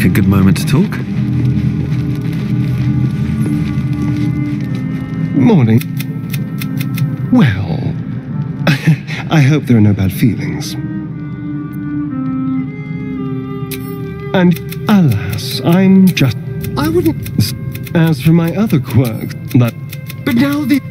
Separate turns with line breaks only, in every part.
Like a good moment to talk.
Morning. Well, I hope there are no bad feelings. And alas, I'm just. I wouldn't. As for my other quirks, that. But now the.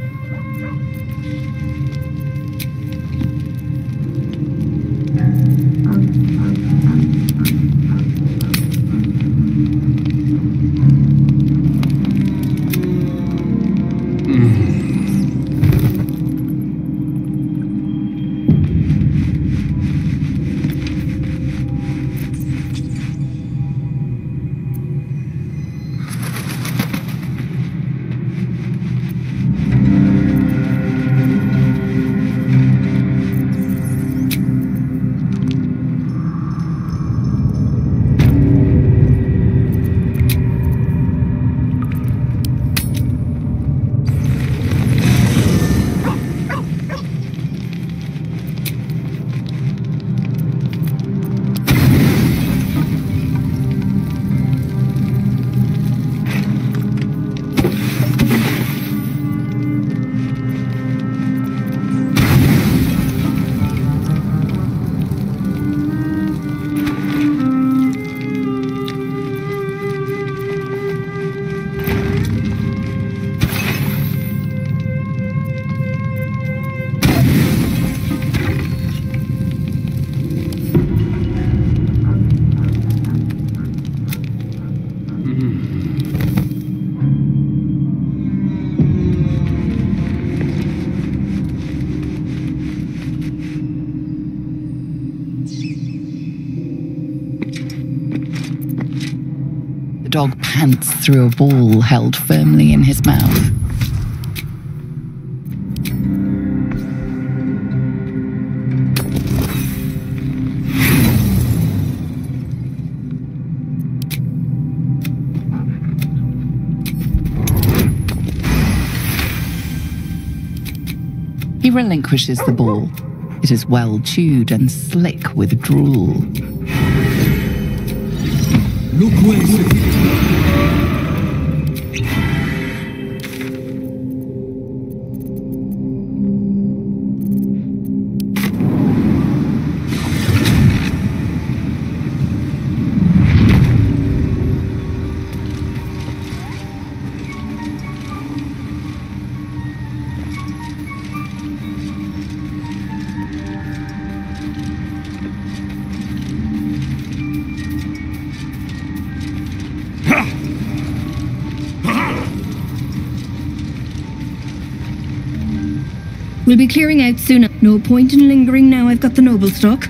Pants through a ball held firmly in his mouth. He relinquishes the ball. It is well chewed and slick with drool.
Out soon. No point in lingering now I've got the noble stock.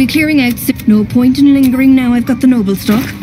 Be clearing out. No point in lingering now I've got the noble stock.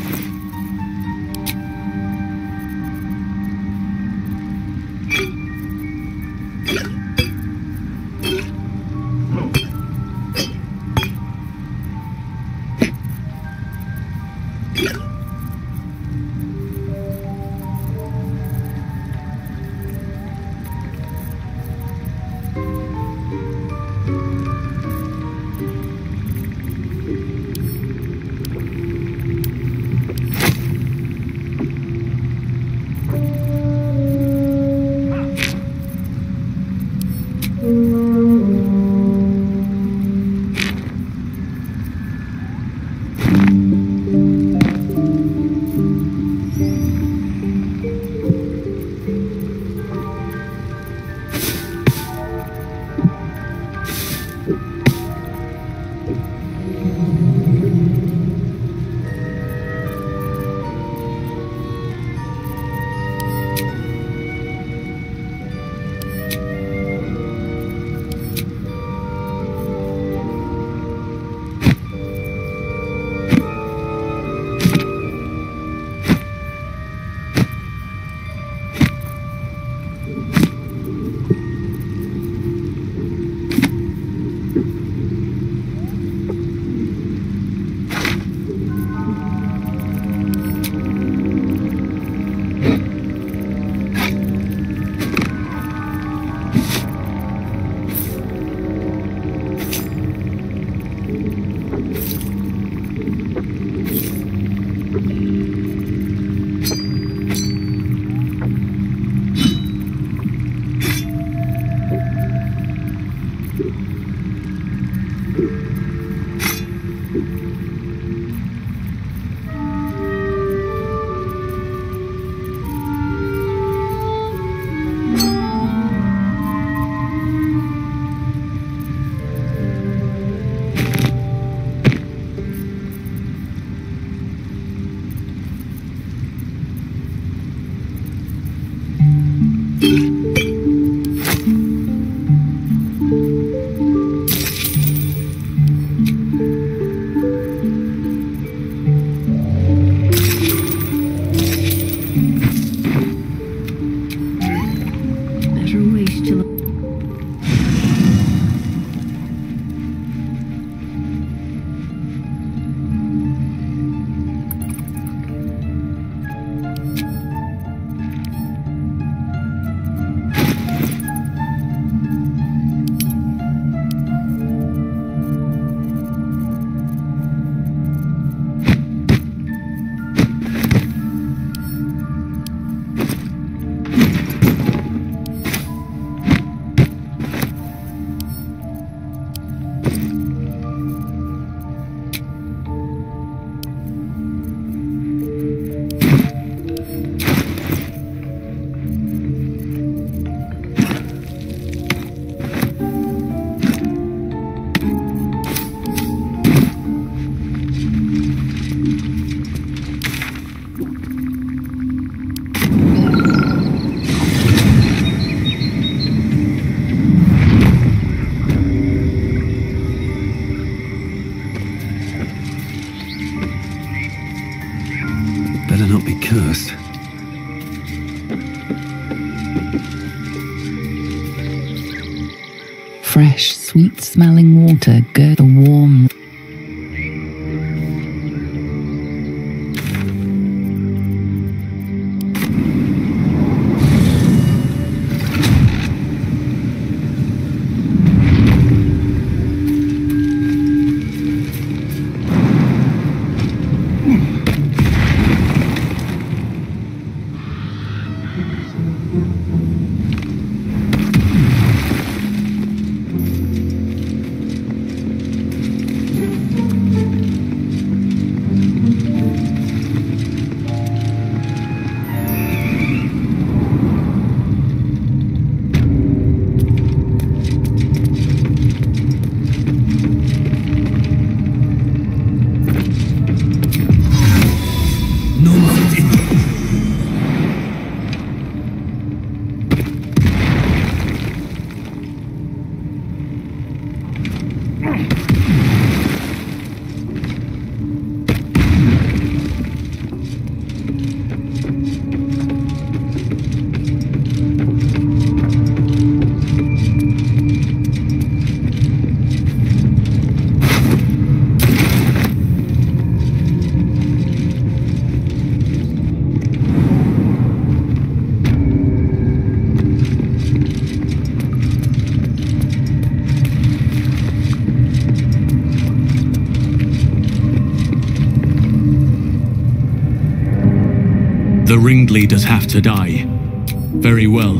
The
ringleaders have to die. Very well.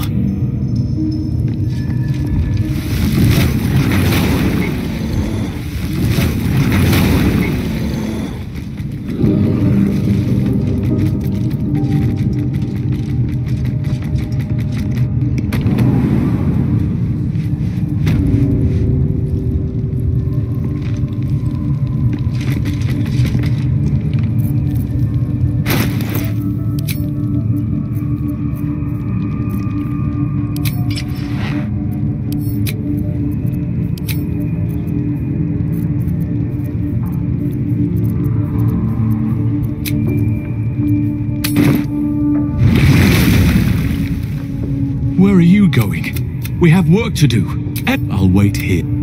To do. I'll wait here.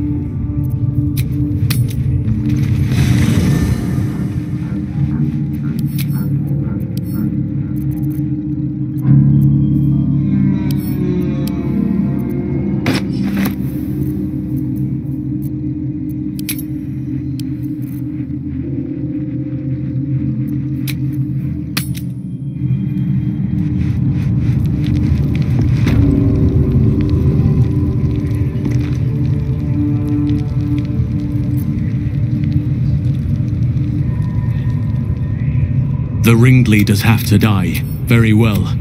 The ringleaders have to die. Very well.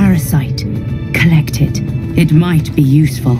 Parasite. Collect it. It might be useful.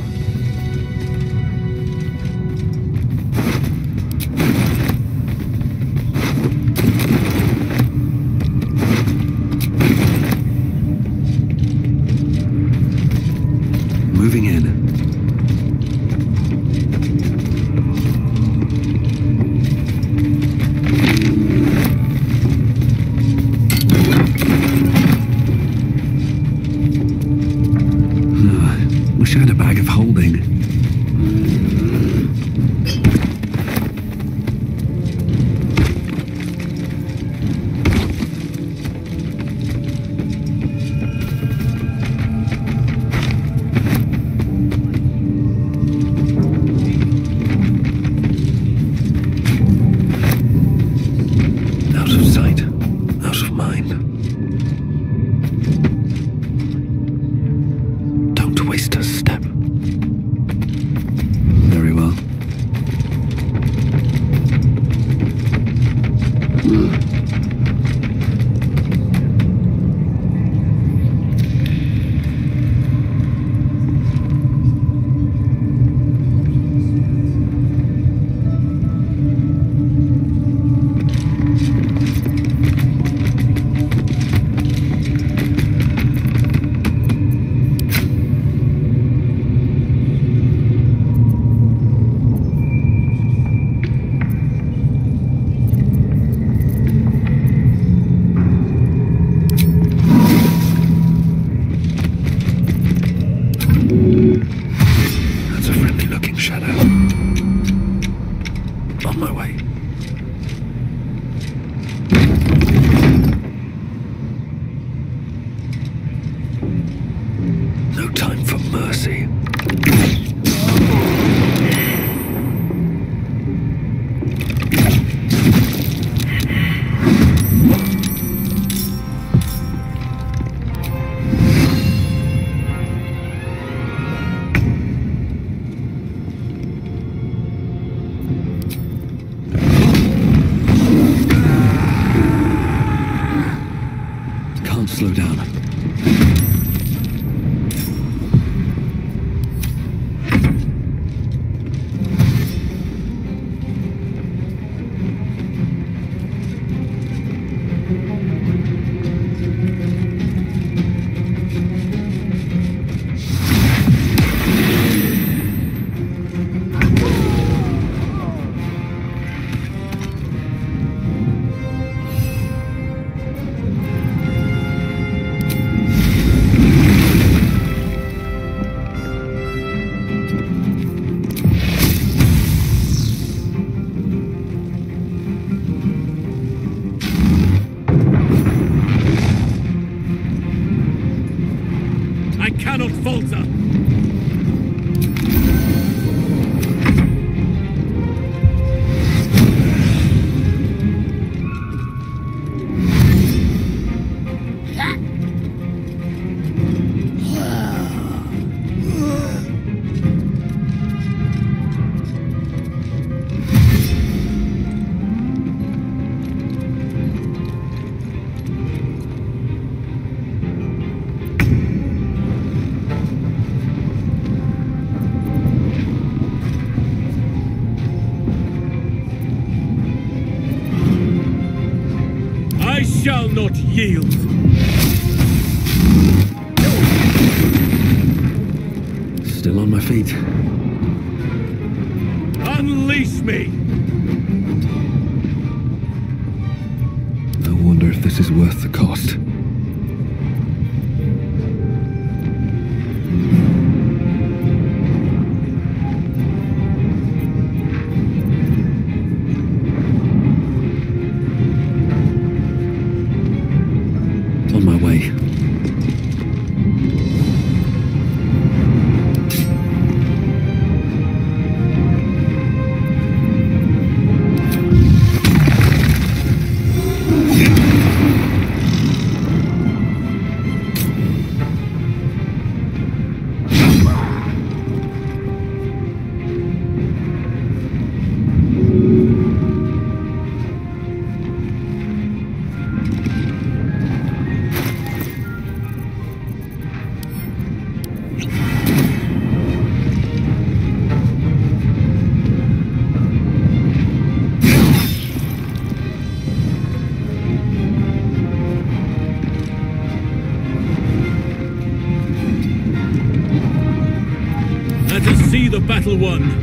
One.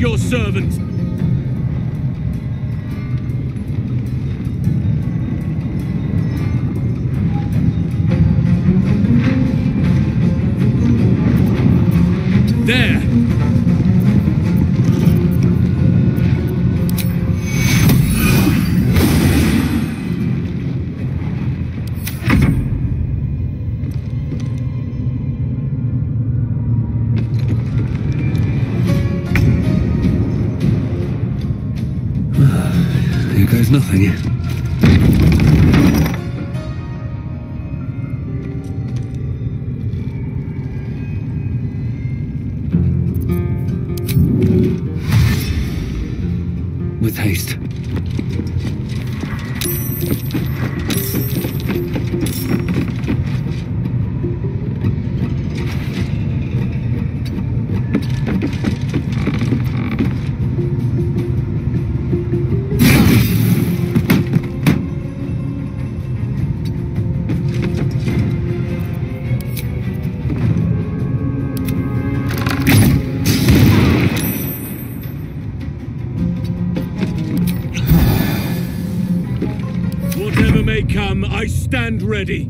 Your servant.
Nothing.
Ready.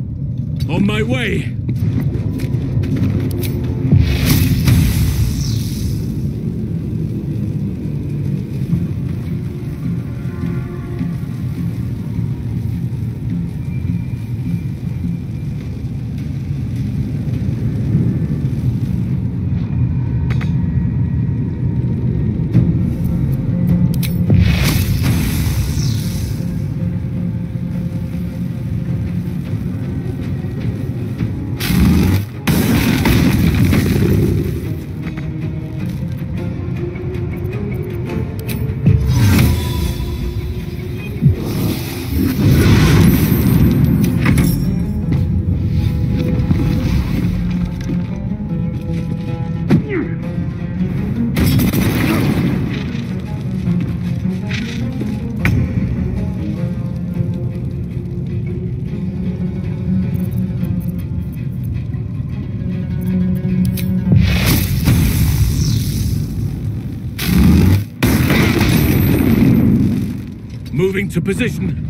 Moving to position.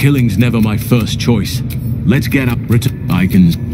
Killing's never my first choice. Let's get up. Ret- I can.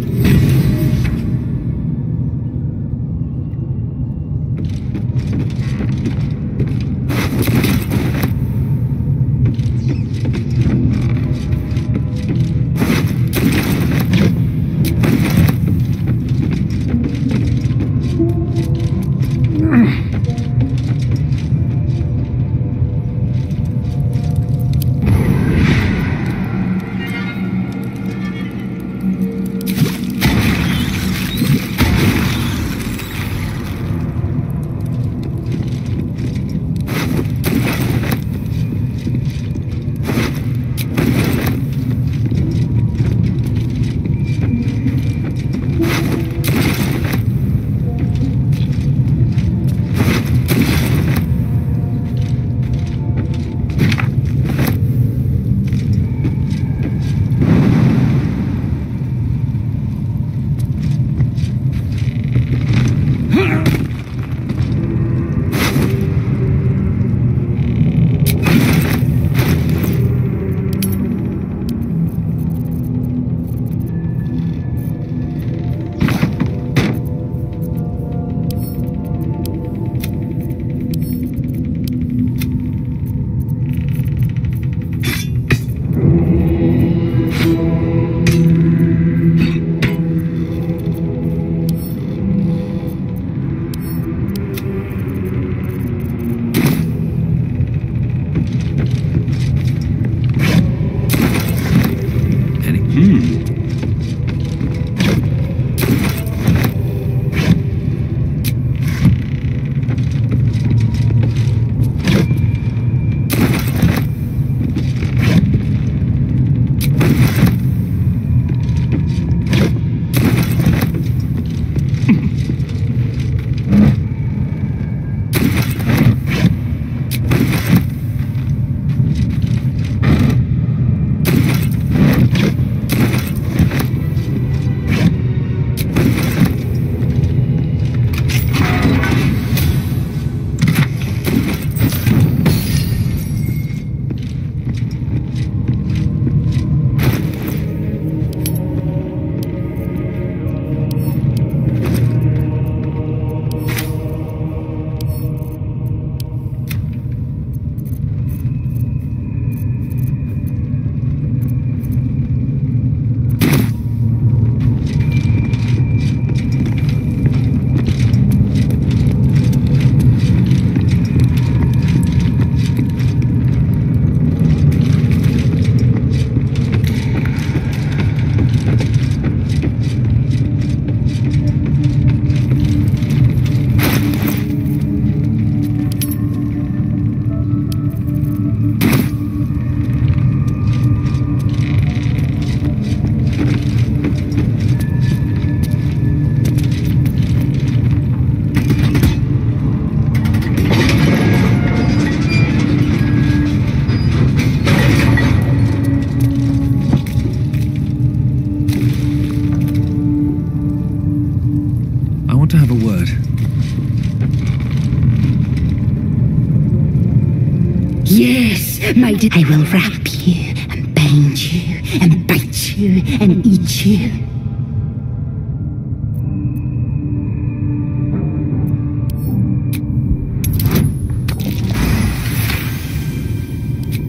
I
will wrap you and bind you and bite you and eat you.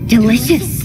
Delicious.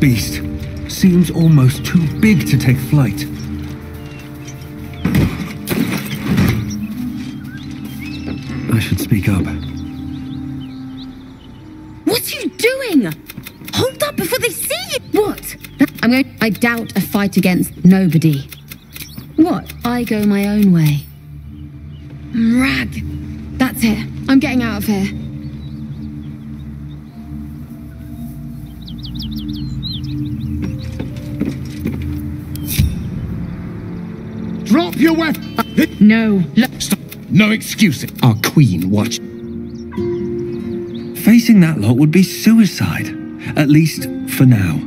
Beast. Seems almost too big to take flight. I should speak up.
What are you doing? Hold up before they see you! What? I'm going. I doubt a fight against nobody. What? I go my own way.
Our queen watch.
Facing that lot would be suicide. At least for now.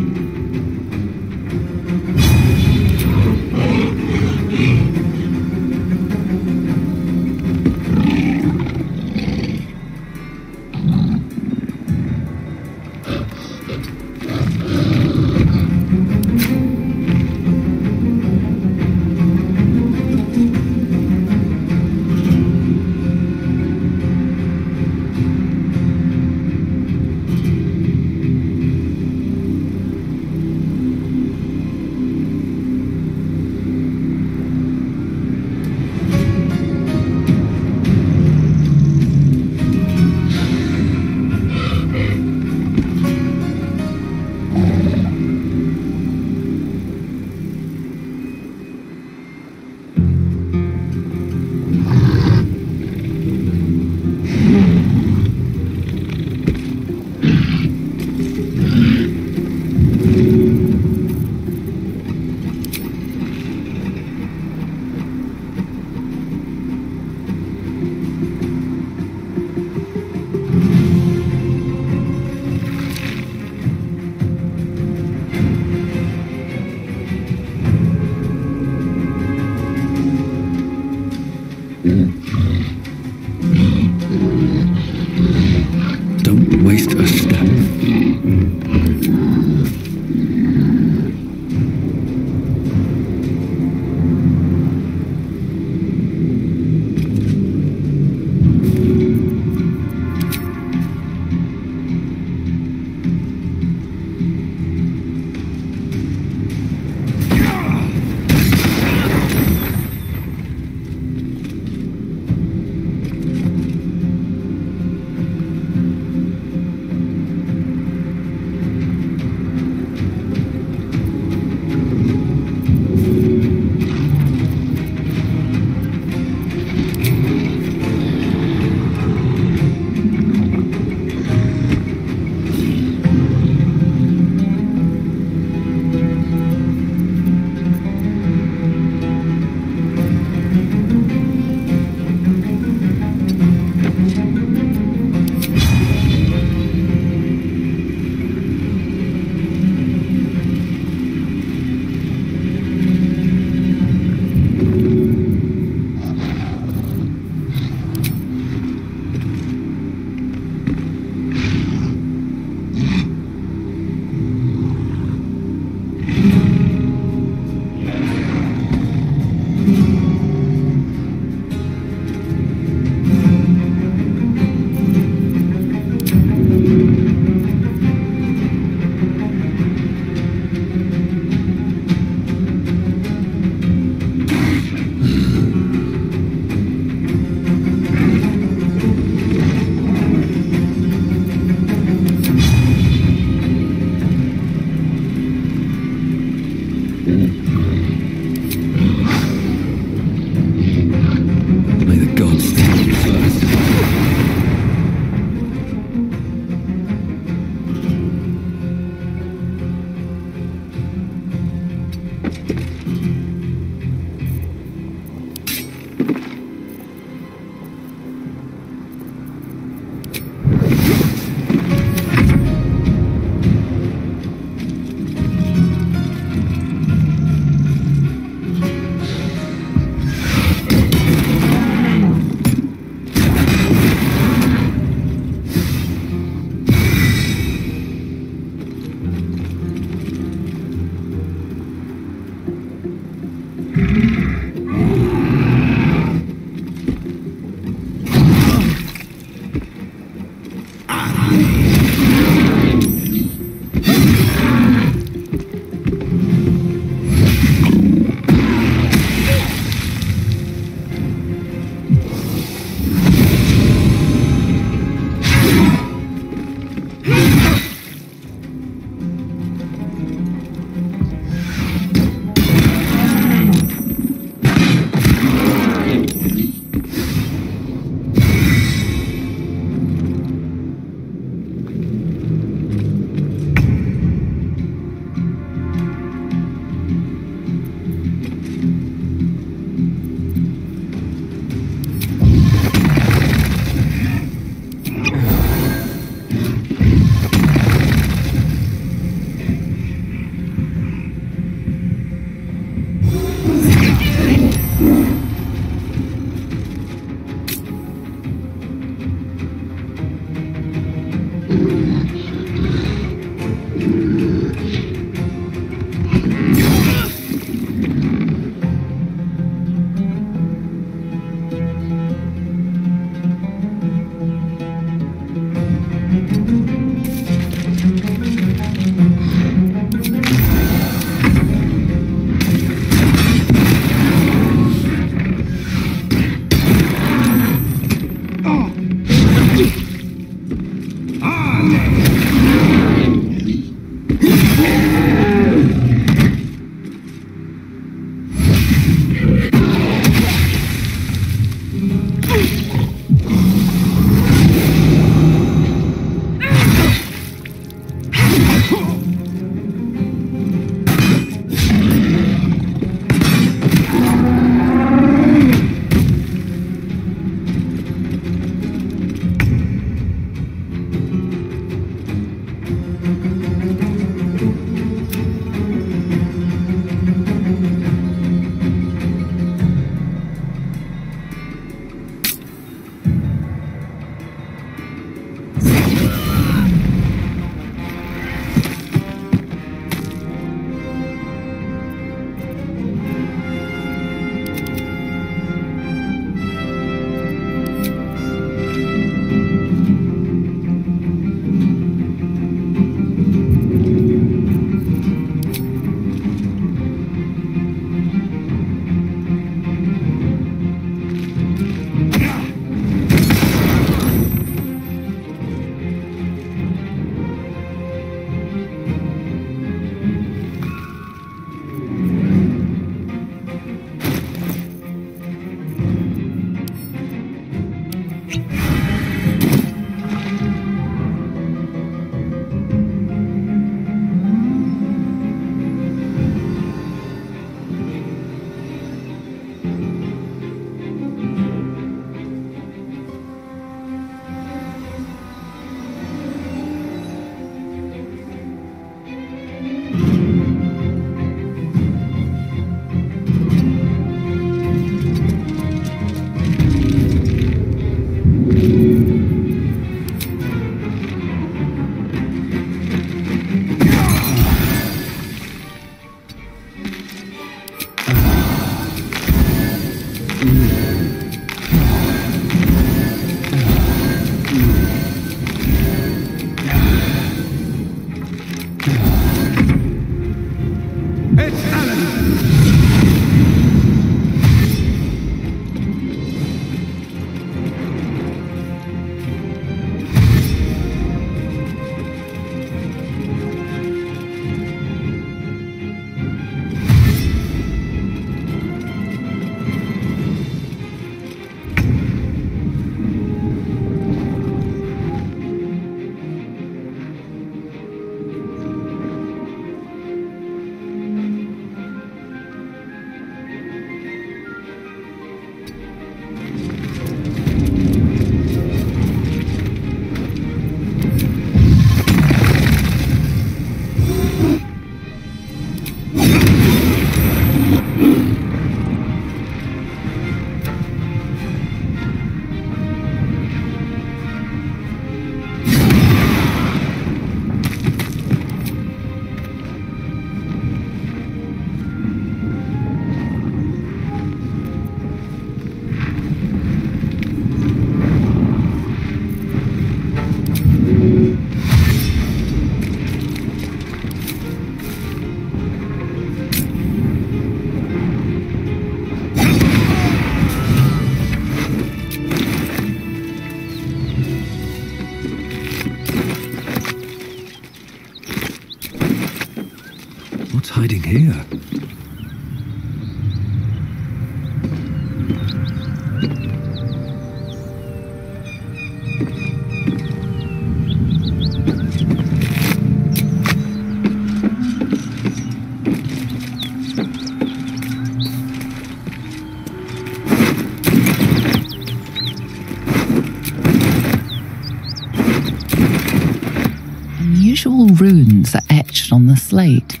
Etched on the slate.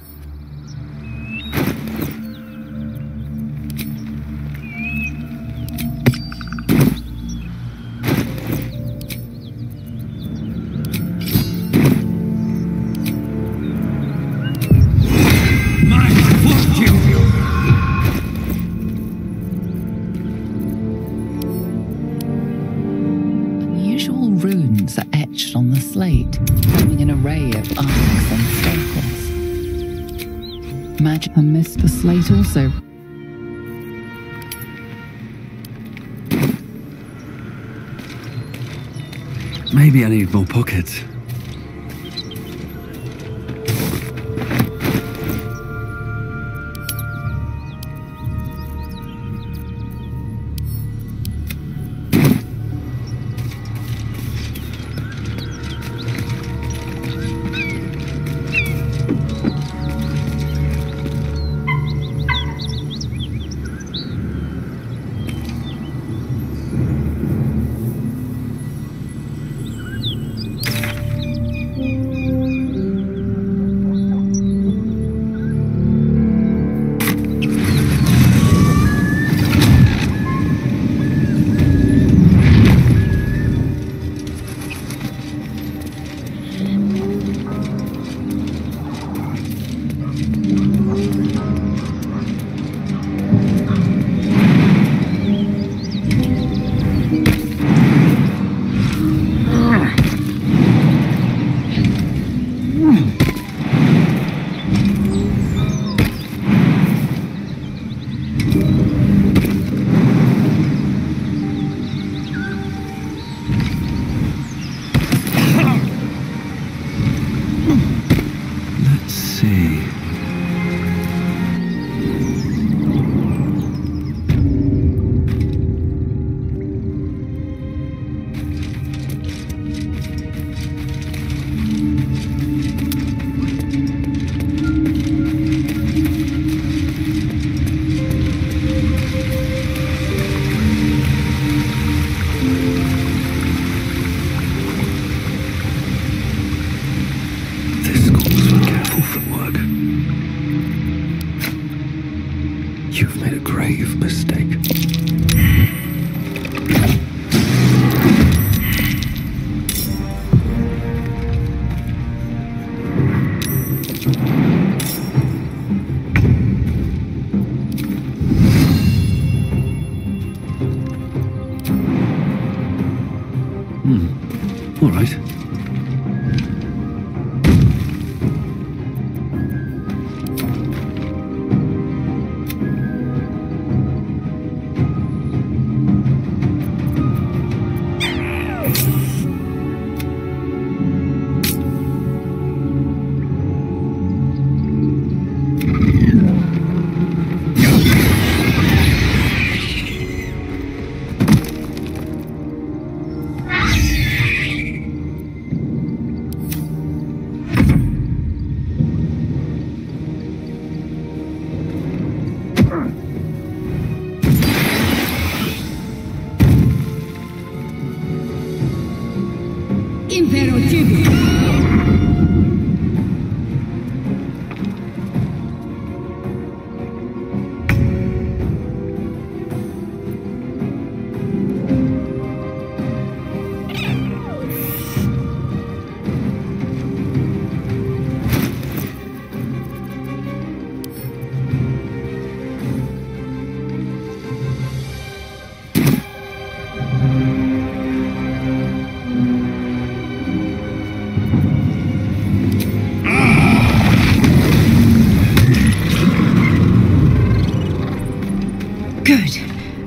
Runes are etched on the slate, forming an array of arcs and. Magic the slate also.
Maybe I need more pockets.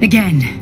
Again.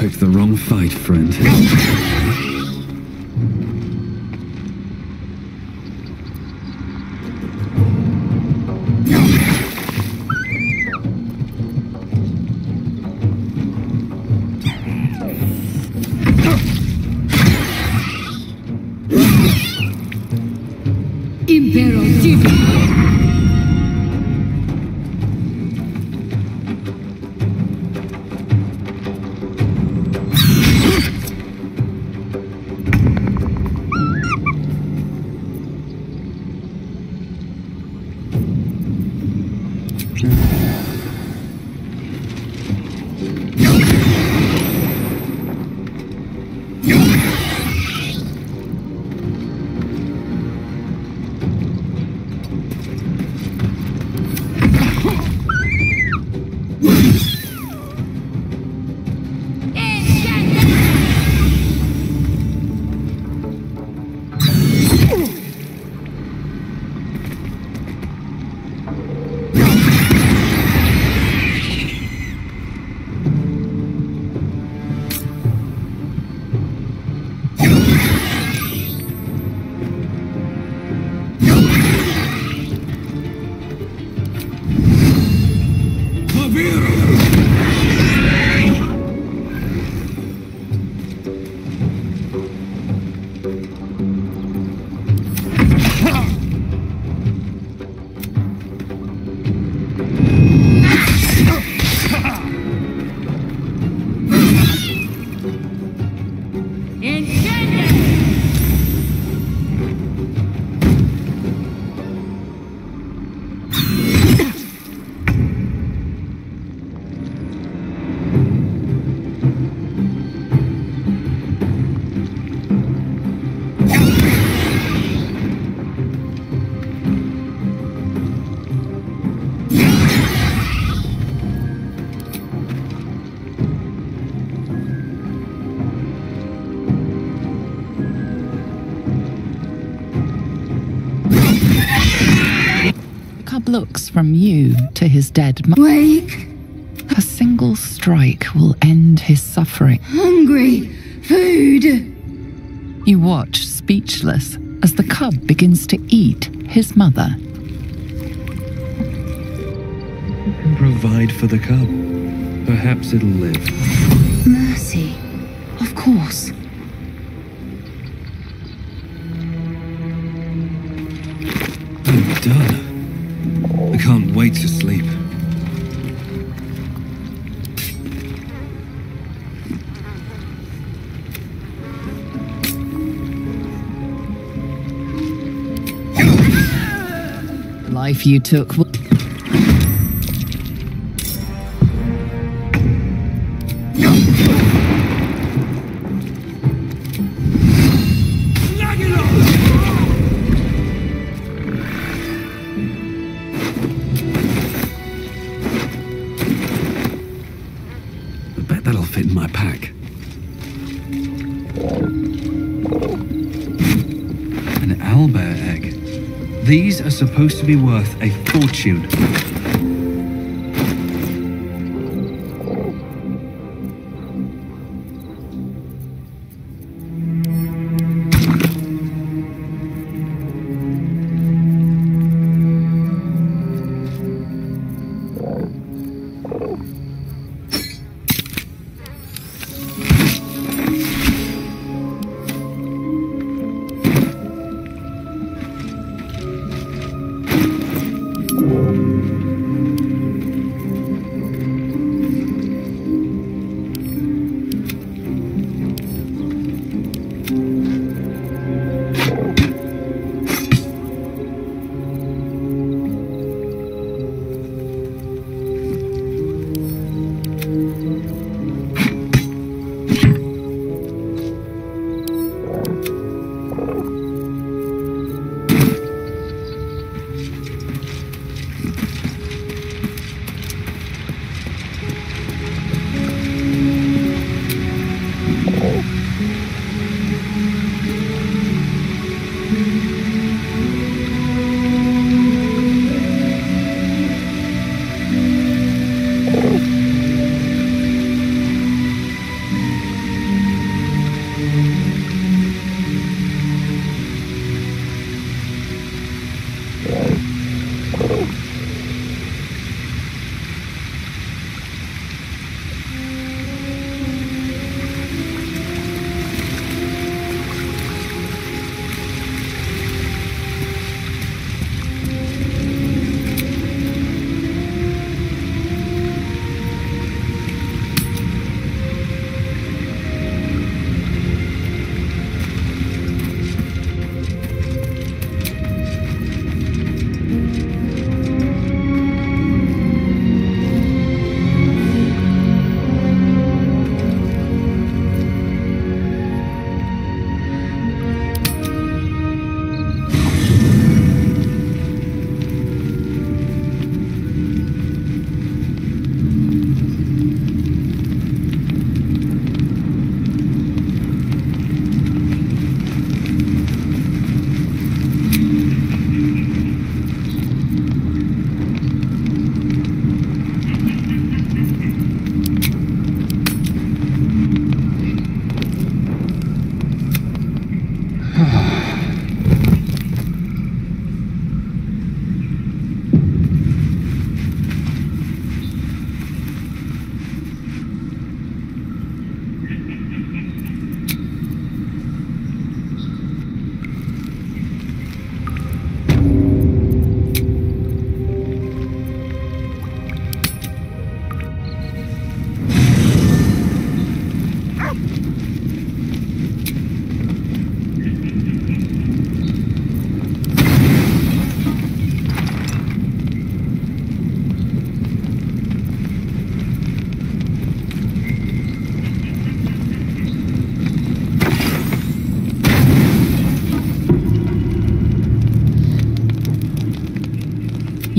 Picked the wrong fight, friend.
from you to his dead mother.
Wake!
A single strike will end his suffering.
Hungry! Food!
You watch, speechless, as the cub begins to eat his mother.
Provide for the cub. Perhaps it'll live.
Life you
supposed to be worth a fortune.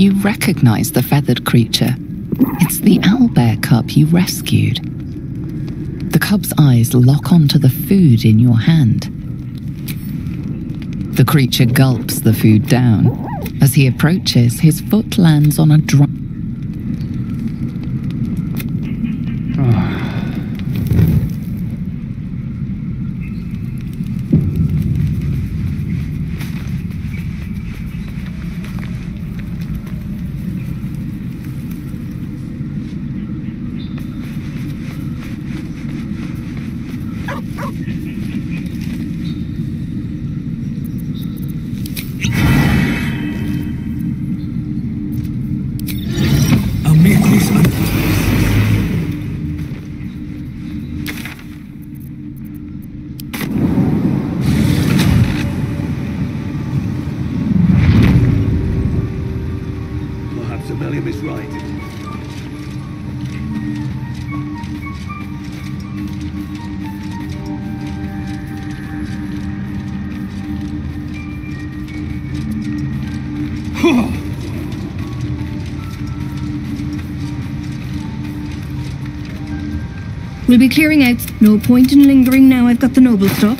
You recognize the feathered creature. It's the owlbear cub you rescued. The cub's eyes lock onto the food in your hand. The creature gulps the food down. As he approaches, his foot lands on a dry.
No point in lingering now I've got the noble stock.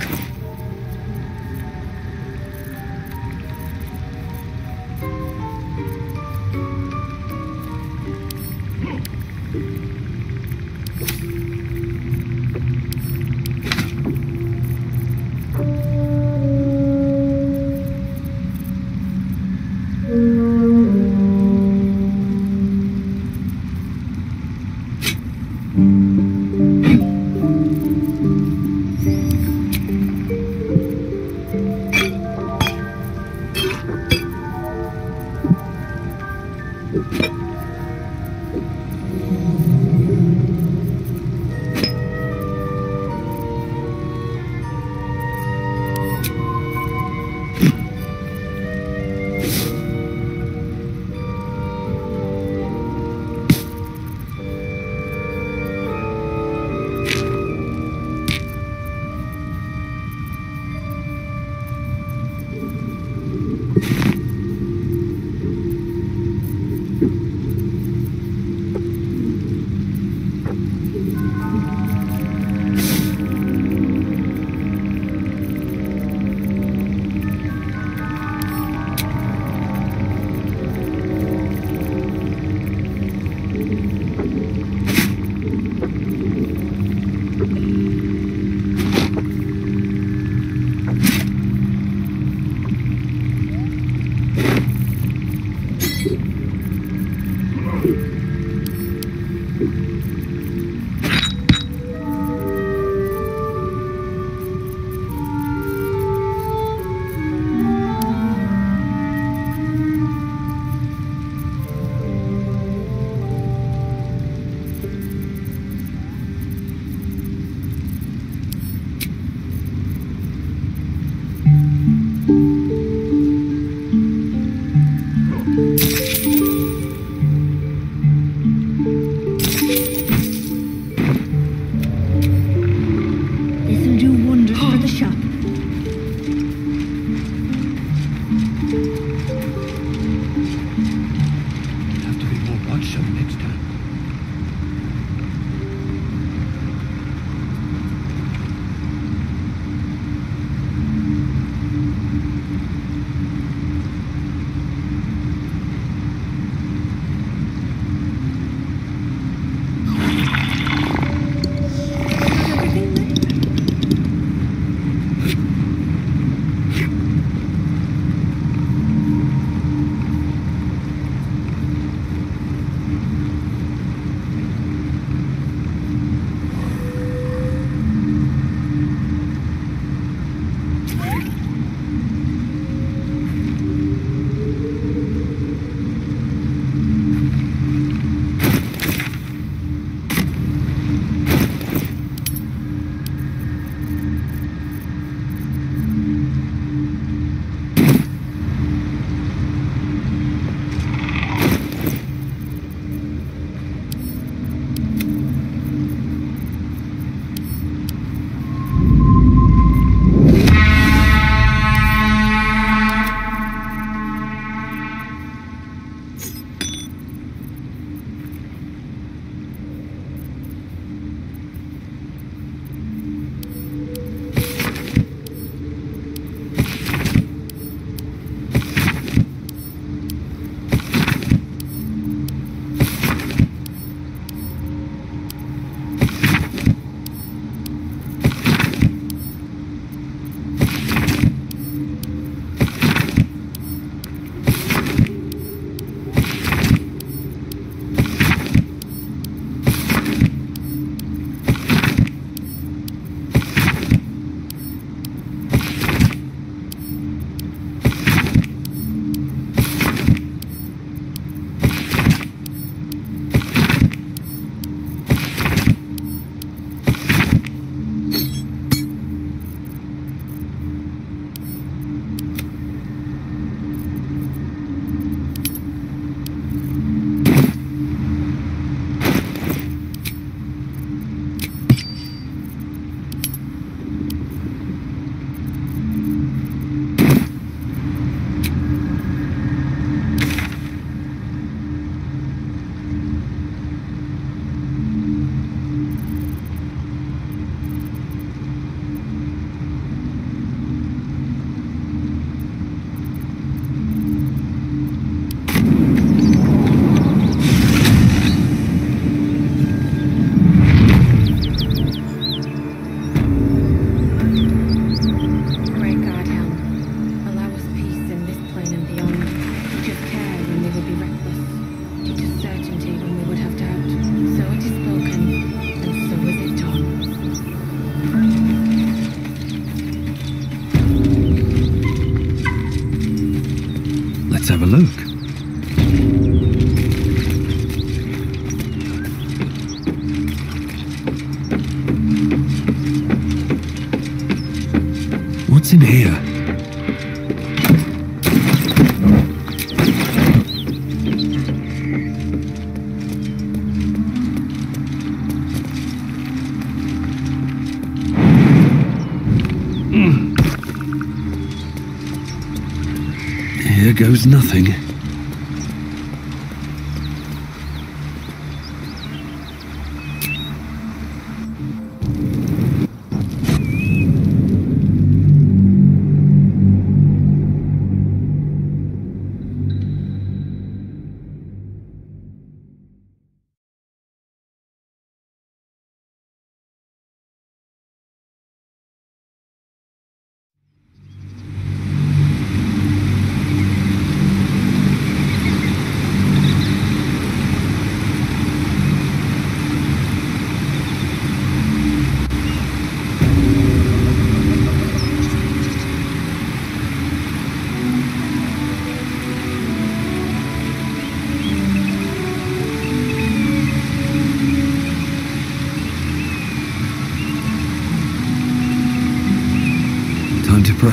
Goes nothing.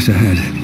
Ahead.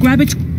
Grab it.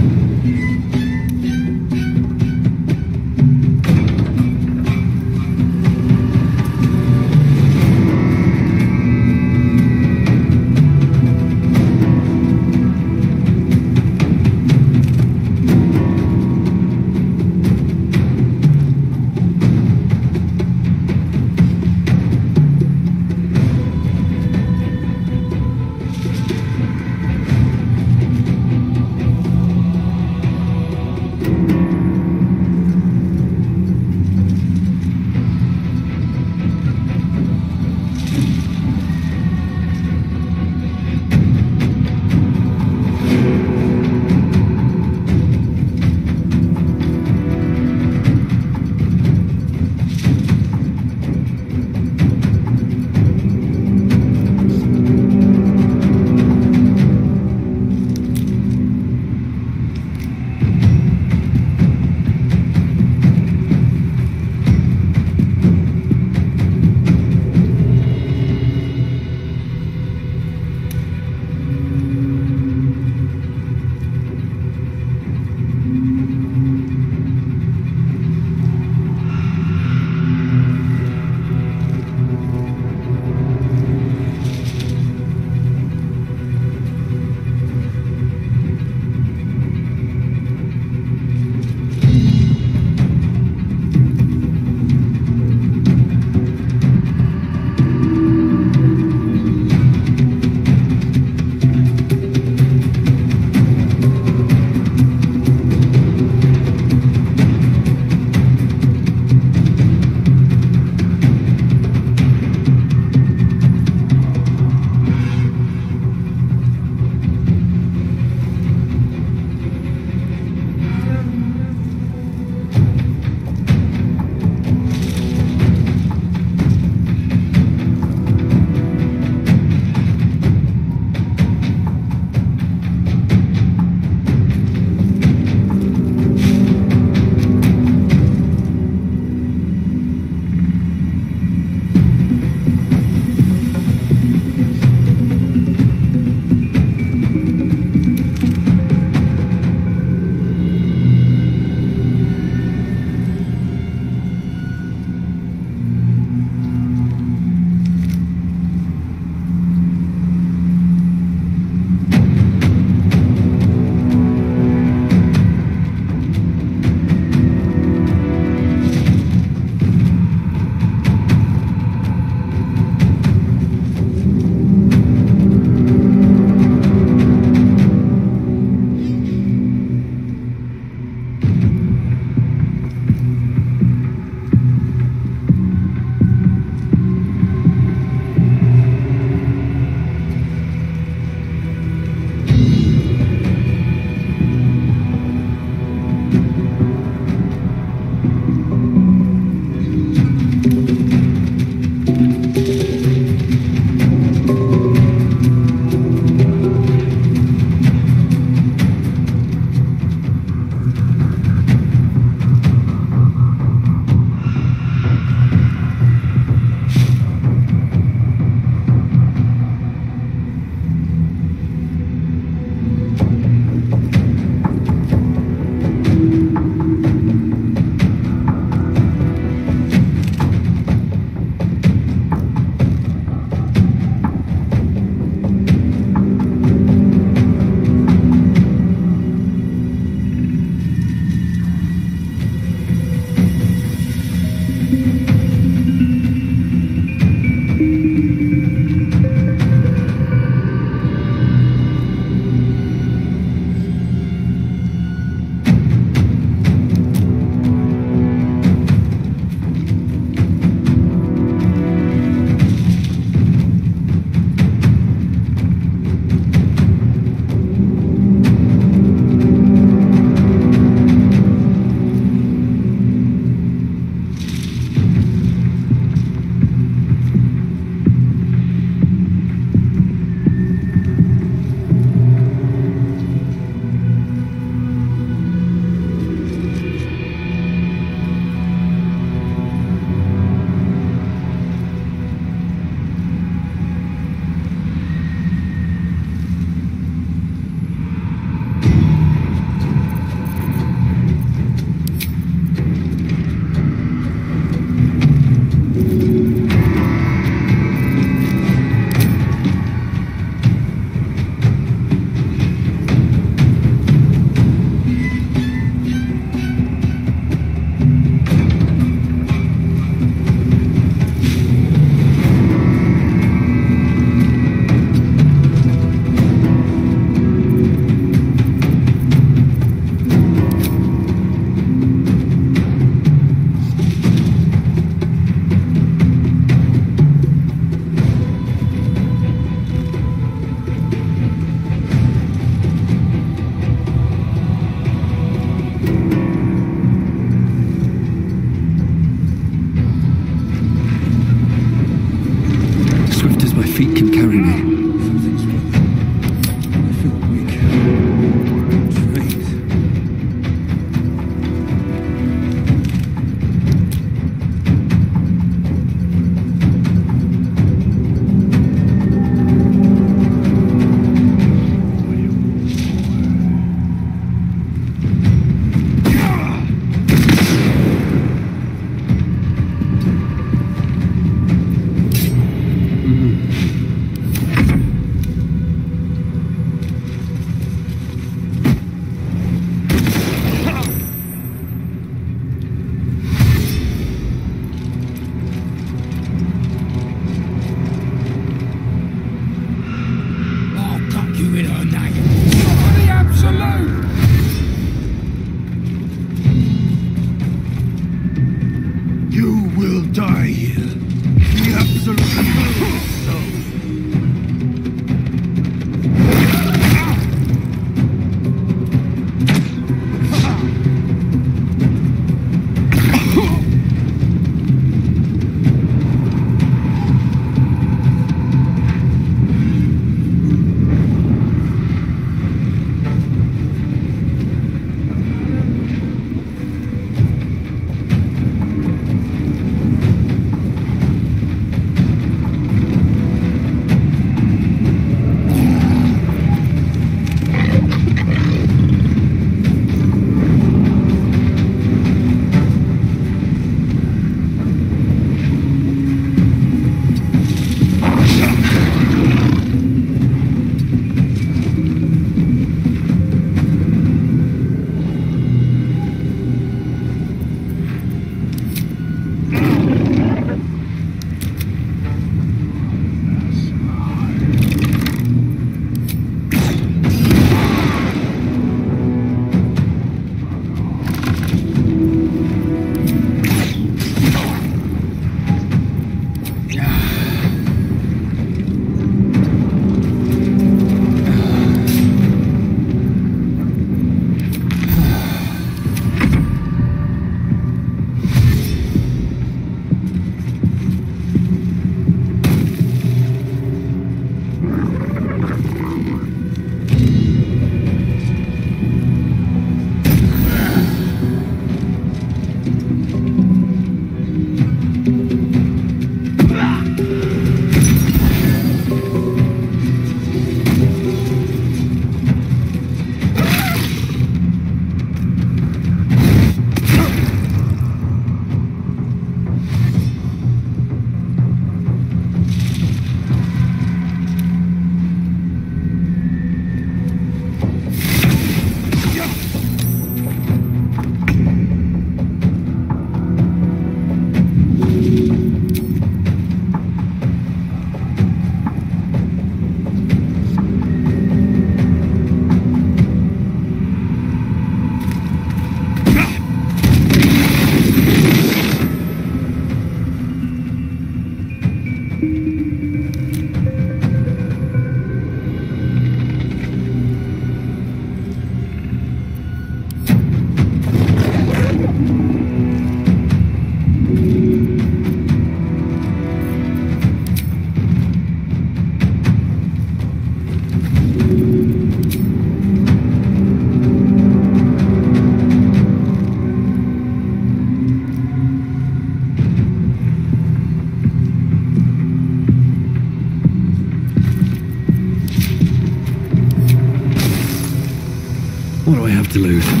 I have to lose?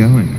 Going.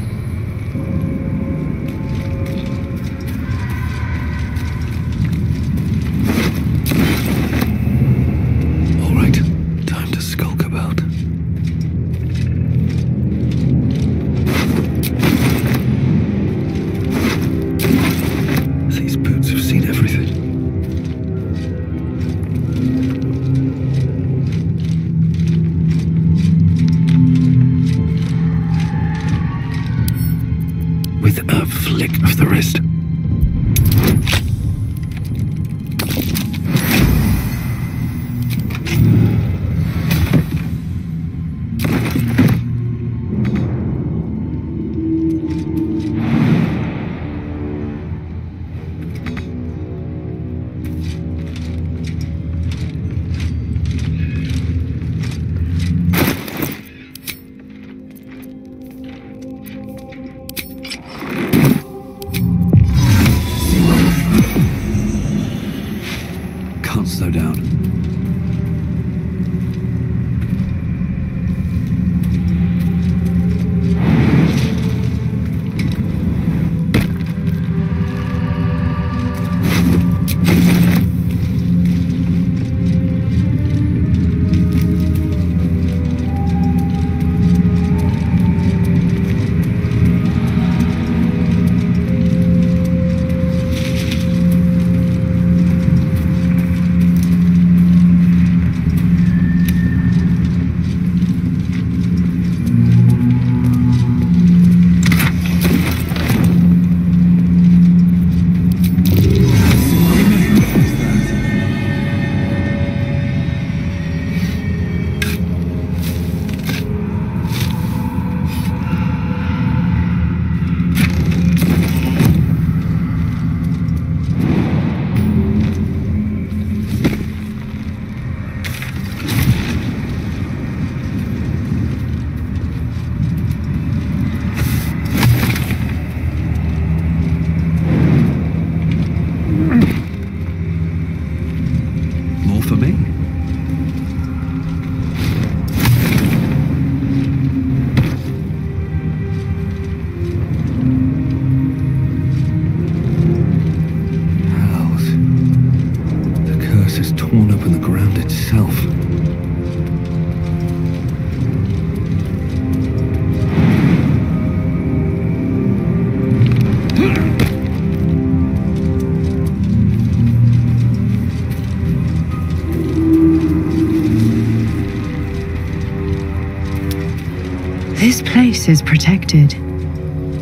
Place is protected.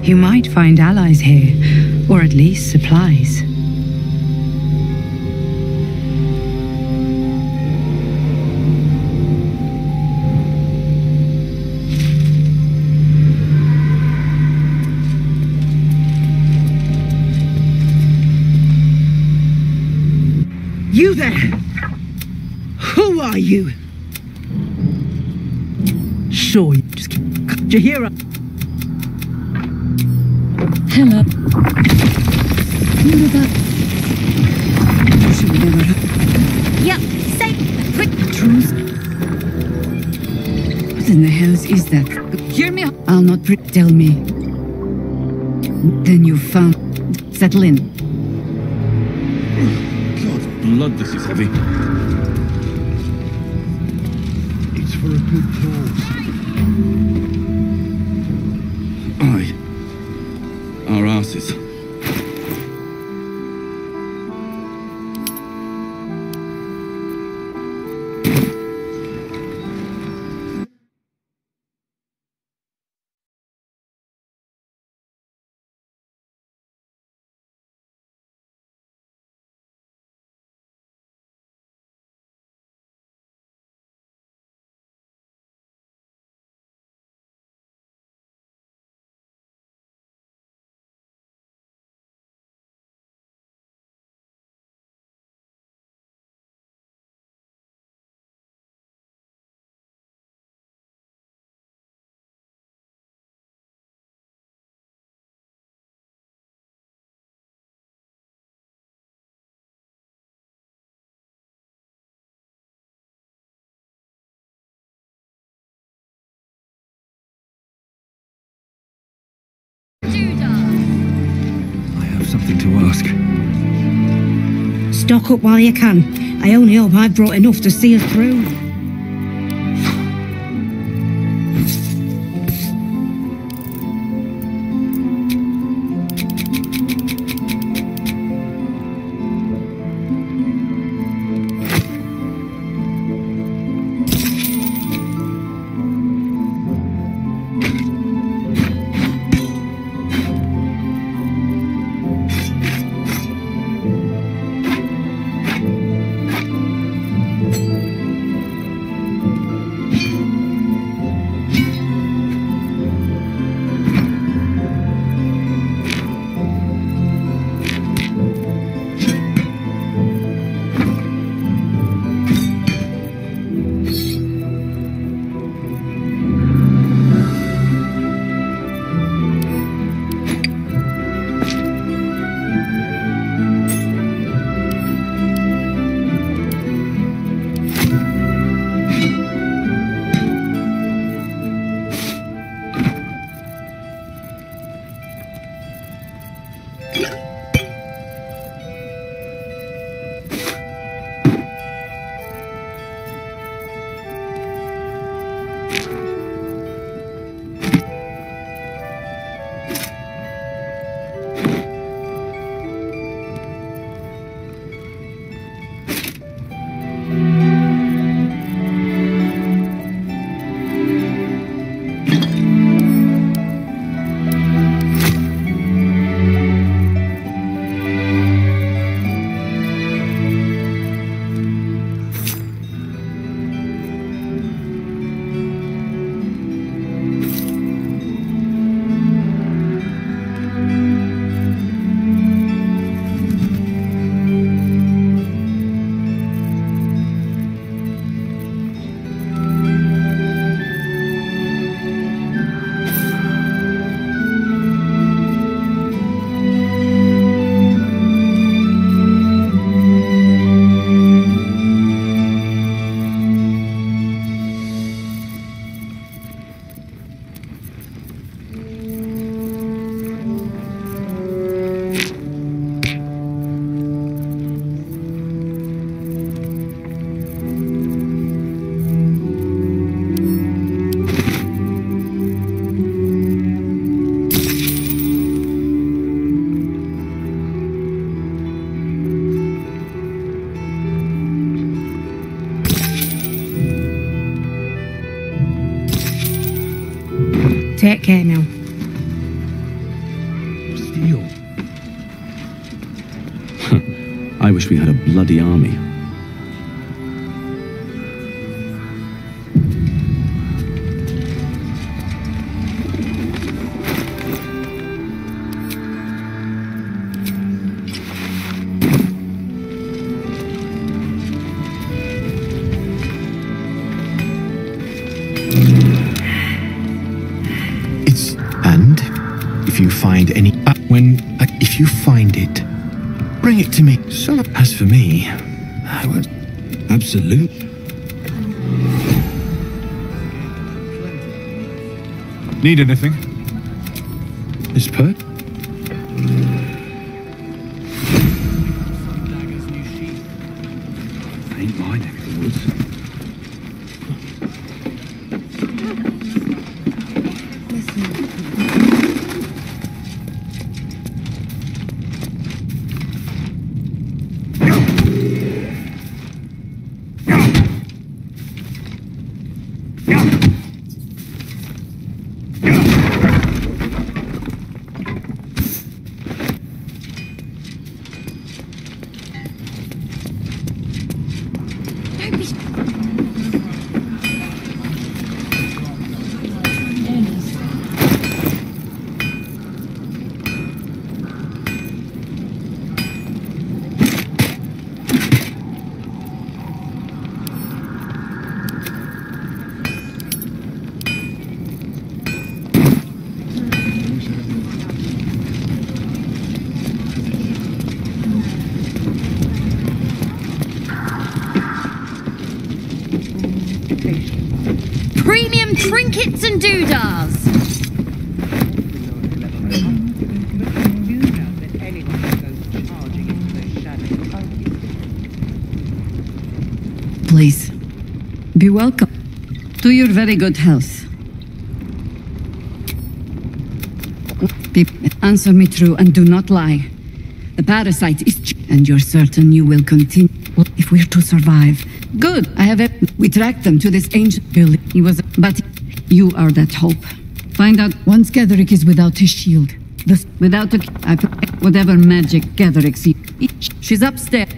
You might find allies here, or at least supplies.
Cut your hair up.
Hello. Wonder that. Should we never have. Yep, say quick truth. What in the hell is that? Hear me? I'll not pre- tell me. Then you found. Settle in.
God's blood, this is heavy.
Stock up while you can. I only hope I've brought enough to see us through. Take care now.
Steel.
I wish we had a bloody army.
Need anything?
Welcome to your very good health. Answer me true and do not lie. The parasite is, and you're certain you will continue if we're to survive. Good. I have it. We tracked them to this ancient building. He was, but you are that hope. Find out once Ketheric is without his shield. The, without a, I, whatever magic Ketheric sees. She's upstairs.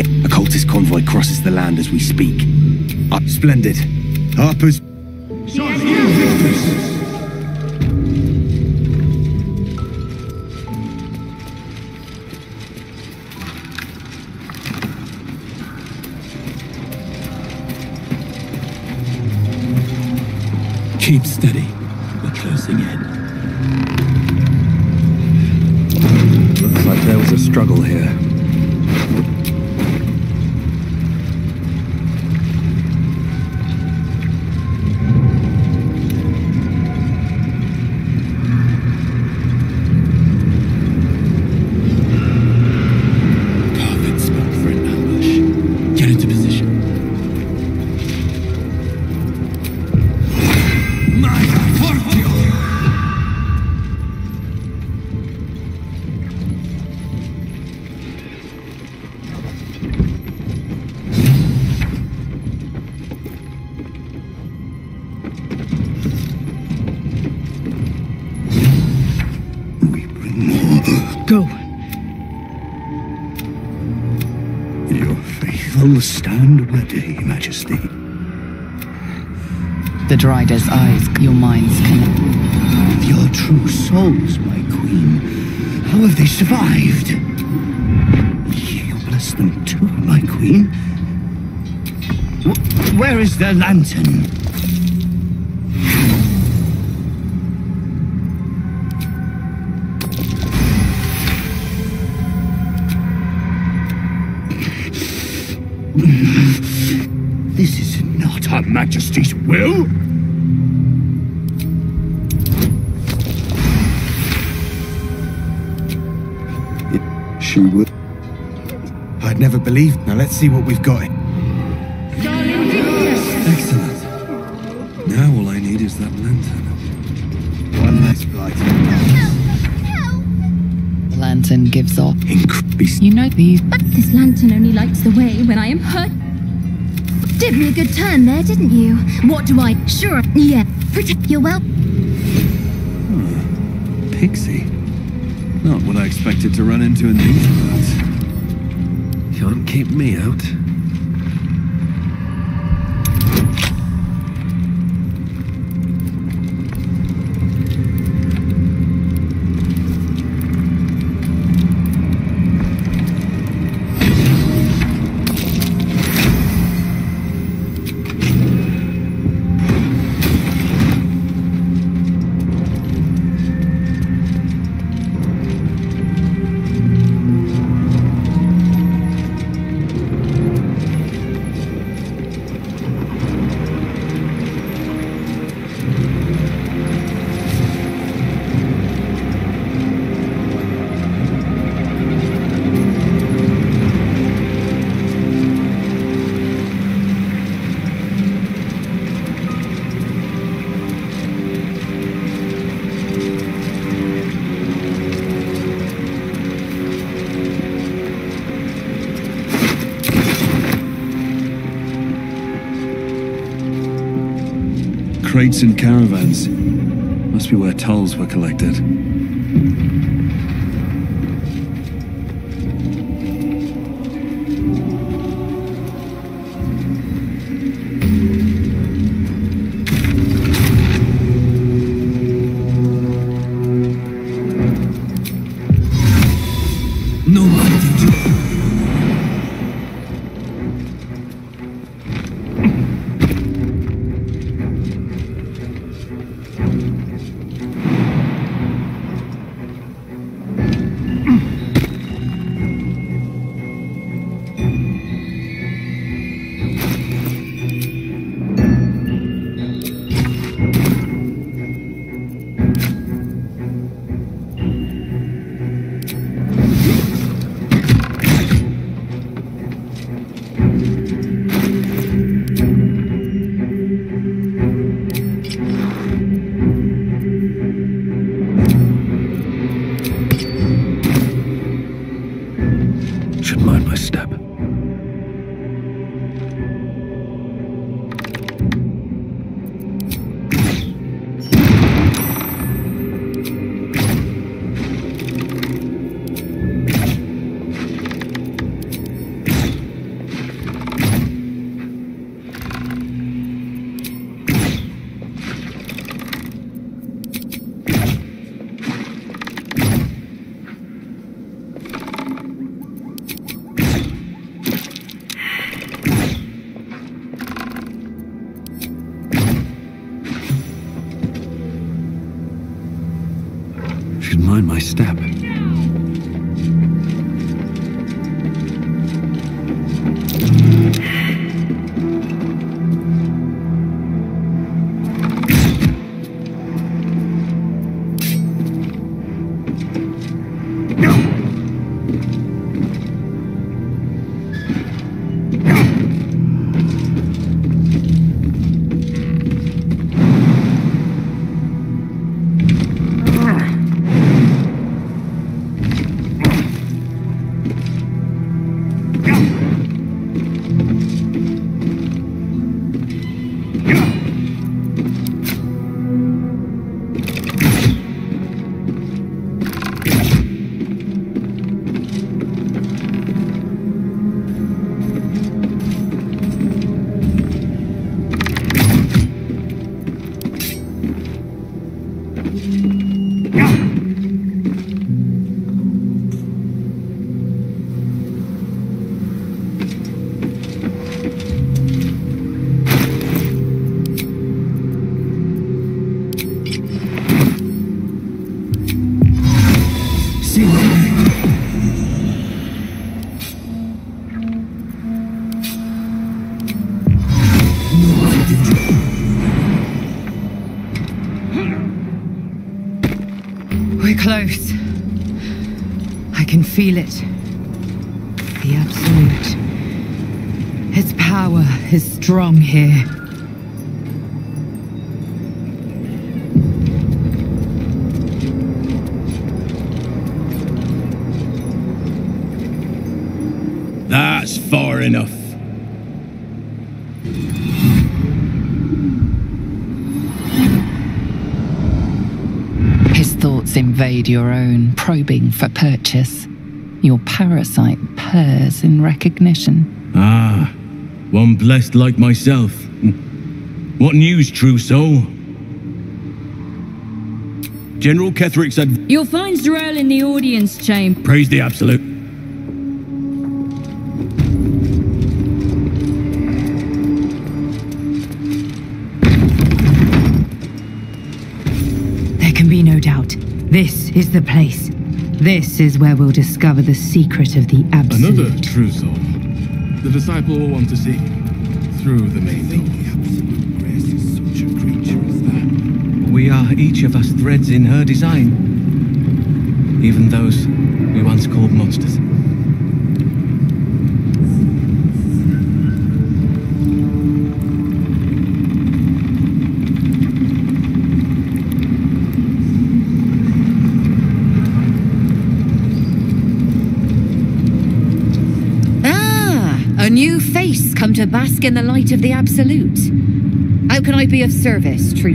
A
cultist convoy crosses the land as we speak. Ah, splendid. Harper's.
The Drider's eyes, your minds.
With your true souls, my queen, how have they survived? You bless them too, my queen. Where is their lantern? This is not Her Majesty's will. Let's see what we've got.
Excellent. Now all I need is that lantern.
One less blight.
The lantern gives off.
Increase.
You know these.
But this lantern only lights the way when I am hurt. Did me a good turn there, didn't you? What do I? Sure. Yeah. Protect your well. Hmm.
Pixie. Not what I expected to run into in these parts. Keep me out. Crates and caravans. Must be where tolls were collected.
Feel it. The Absolute. Its power is strong here.
That's far enough.
His thoughts invade your own, probing for purchase. Your parasite purrs in recognition.
Ah, one blessed like myself. What news, true soul? General Ketheric said,
You'll find Z'rell in the audience chamber.
Praise the Absolute.
There can be no doubt. This is the place. This is where we'll discover the secret of the Absolute.
Another true soul. The disciple will want to see through the main door. We are each of us threads in her design. Even those we once called monsters.
Bask in the light of the Absolute. How can I be of service, true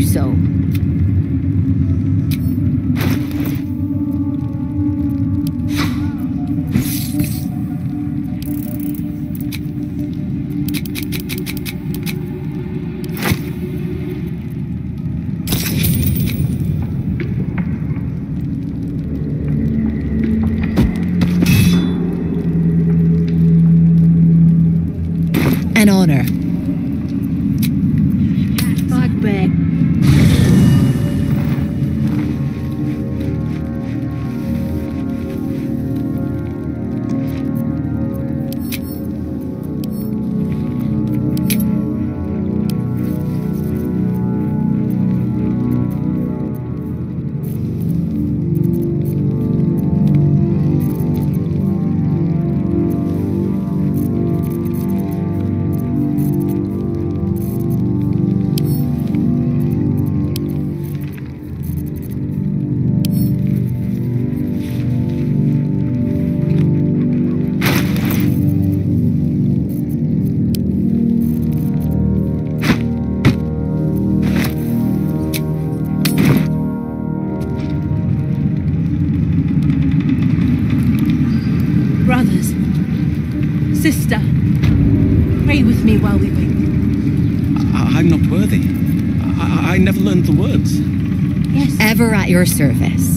your service.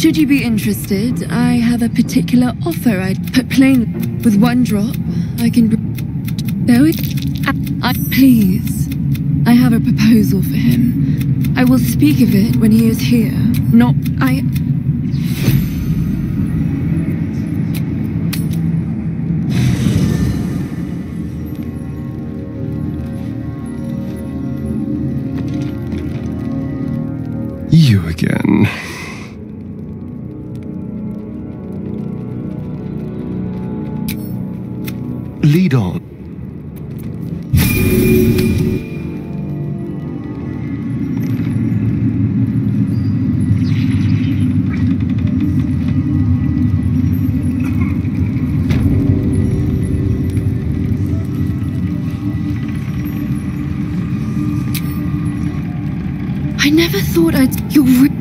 Should you be interested, I have a particular offer I'd put plain. With one drop, I can. No, it. I, please. I have a proposal for him. I will speak of it when he is here. Not. I.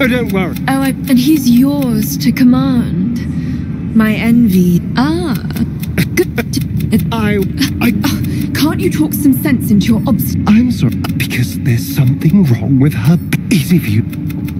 don't worry.
Oh, I, and he's yours to command. My envy. Ah. Good.
I. I. Can't you talk some sense into your obst-
I'm sorry, because there's something wrong with her. Easy for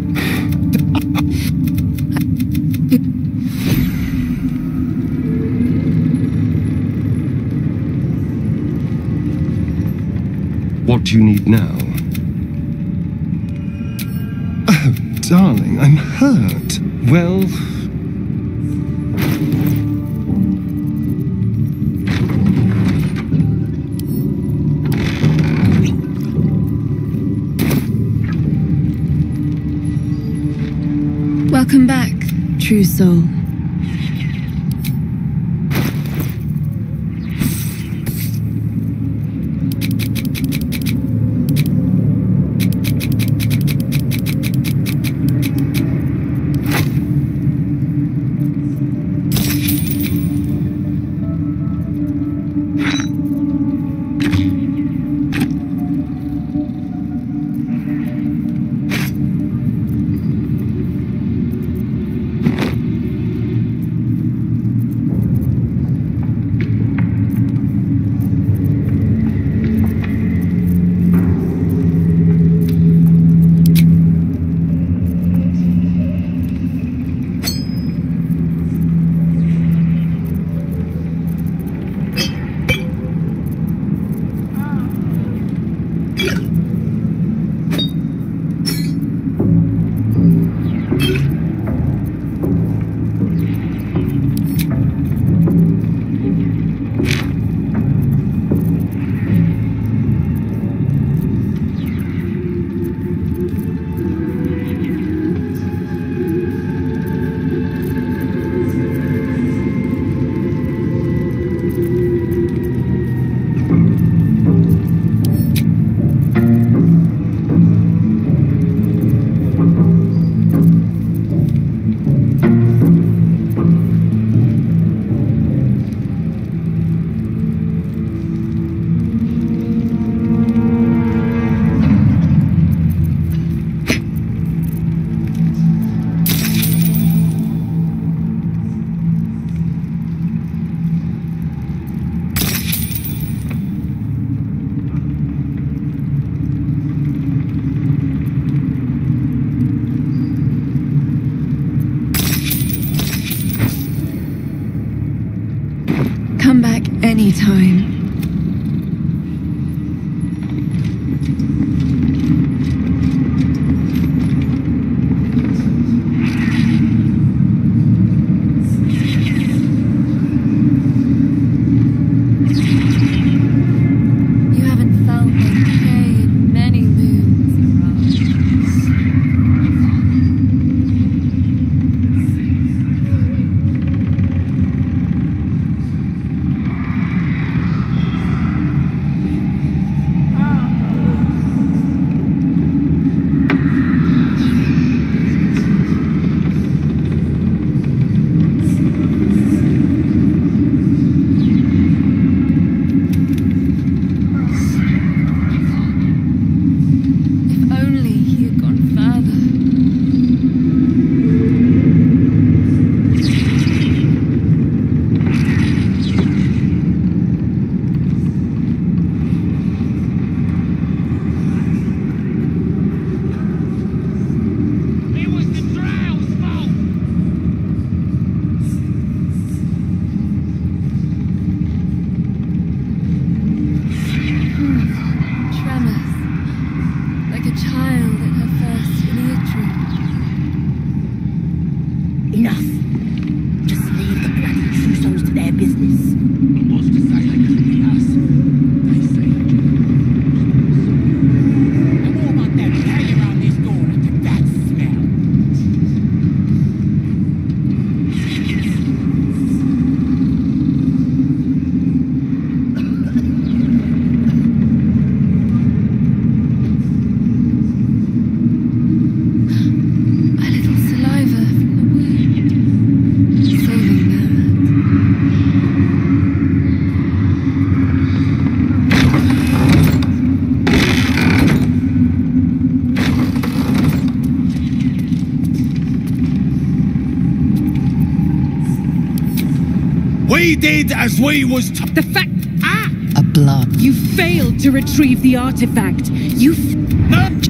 did as we was told.
The fact.
Ah!
A blood.
You failed to retrieve the artifact. You. F-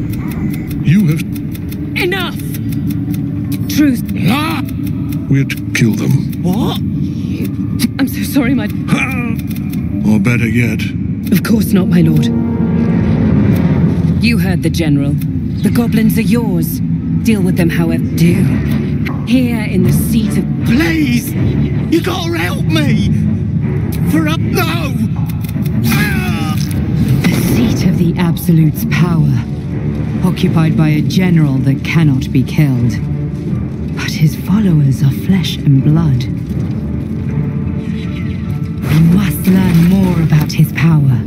You have.
Enough! Truth. Ah!
We're to kill them.
What? I'm so sorry, my.
Or better yet,
Of course not, my lord. You heard the general. The goblins are yours. Deal with them however do. Here in the seat of.
Please! You gotta help me! For a. No!
The seat of the Absolute's power, occupied by a general that cannot be killed. But his followers are flesh and blood. We must learn more about his power.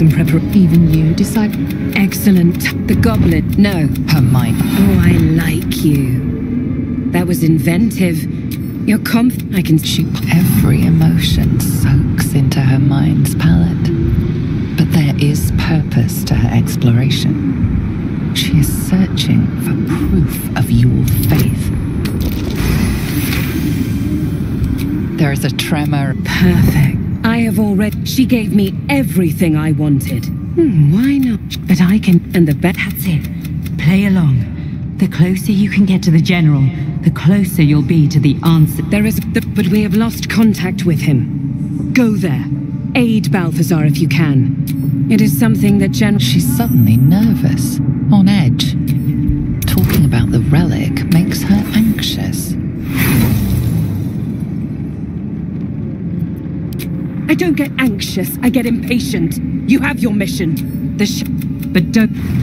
And preparation.
Even you decide.
Excellent. The goblin. No.
Her mind.
Oh, I like you. That was inventive. You're conf. I can shoot.
Every emotion soaks into her mind's palette. But there is purpose to her exploration. She is searching for proof of your faith. There is a tremor.
Perfect. I have already. She gave me everything I wanted. Hmm, why not?
But I can.
And the bet.
That's it. Play along. The closer you can get to the general, the closer you'll be to the answer.
There is. The, but we have lost contact with him. Go there. Aid Balthazar if you can. It is something that General.
She's suddenly nervous, on edge. Talking about the relic makes her anxious.
I don't get anxious. I get impatient. You have your mission. The sh. But don't.
Don't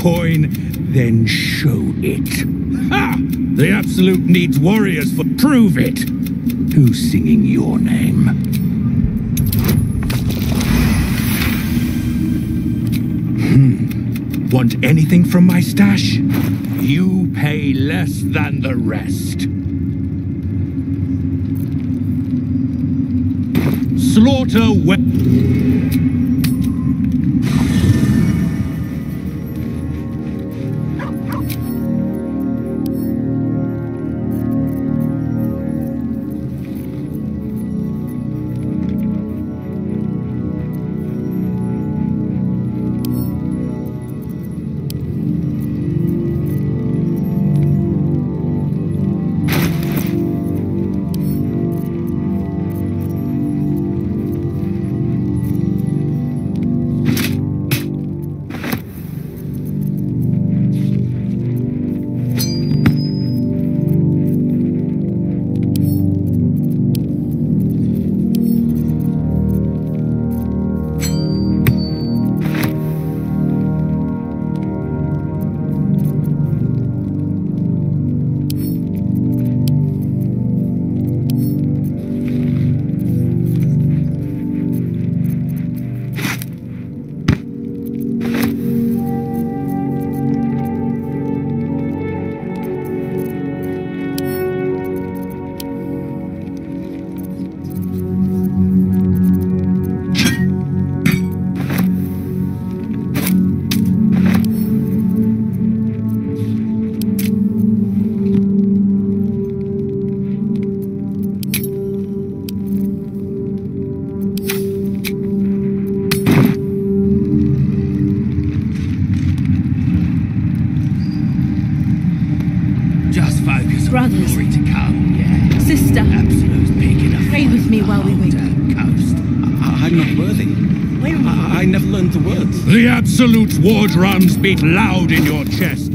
coin, then show it. Ha! The Absolute needs warriors for prove it. Who's singing your name? Hmm. Want anything from my stash? You pay less than the rest. Slaughter we- Absolute war drums beat loud in your chest.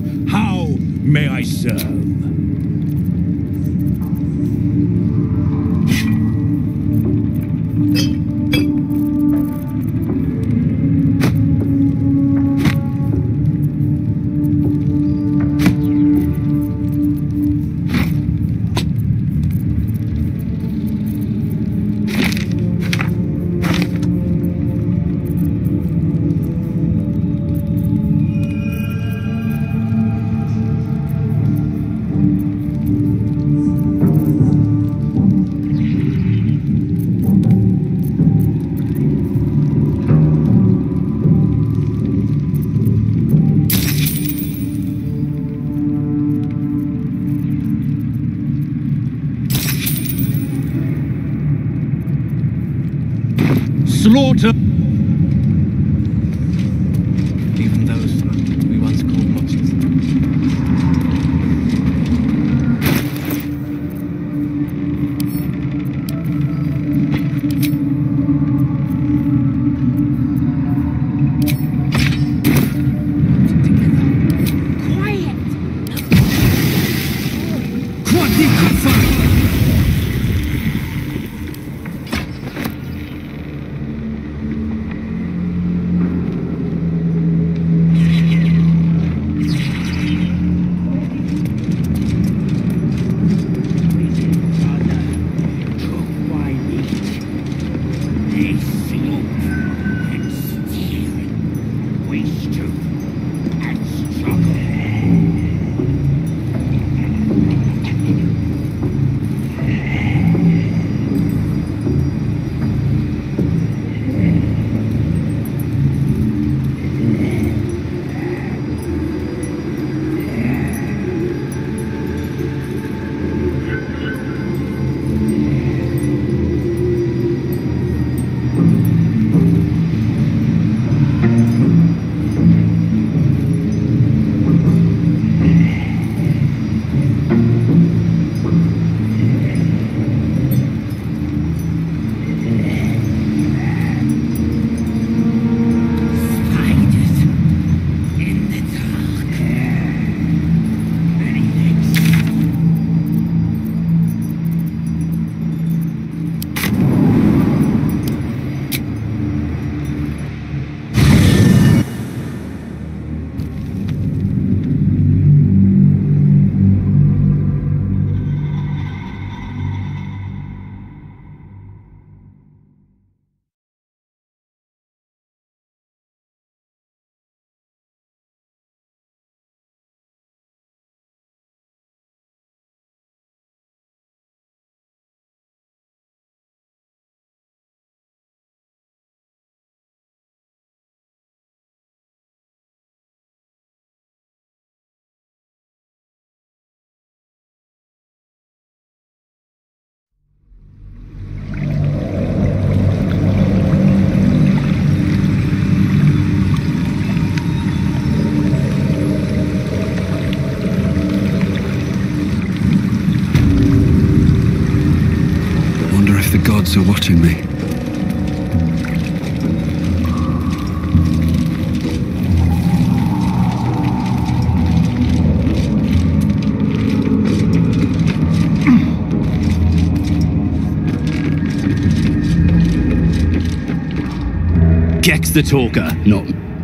Are watching me.
Gex the talker, not.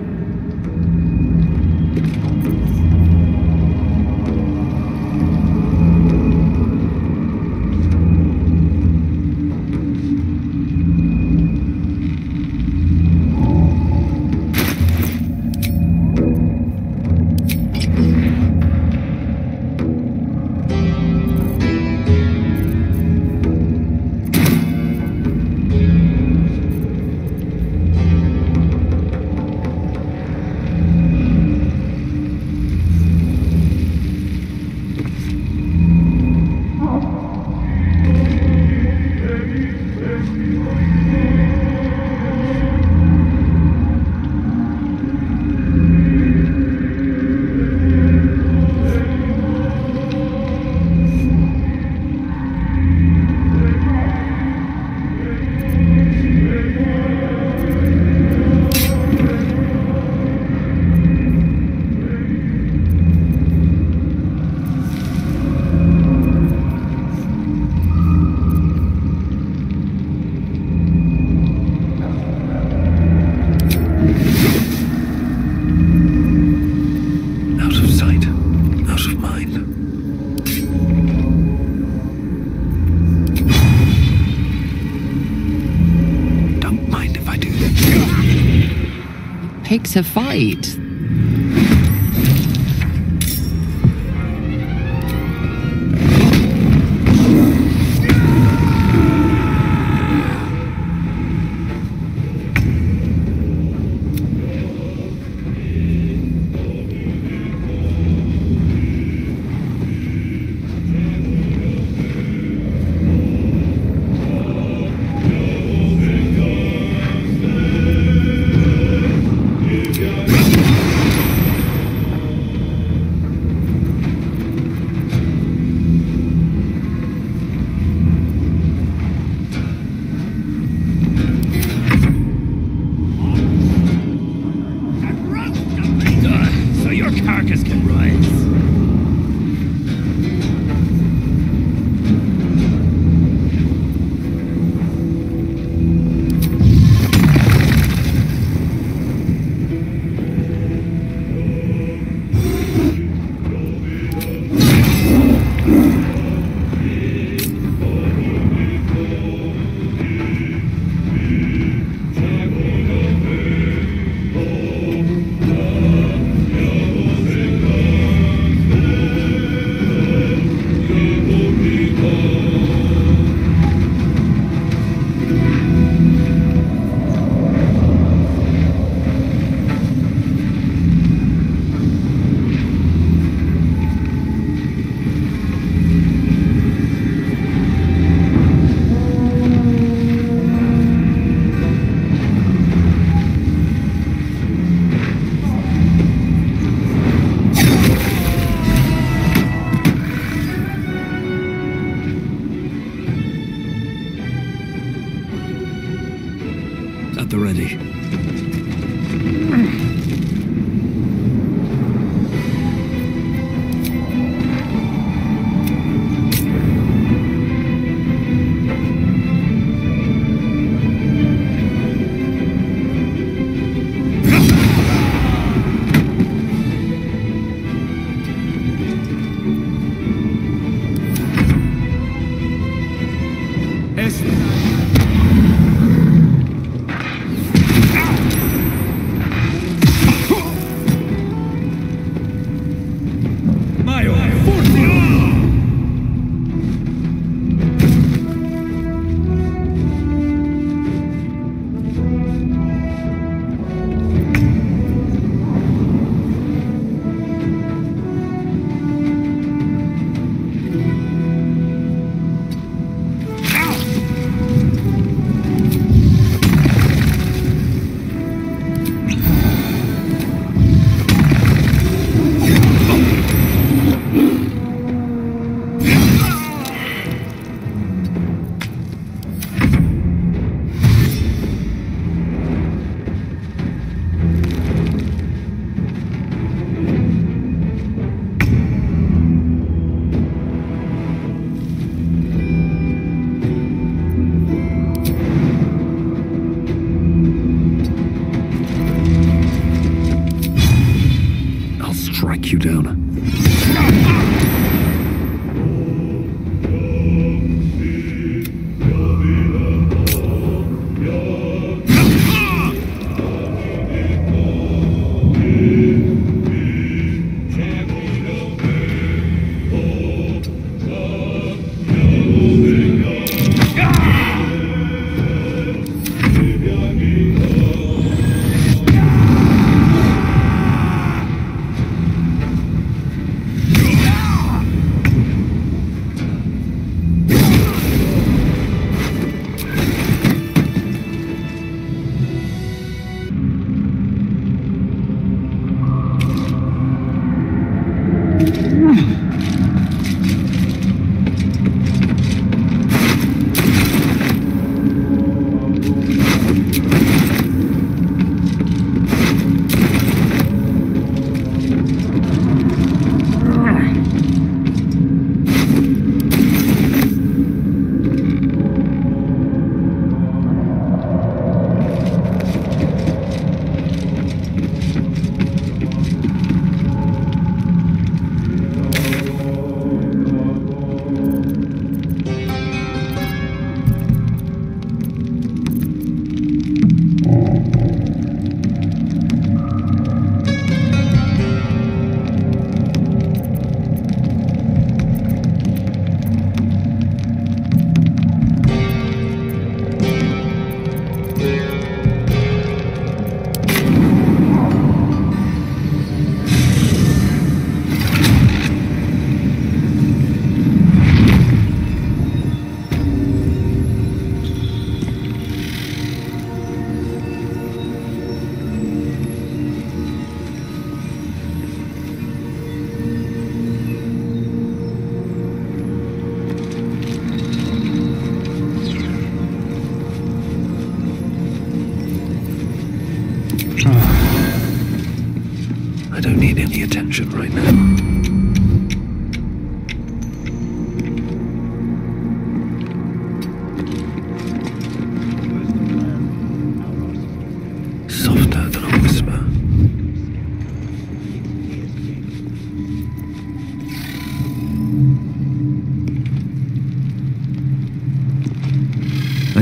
Pigs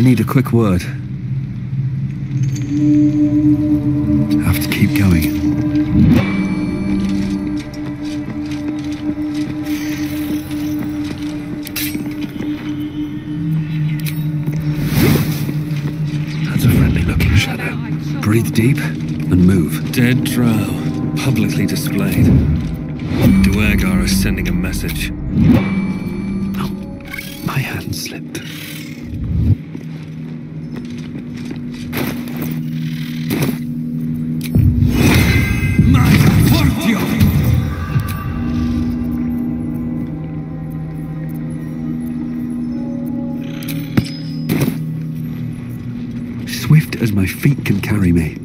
need a quick word. Feet can carry me.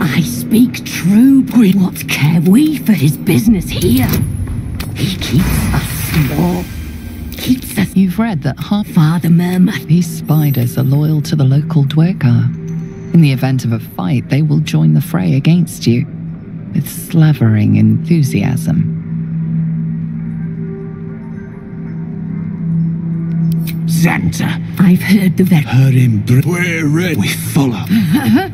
I speak true, Brit. What care we for his business here? He keeps us small. Keeps us.
You've read that half
Father Murmur.
these spiders are loyal to the local Duergar. In the event of a fight, they will join the fray against you with slavering enthusiasm.
Xanta. I've heard the very.
Heard him. Br- We're ready. We follow.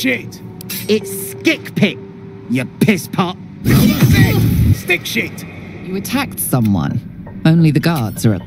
shit!
It's Skick Pick, you piss pot.
Stick shit!
You attacked someone. Only the guards are.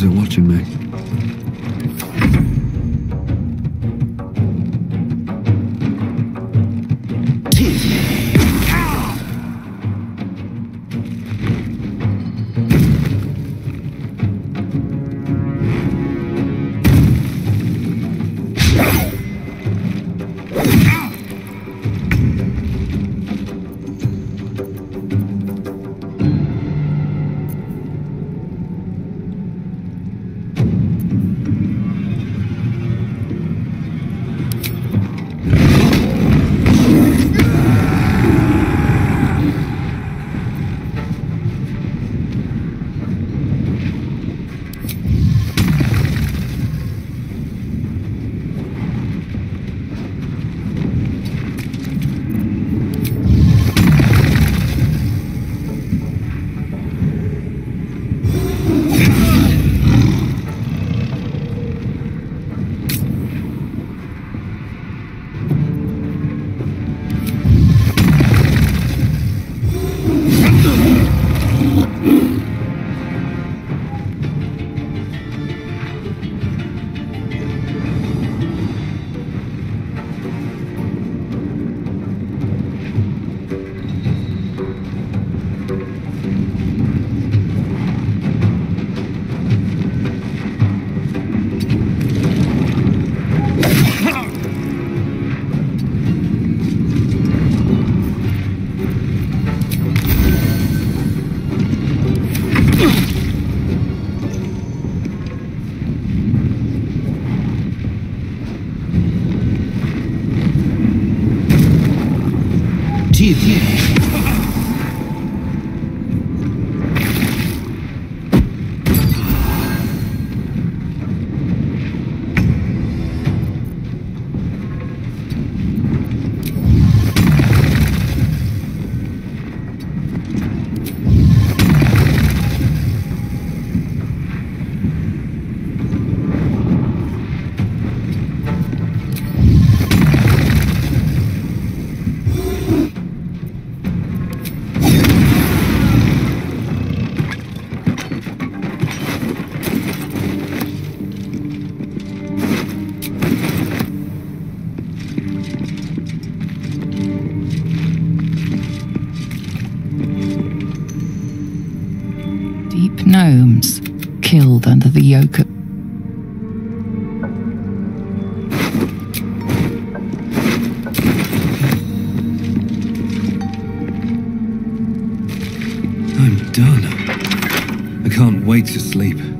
Wonder if the gods are watching
wait to sleep.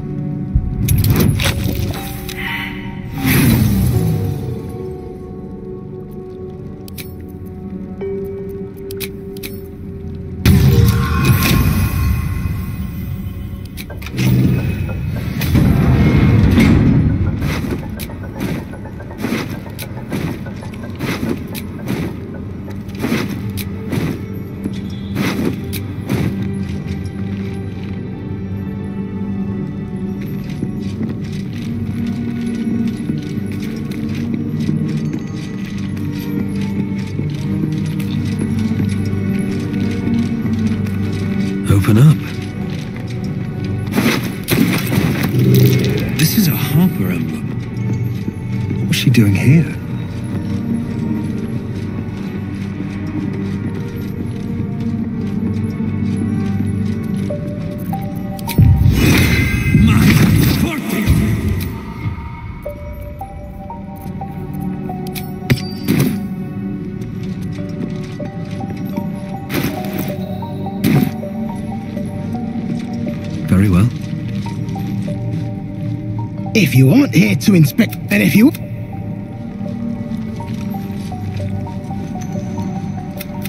You aren't here to inspect, and if you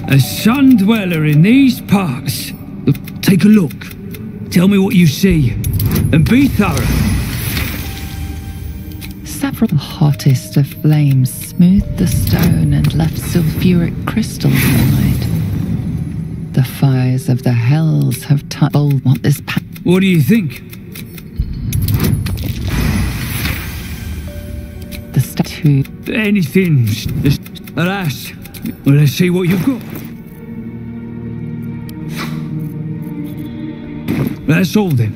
A sun dweller in these parts. Take a look. Tell me what you see. And be thorough.
Several the hottest of flames smoothed the stone and left sulfuric crystals behind. The fires of the hells have touched. told what this pa-
What do you think? Anything. Just, alas. Well, let's see what you've got. That's all then.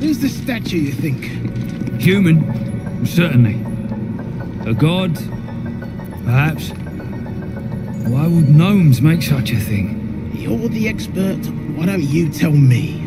Who's the statue, you think?
Human, certainly. A god, perhaps. Why would gnomes make such a thing?
You're the expert. Why don't you tell me?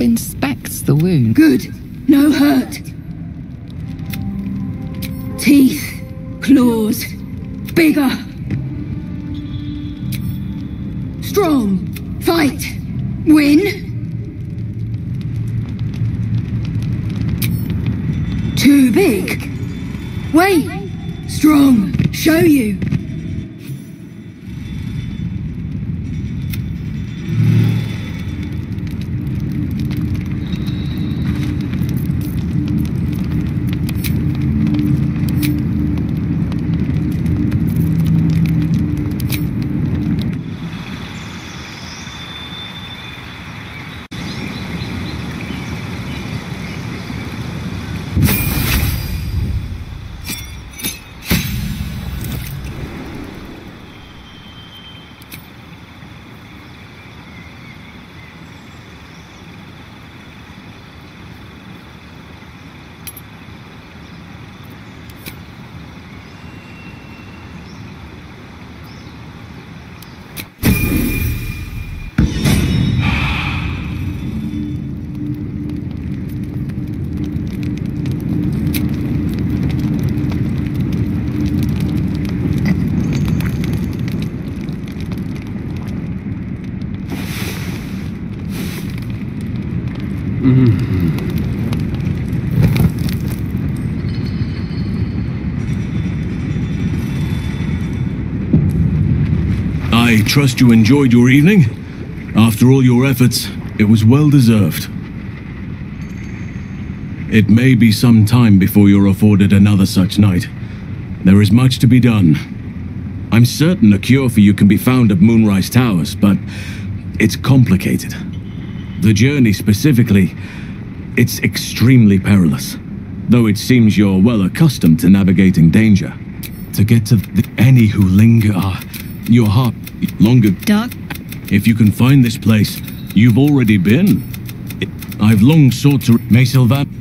Inspects the wound.
Good. No hurt. Teeth. Claws. Bigger. Strong. Fight. Win. Too big. Wait. Strong. Show you.
I trust you enjoyed your evening. After all your efforts, it was well deserved. It may be some time before you're afforded another such night. There is much to be done. I'm certain a cure for you can be found at Moonrise Towers, but it's complicated. The journey specifically, it's extremely perilous. Though it seems you're well accustomed to navigating danger. To get to any who linger are your heart longer.
Doc?
If you can find this place, you've already been. I've long sought to. May Sylvan.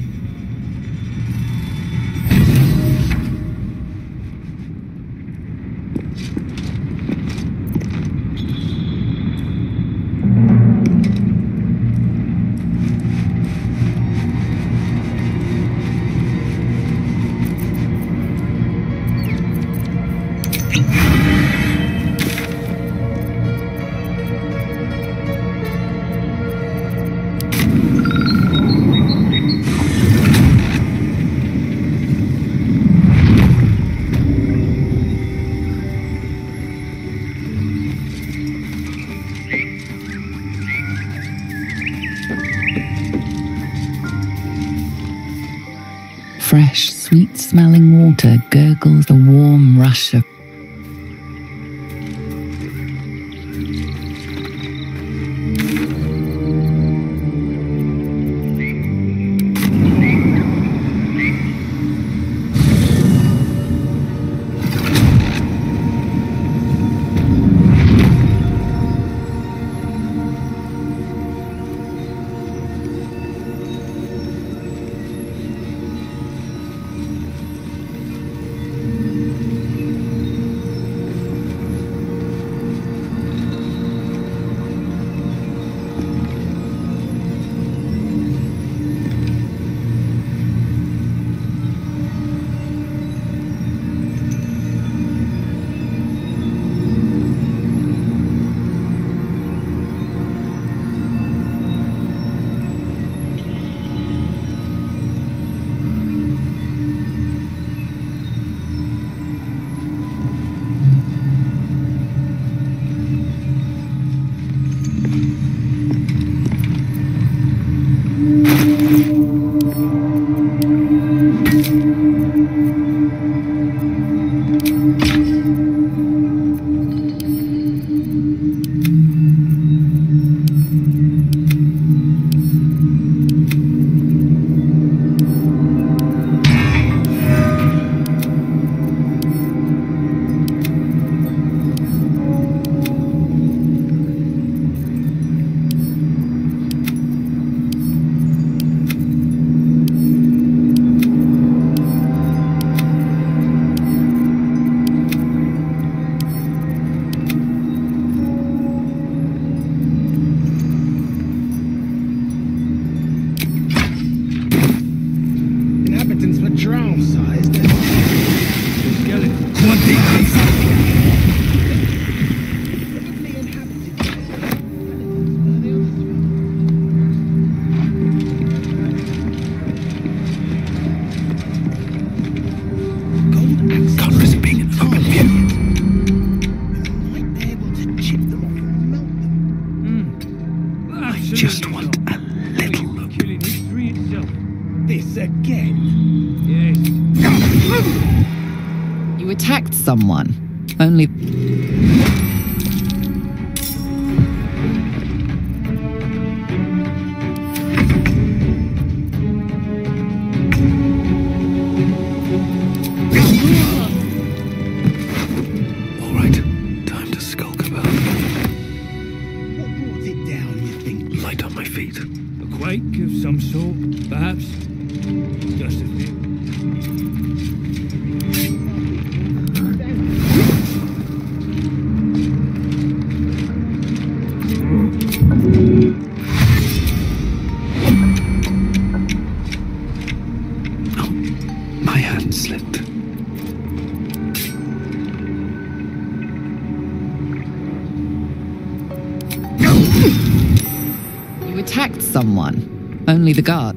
A
guard.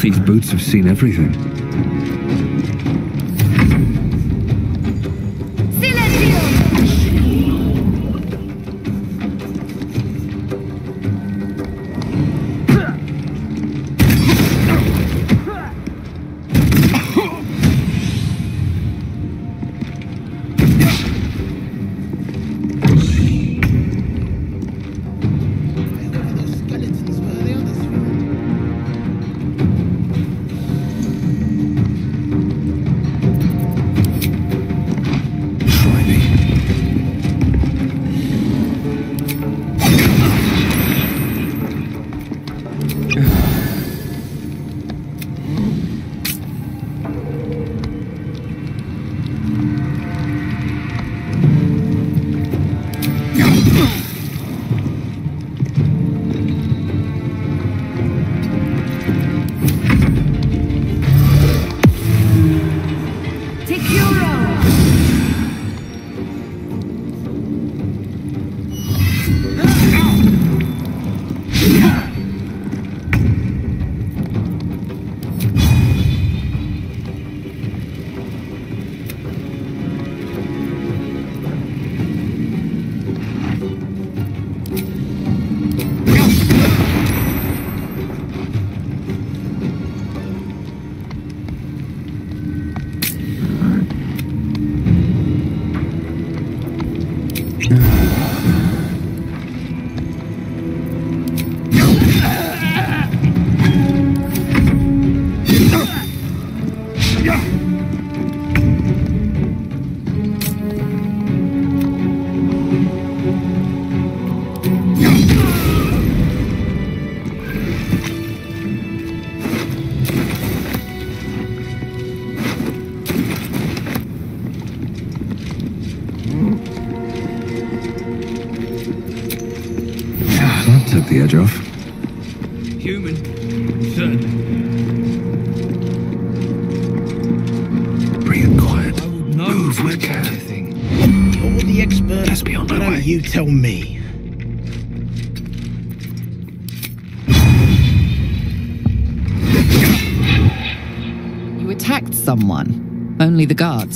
These boots have seen everything.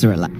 The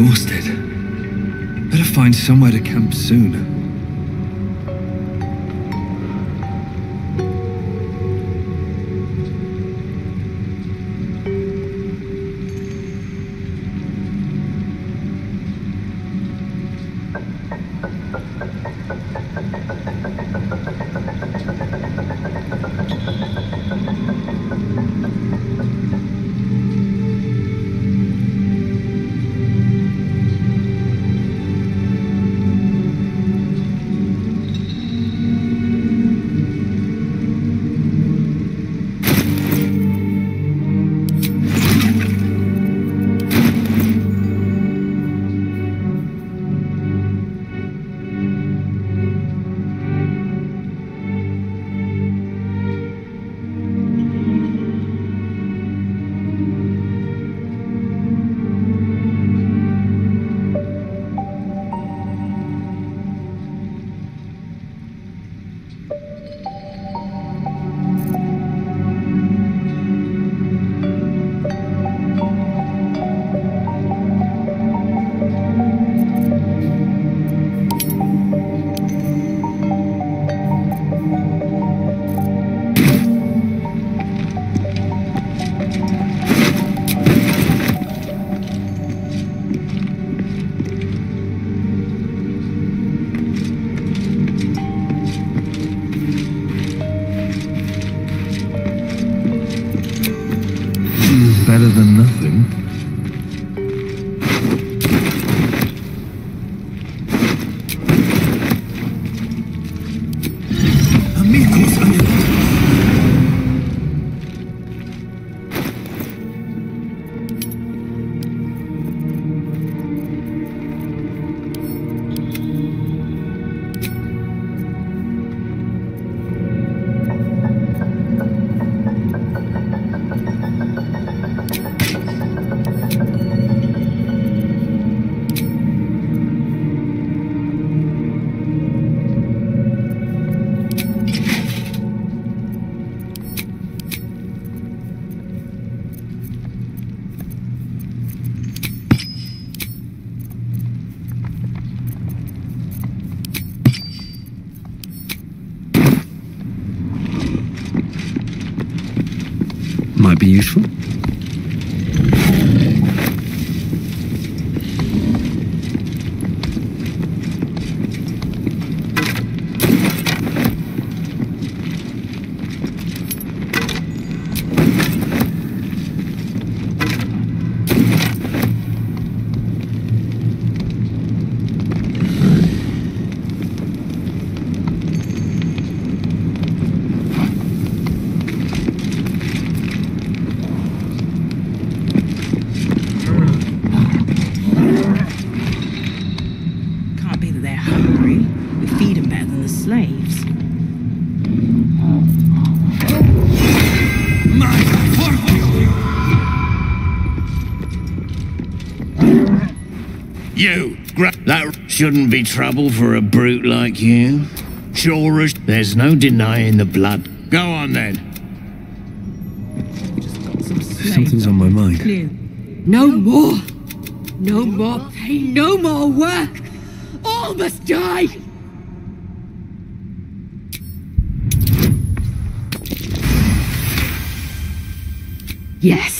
exhausted. Better find somewhere to camp soon. Might be useful.
Can't be that they're hungry. We feed them better than the slaves.
You, gra- that shouldn't be trouble for a brute like you. Sure as there's no denying the blood. Go on then.
Something's on my mind.
No more! No more pain, no more work! All must die! Yes.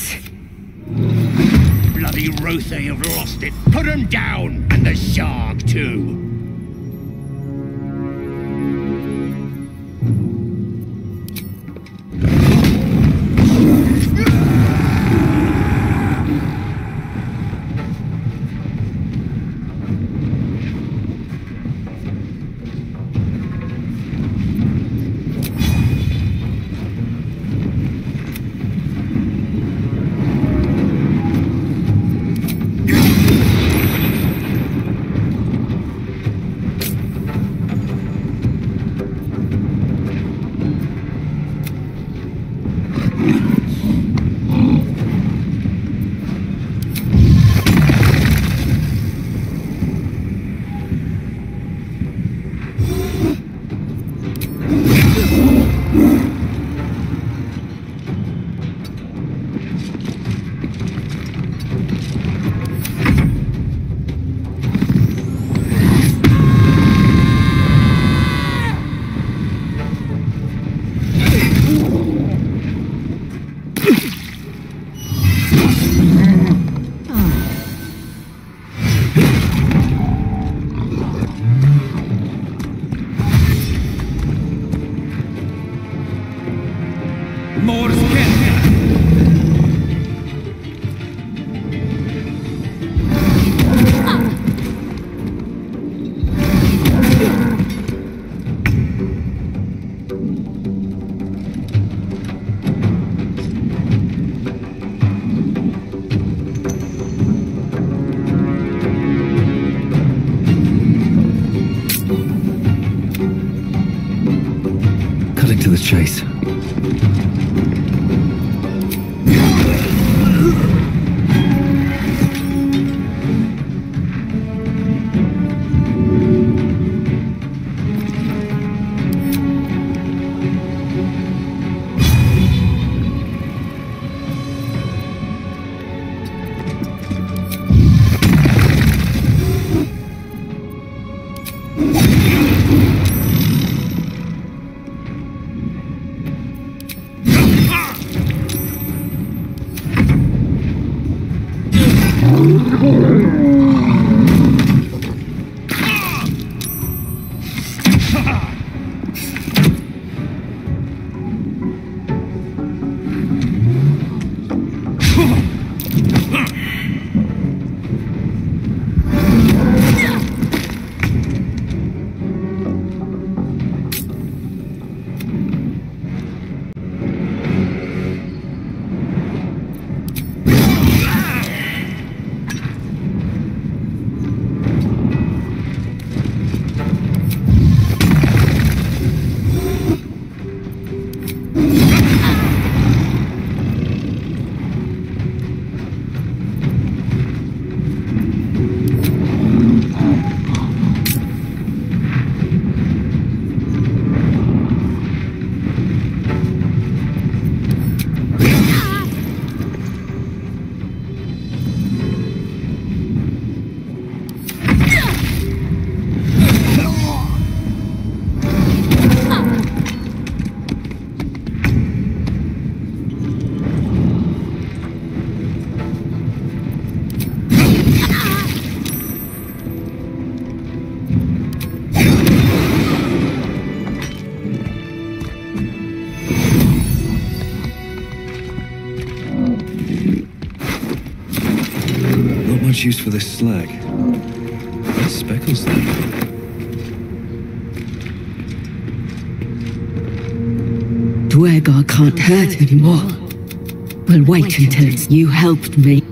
chase. it's used for this slag. What speckles there?
Duergar can't hurt anymore. We'll wait until it's you helped me.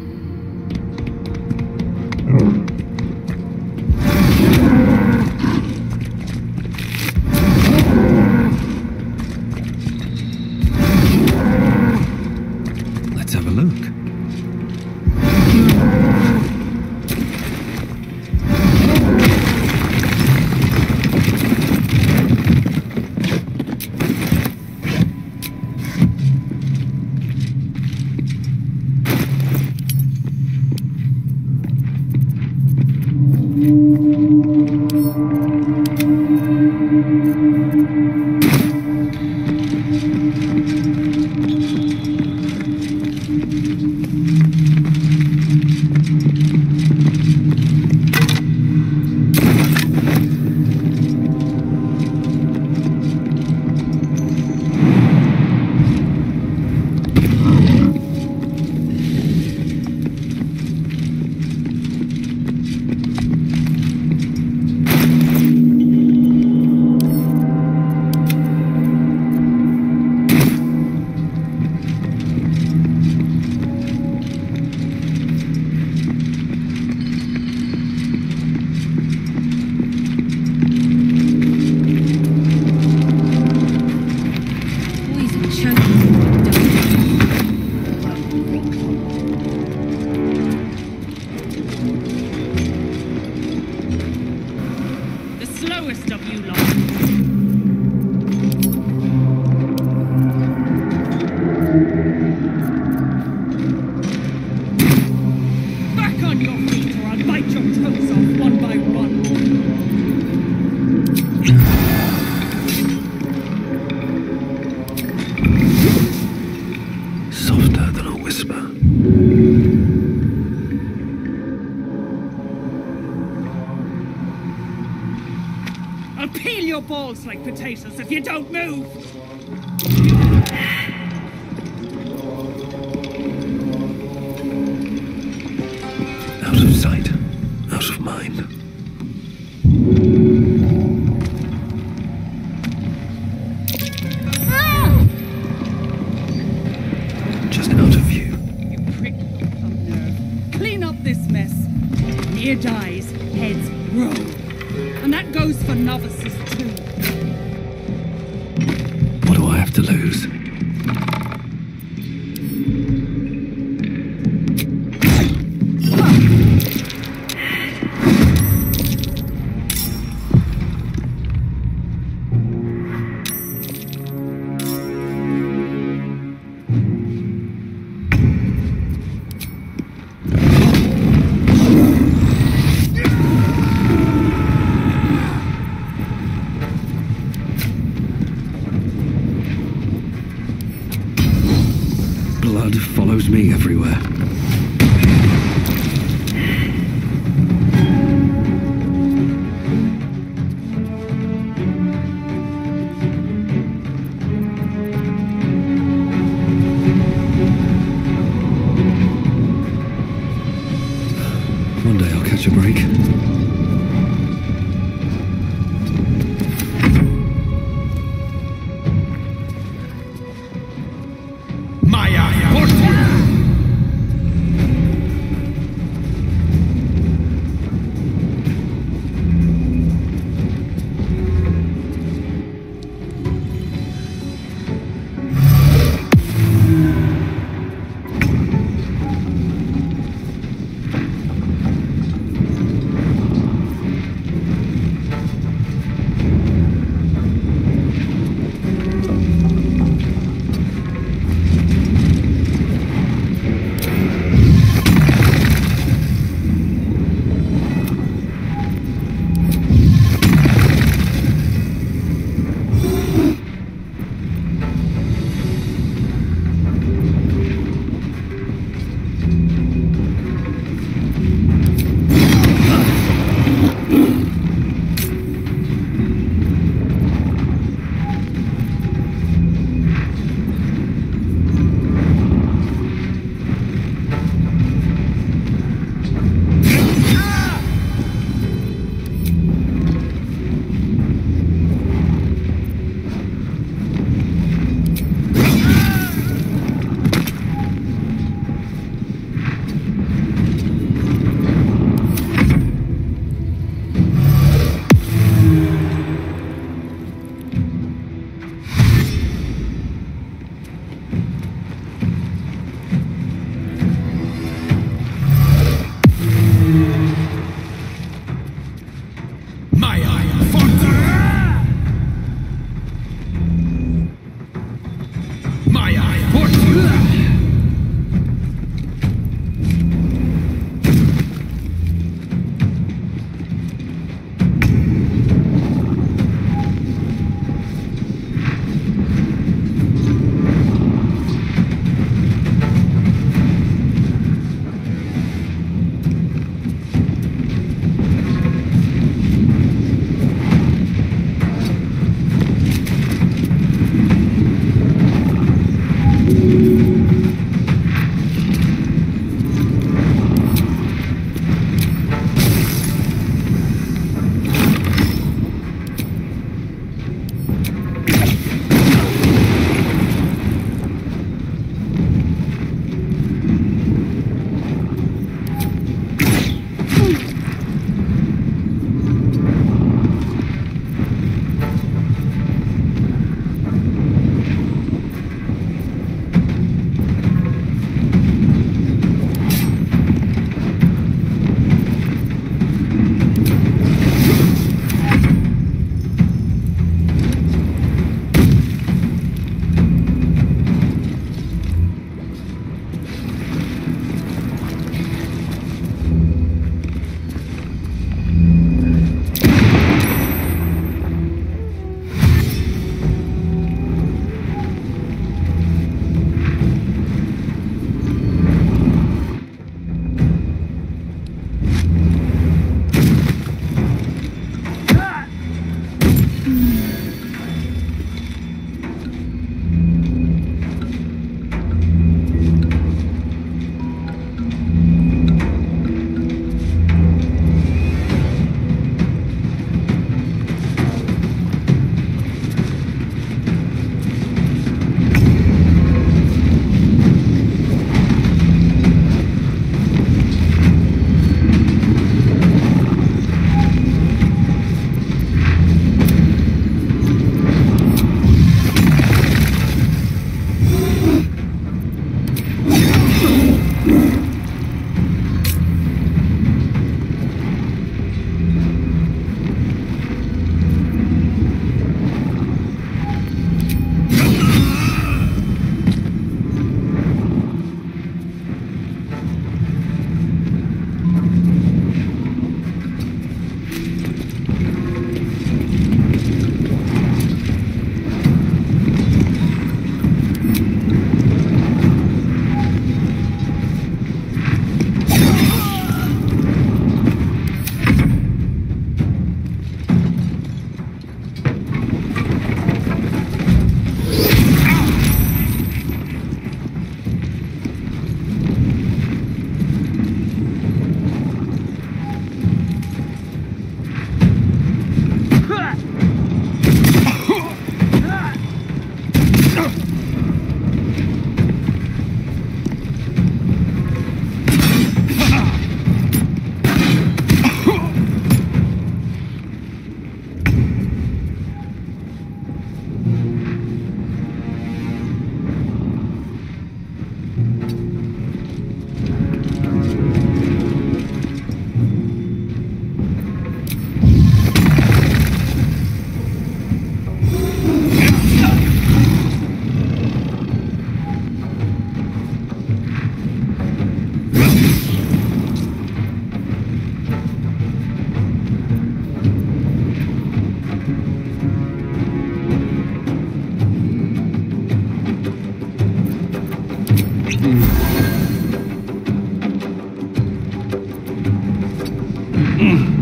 Mm-hmm.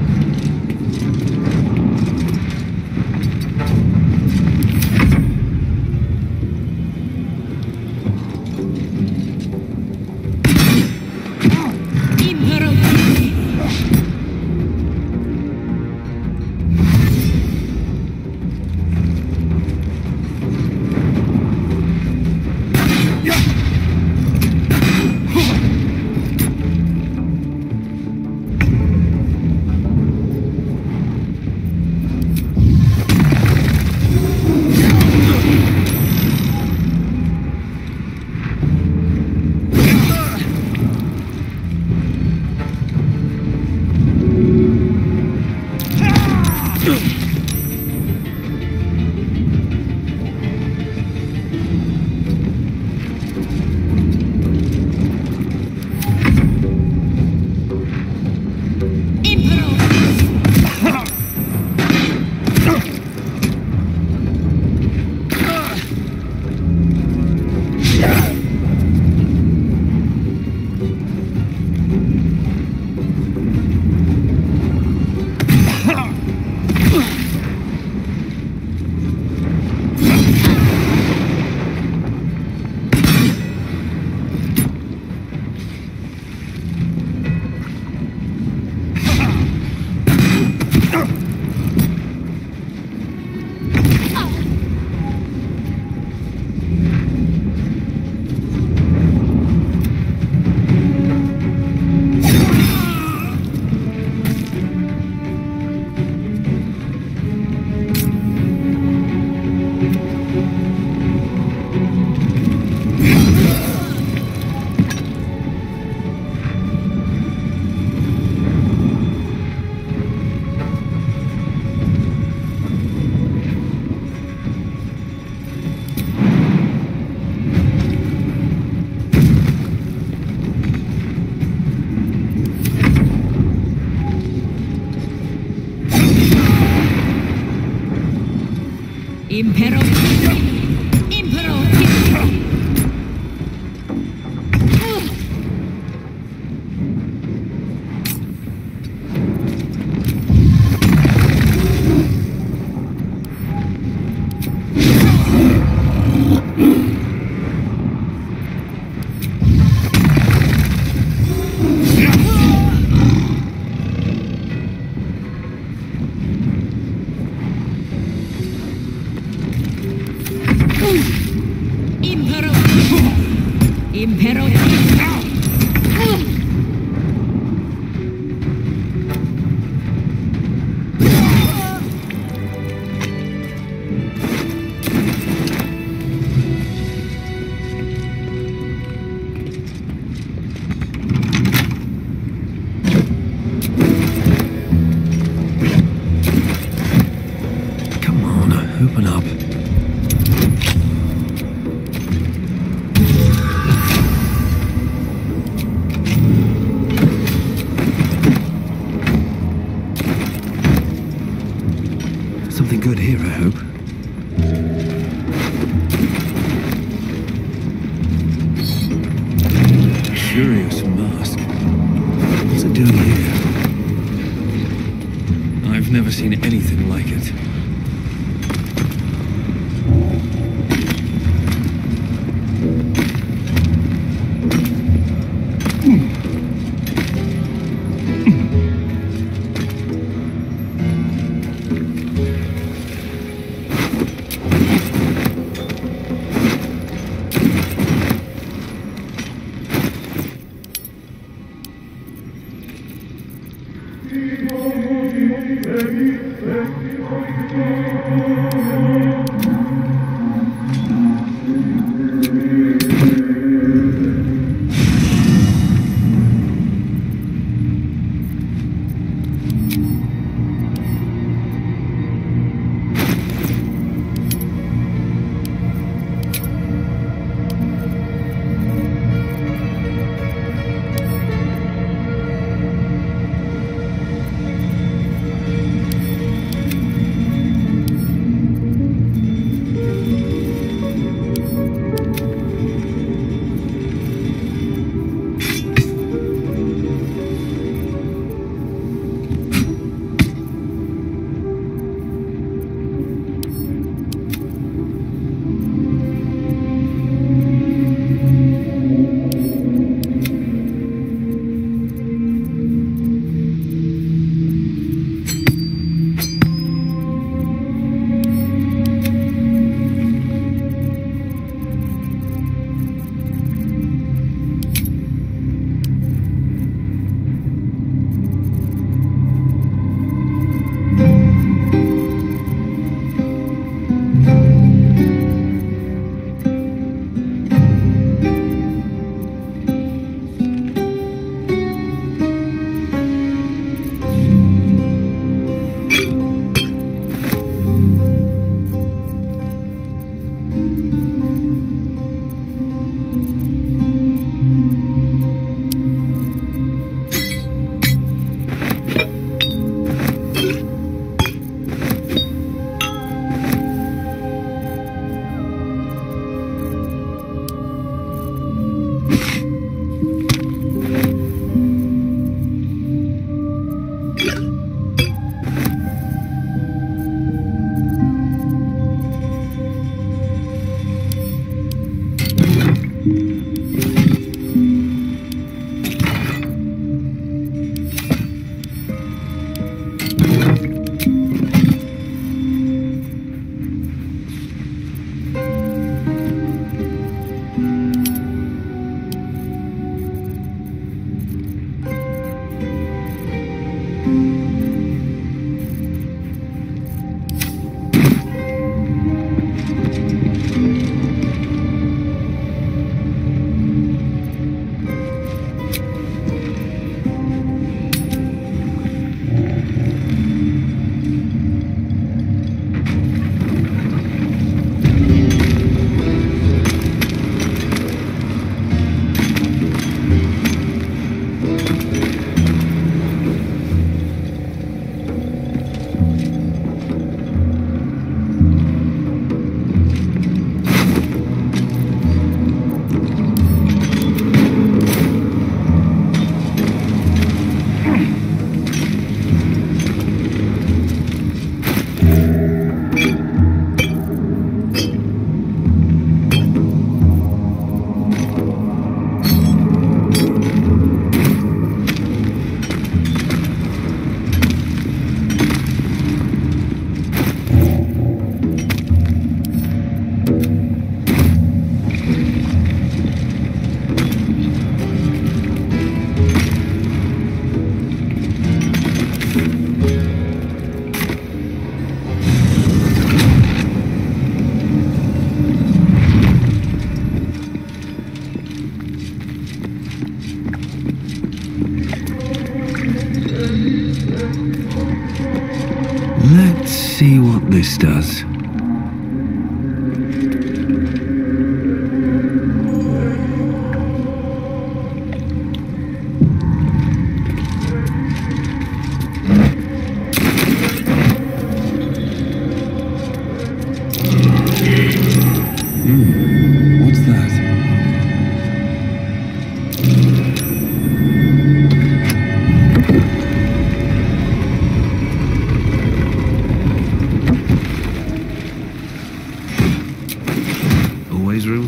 Impero. Impero.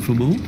Always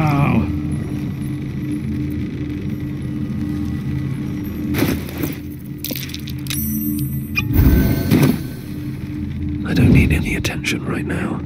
I don't need any attention right now.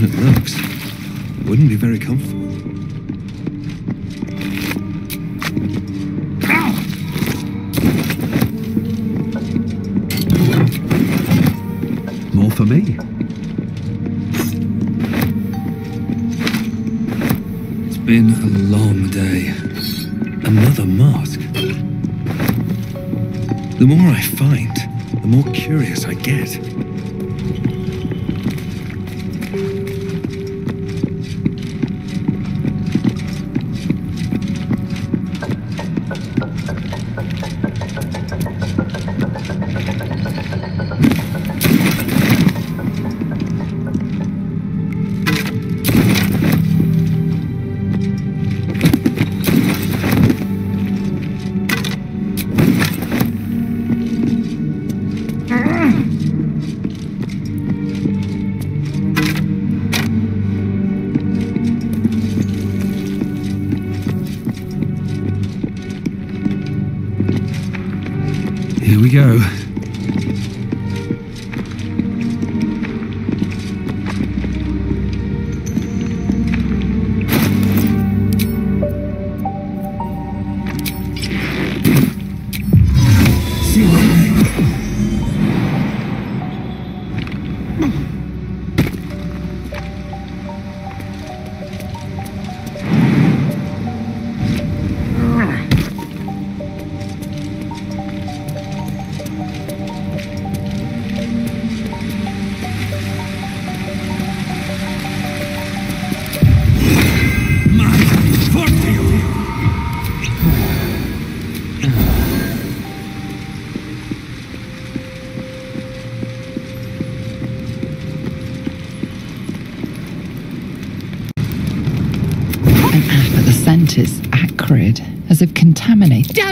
It looks. Wouldn't be very comfortable. More for me. It's been a long day. Another mask. The more I find, the more curious I get.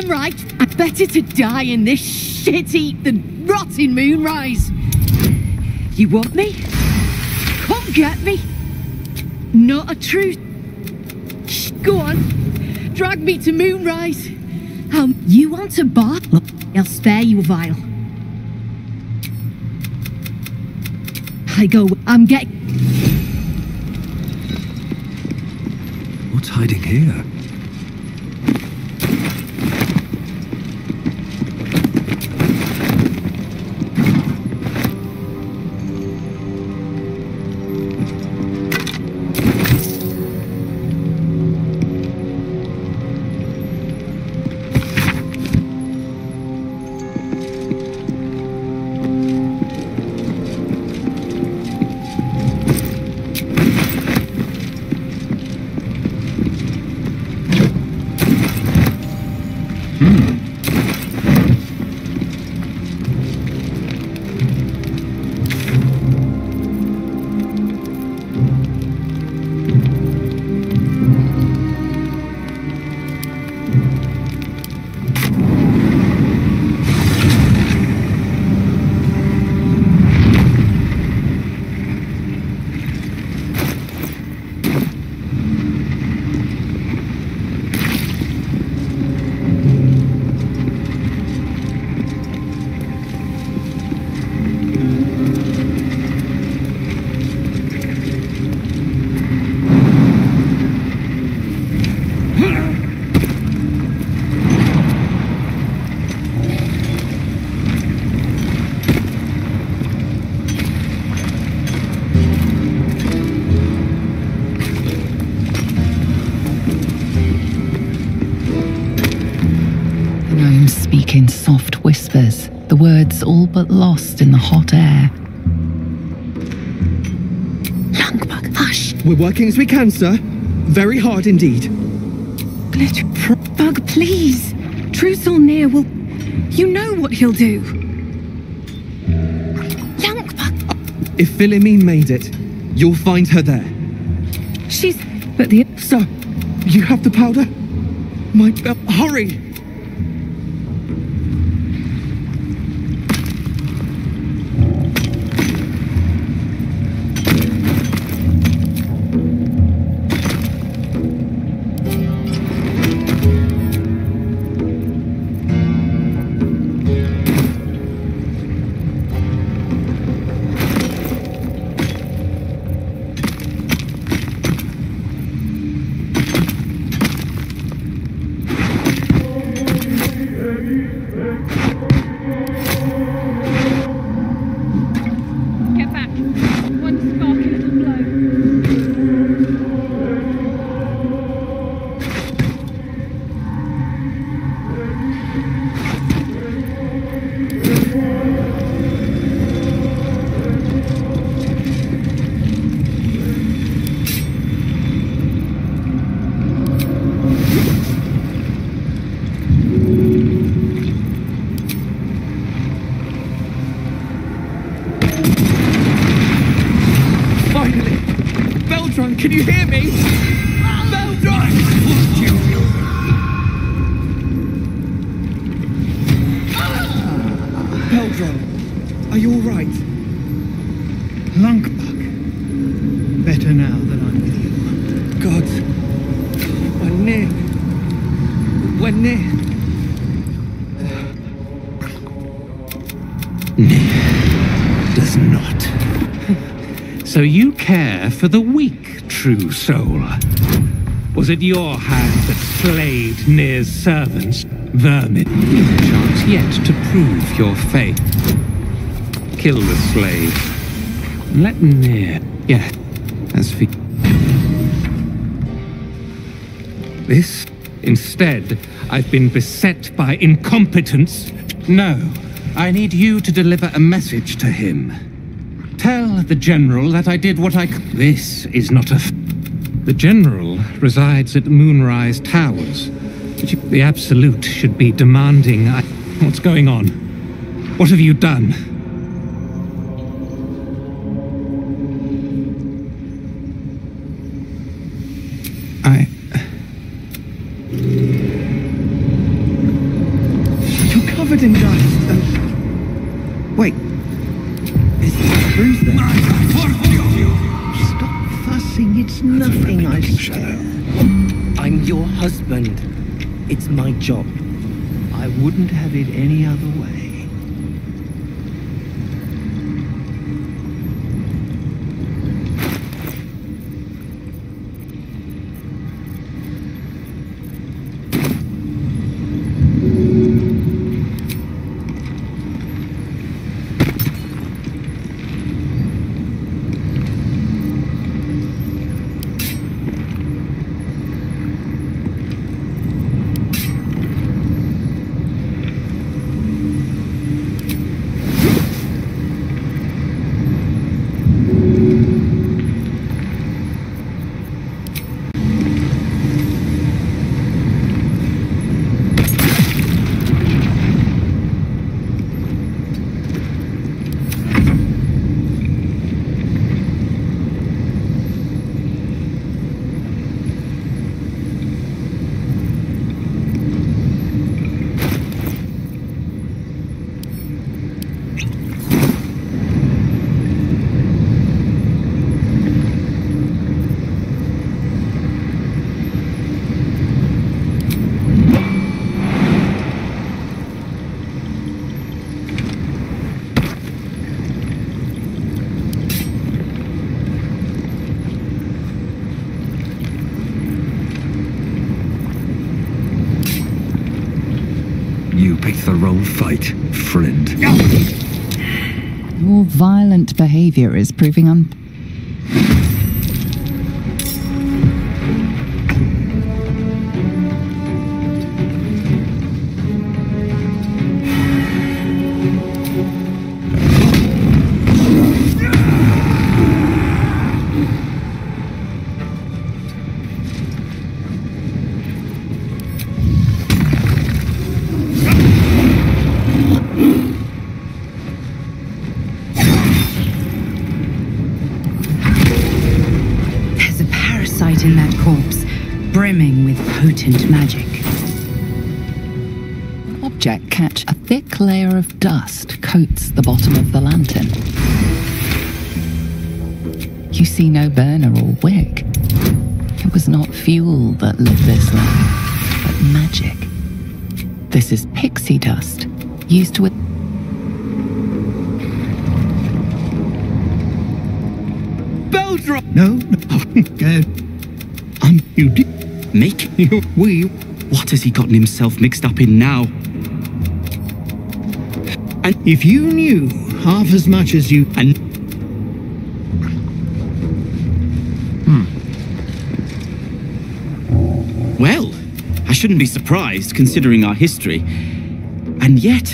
Damn right! I'm better to die in this shit than rot in Moonrise. You want me? Come get me. Not a truth. Go on. Drag me to Moonrise. Um, you want a bar? I'll spare you a vial. I go. I'm getting.
Working as we can, sir. Very hard indeed.
Glitch, bug, please. True Soul Nere will. You know what he'll do.
Young If Philomeen made it, you'll find her there.
She's. But the.
Sir, you have the powder? My. Uh, hurry!
Can you hear me?
Beldron, are you all right?
Lunkbug. Better now that I'm with you.
God. We're near. We're near.
Does not. So you care for the true soul. Was it your hand that slayed Nere's servants, vermin? Chance yet to prove your faith. Kill the slave. Let Nir. Yeah, as for. This, instead, I've been beset by incompetence. No, I need you to deliver a message to him. Tell the General that I did what I could. This is not a. The General resides at Moonrise Towers. The Absolute should be demanding. I- What's going on? What have you done?
Fight, friend.
Your violent behavior is proving un. Dust coats the bottom of the lantern. You see no burner or wick. It was not fuel that lit this lamp, but magic. This is pixie dust, used with.
Beldron! No, no. I'm you make you we.
What has he gotten himself mixed up in now?
And if you knew half as much as you
and hmm. Well, I shouldn't be surprised considering our history. And yet.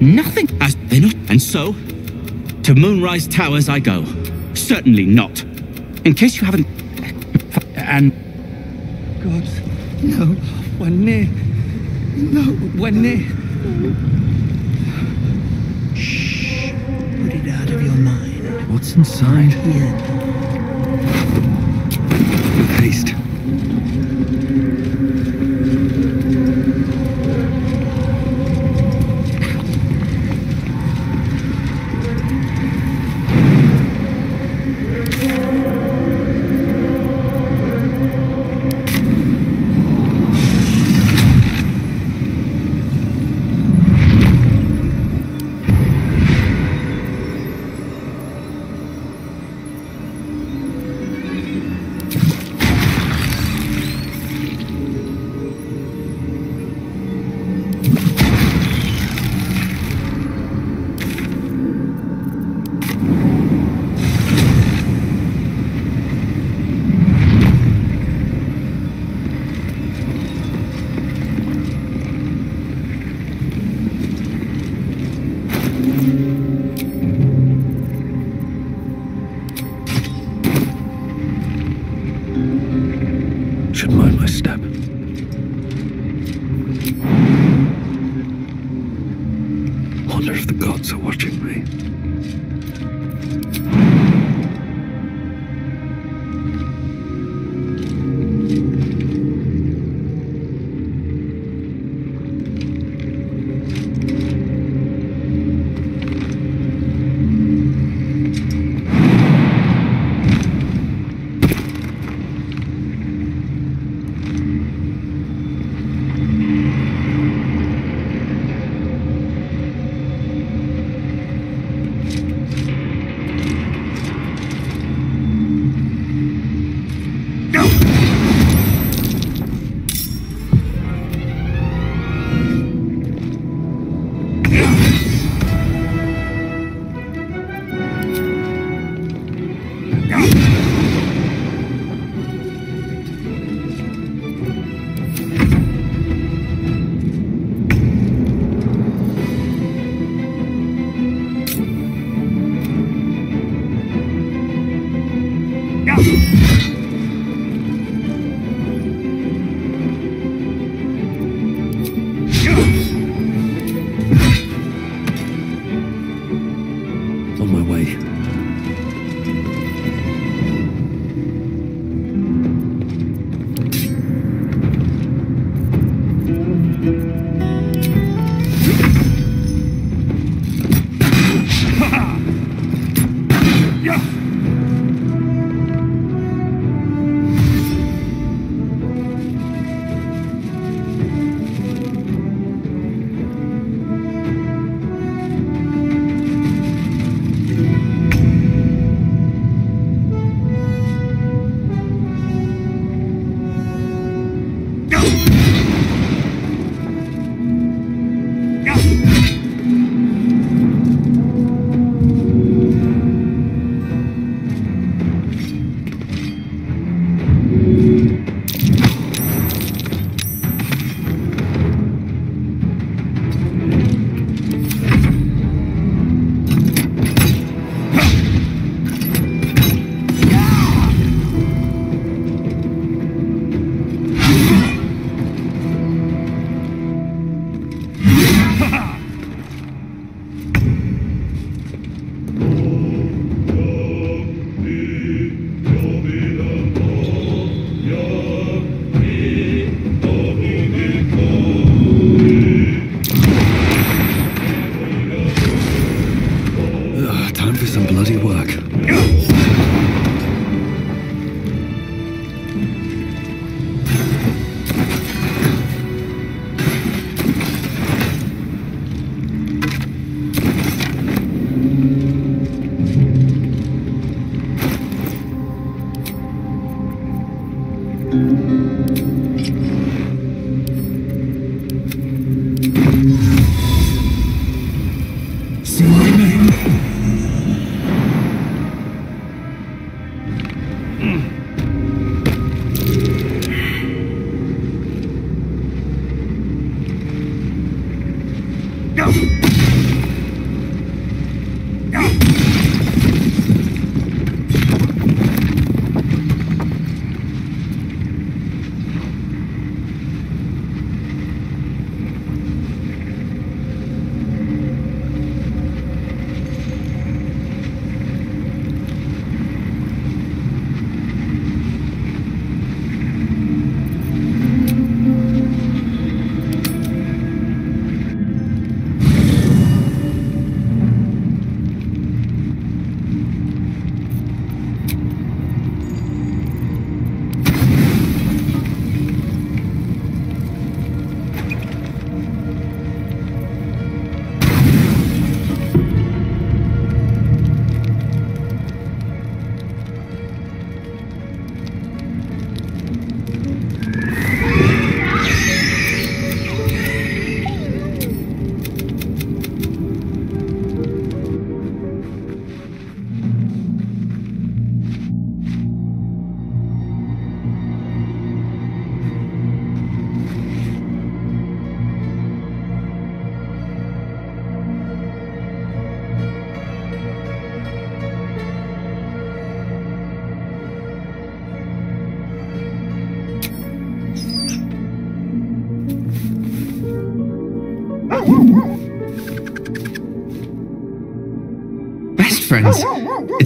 Nothing as they're not. And so, to Moonrise Towers I go. Certainly not. In case you haven't. And.
God, no, we're near. No, we're near.
Shh. Put it out of your mind.
What's inside?
Here.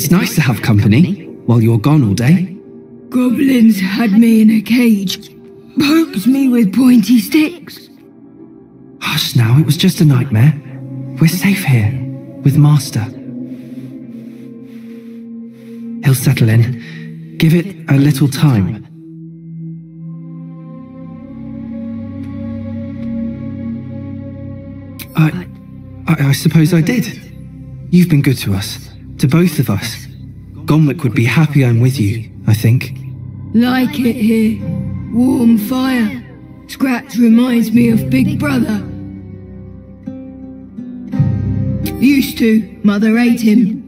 It's nice to have company while you're gone all day.
Goblins had me in a cage, poked me with pointy sticks.
Hush now, it was just a nightmare. We're safe here, with Master. He'll settle in. Give it a little time. I, I, I suppose I did. You've been good to us, to both of us. Gomlik would be happy I'm with you, I think.
Like it here. Warm fire. Scratch reminds me of Big Brother. Used to. Mother ate him.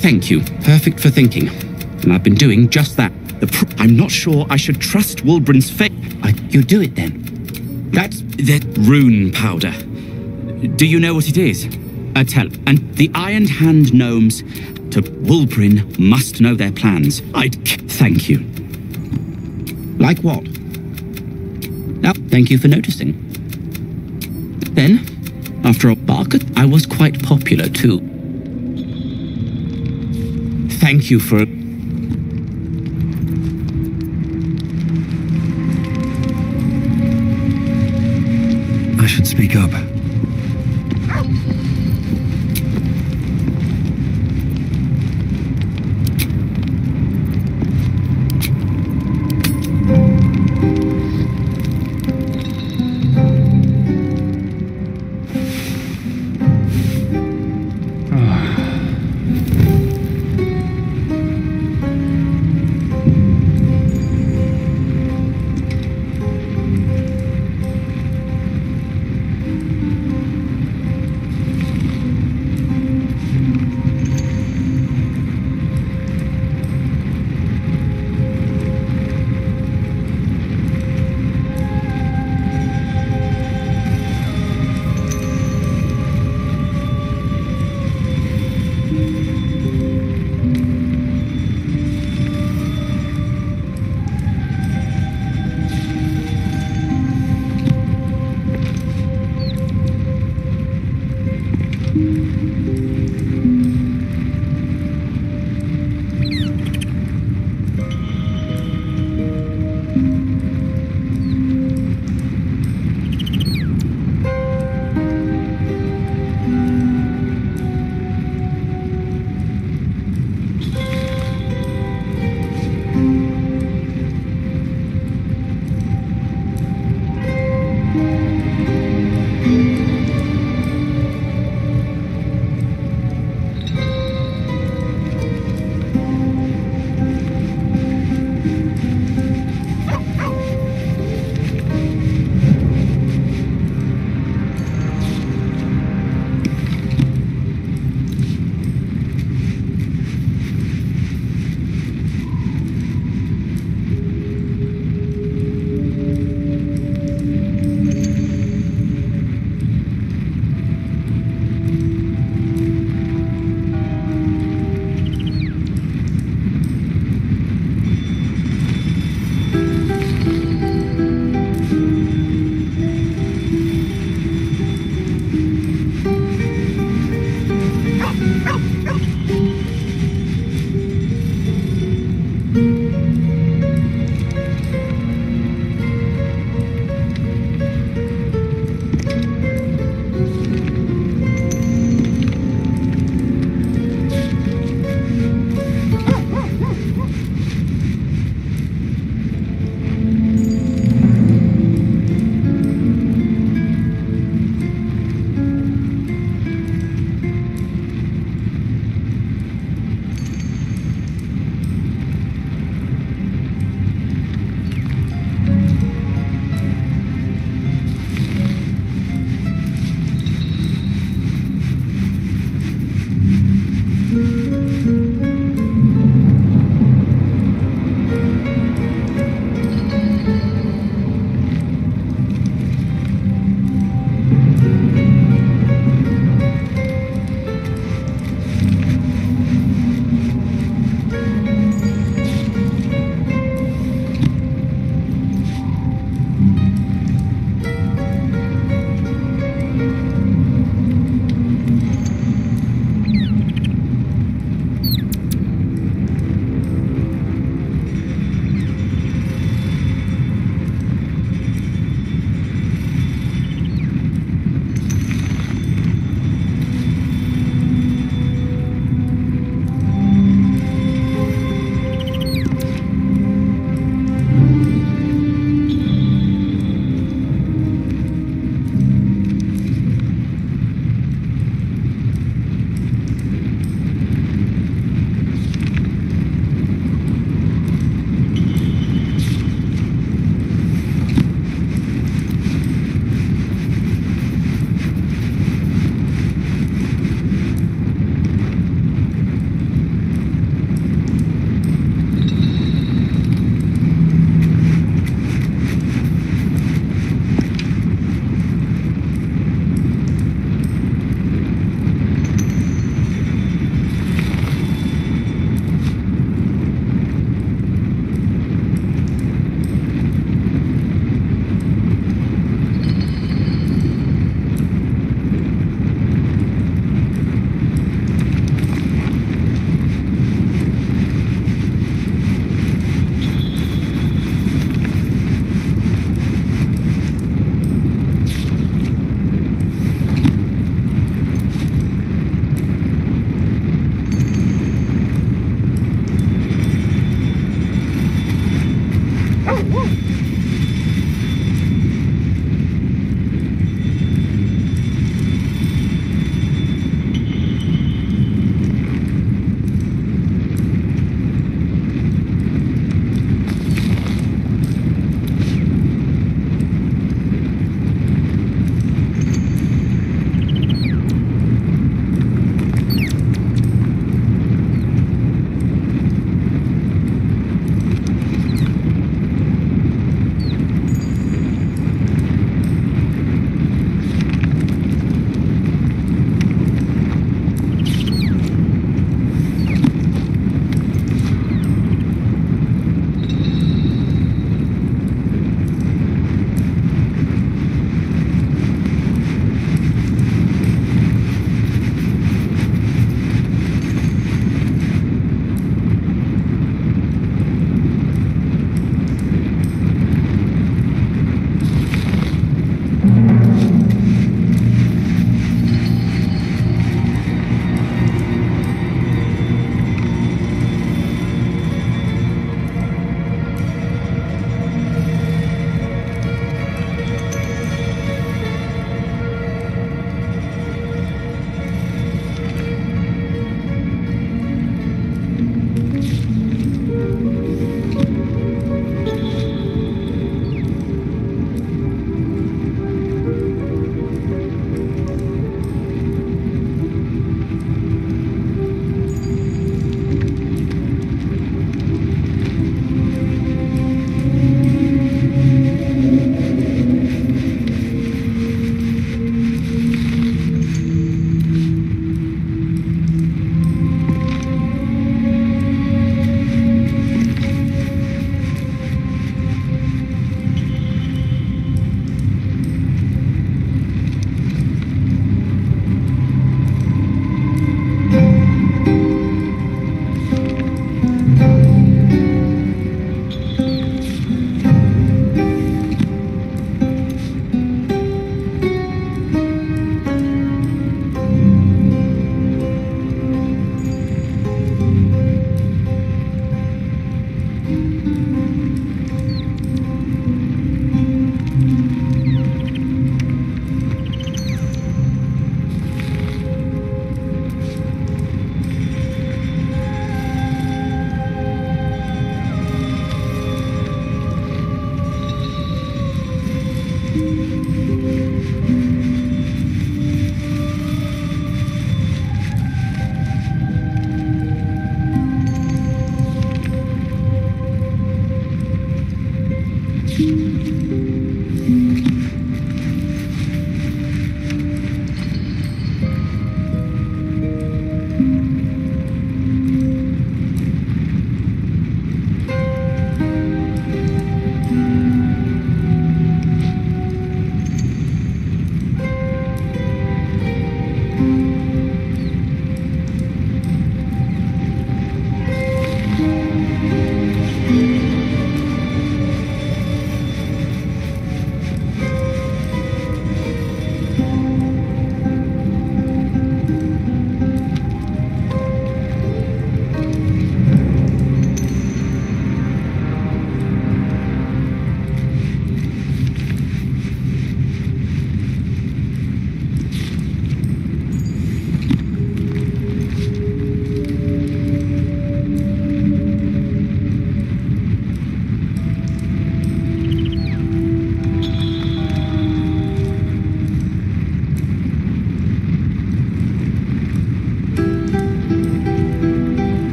Thank you.
Perfect for thinking. And I've been doing just that. I'm not sure I should trust Wulbren's fate. I, you do it then. That's the rune powder. Do you know what it is? I tell. And the Iron Hand gnomes to Wulbrin must know their plans. I'd thank you. Like what? Now, thank you for noticing. Then, after a Barker, I was quite popular too. Thank you for.
I should speak up.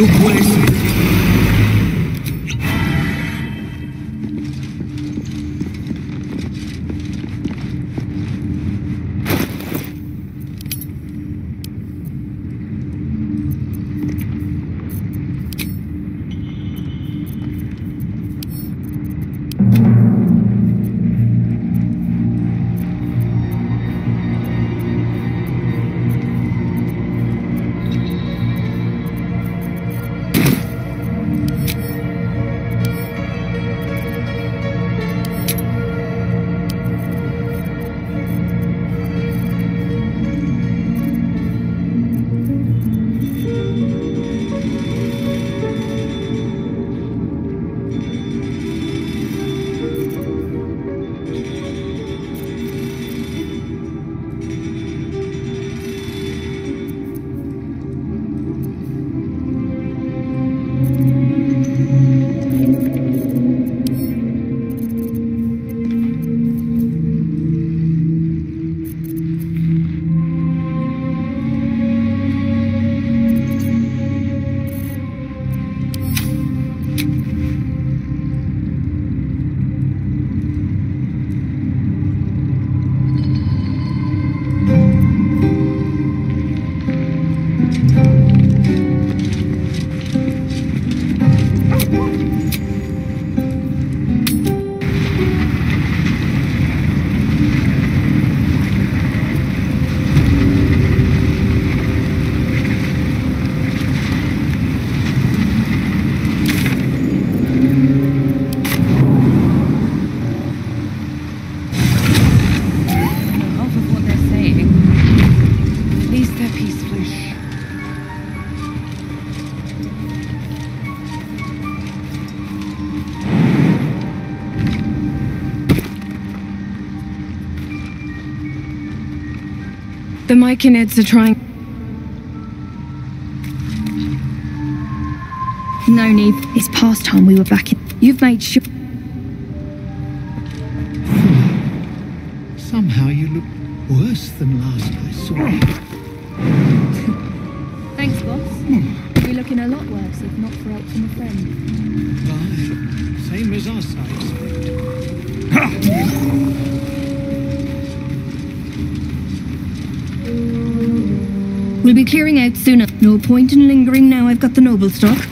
No puede.
my kinets are trying.
No need. It's past time we were back in. point in lingering now I've got the noble stock.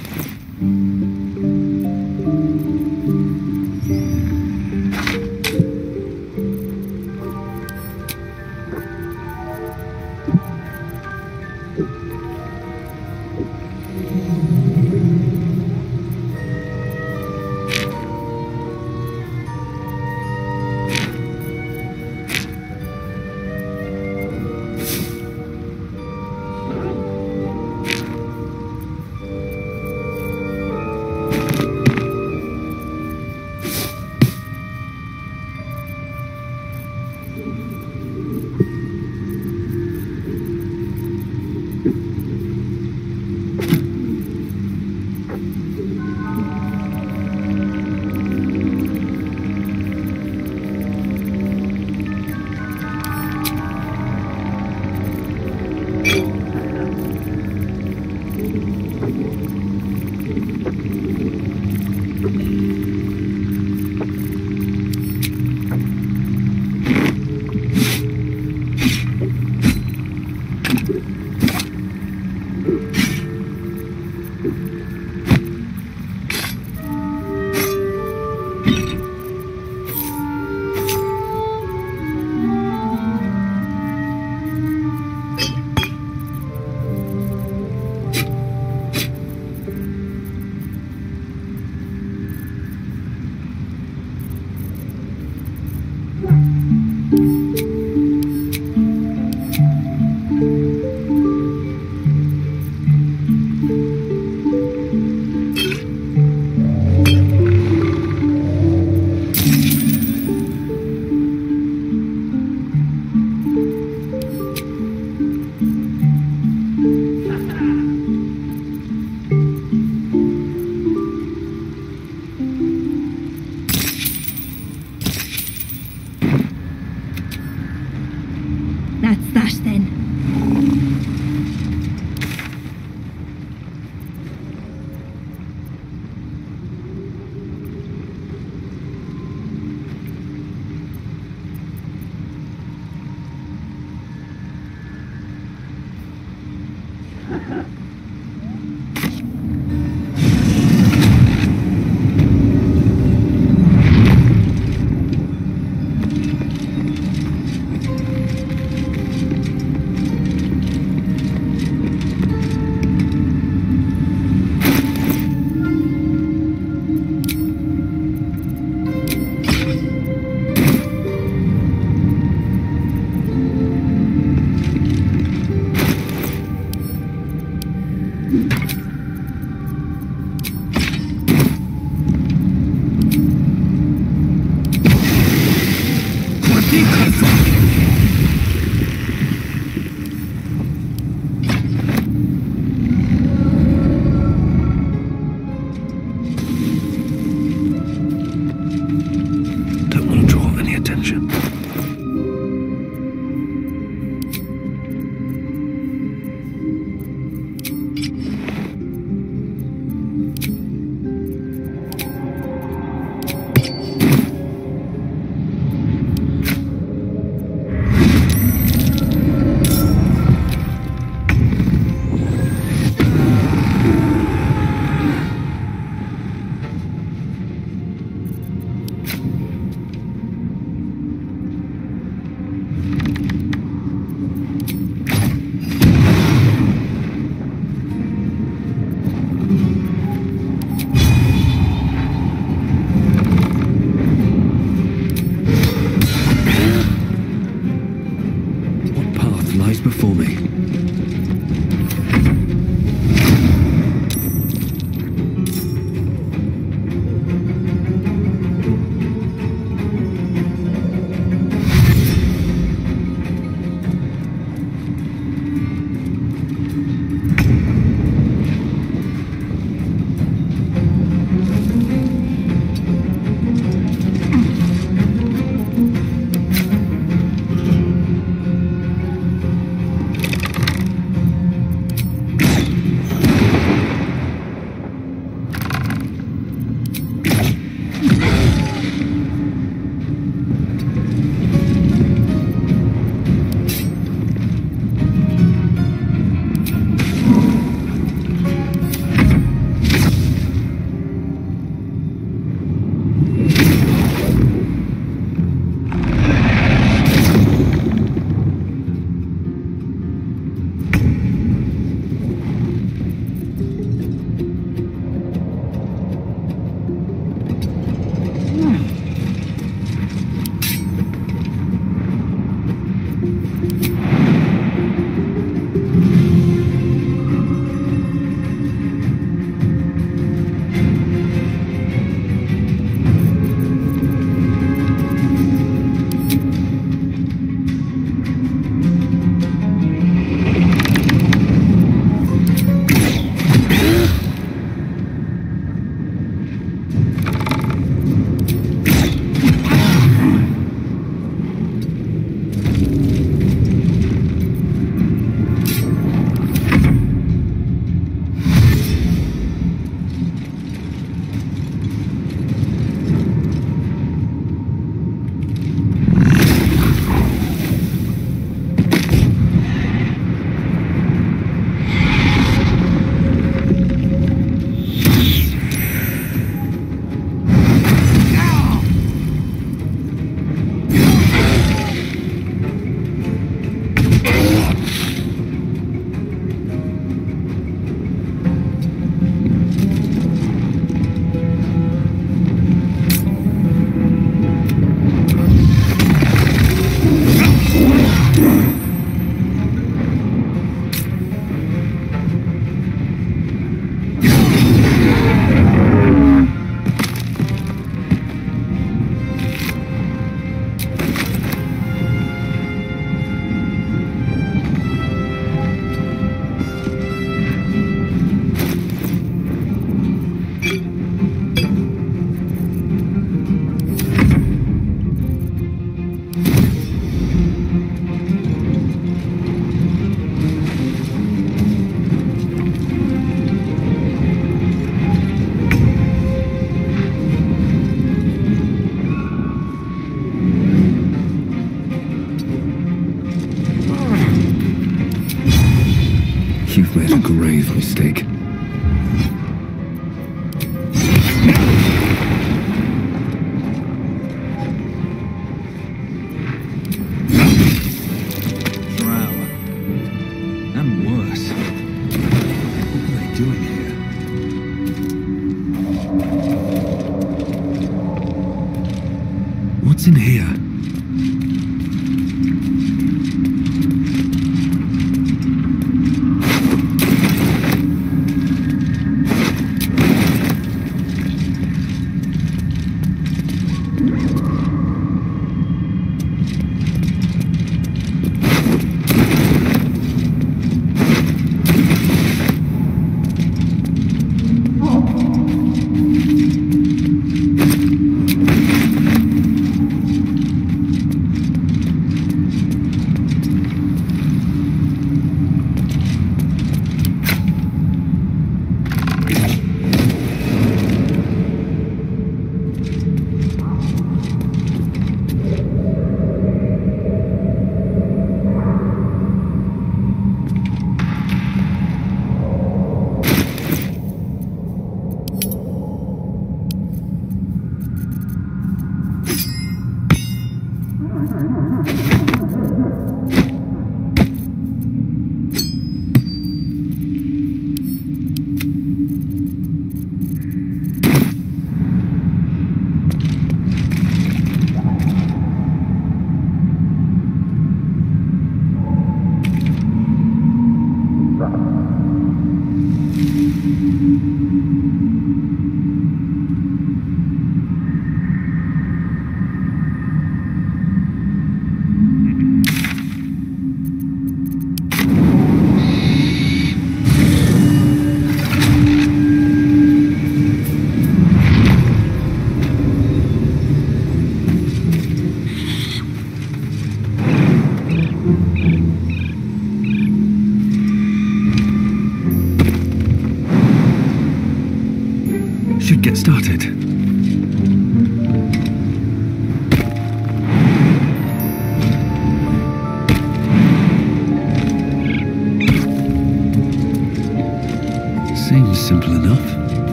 A grave mistake.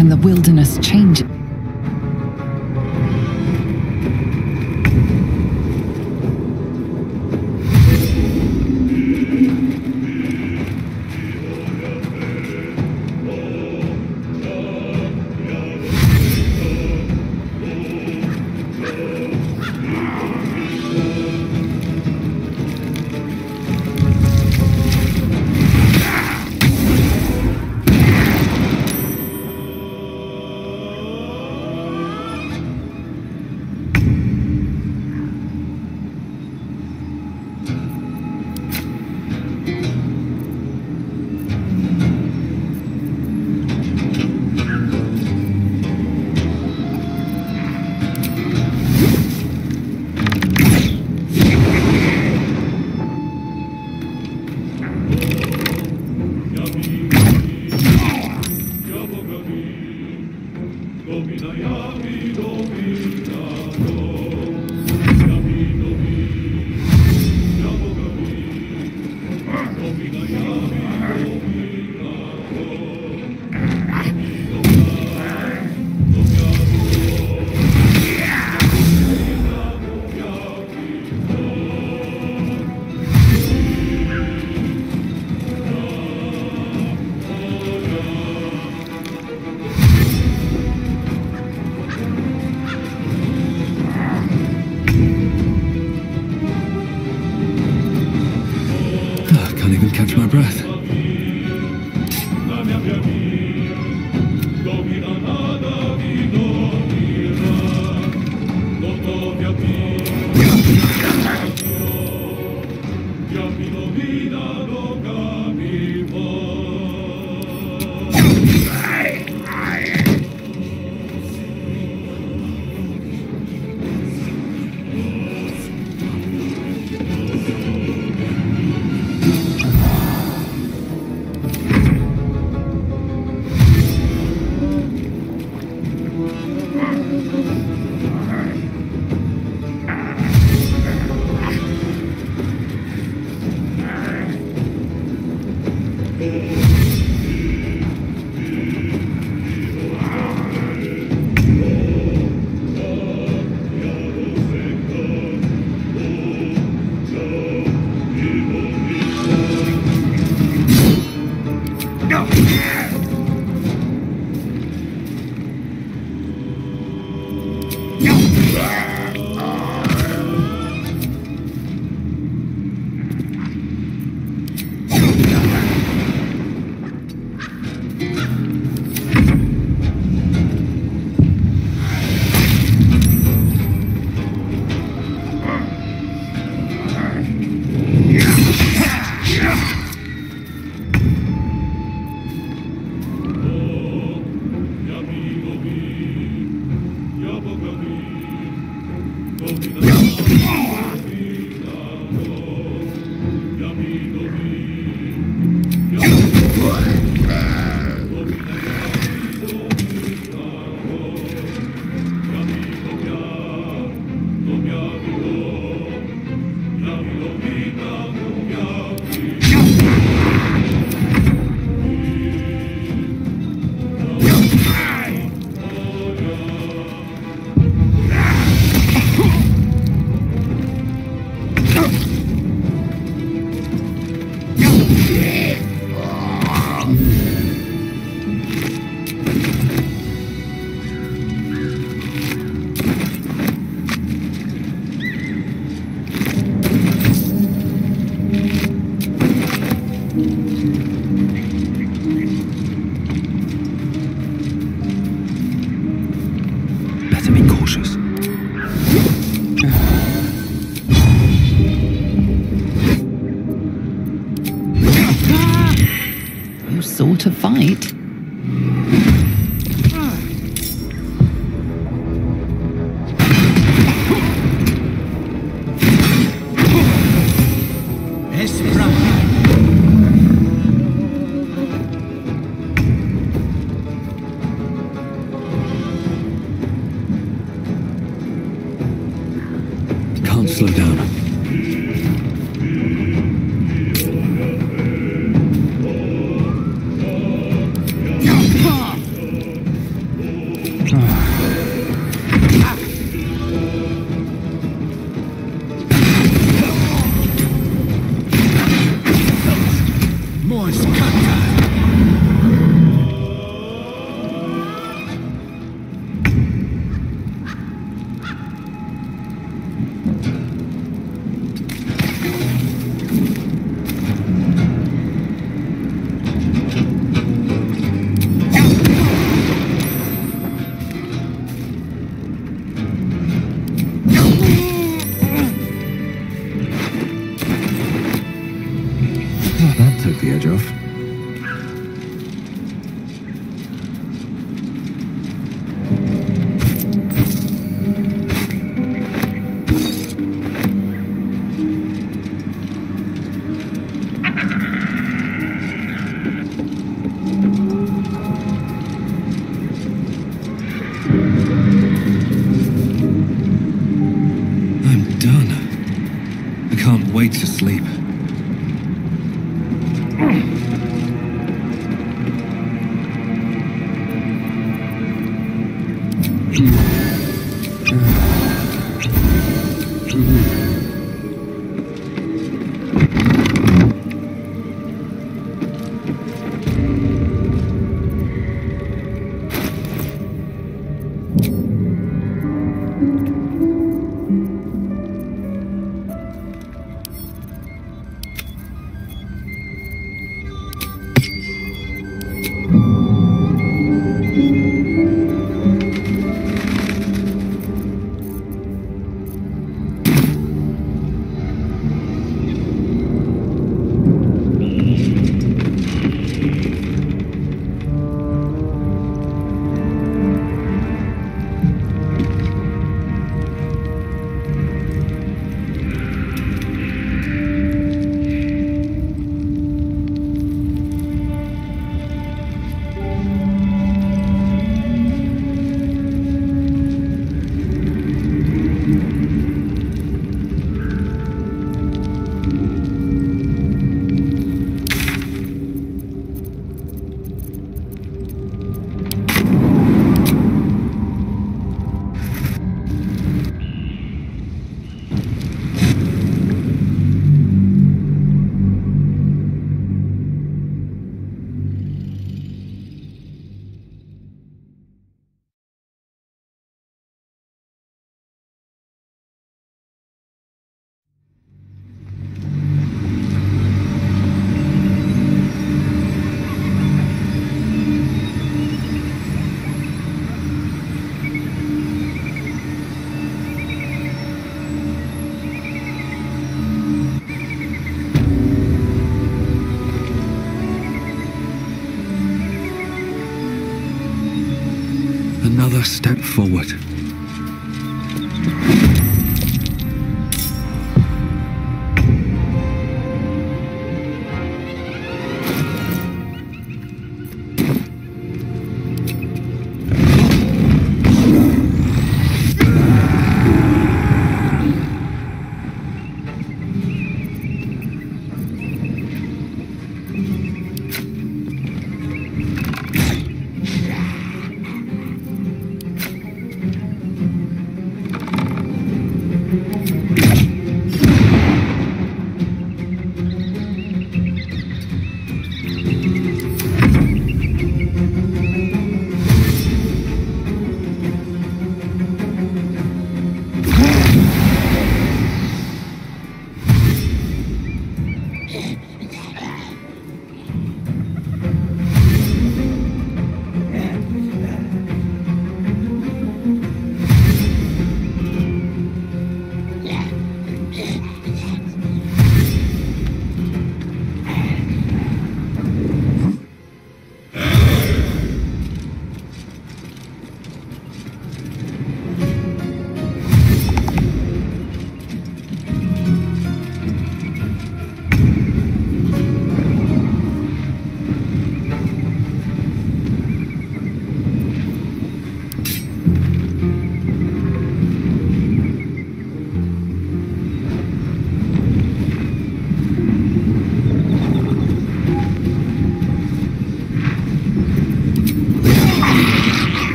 And
the wilderness changes.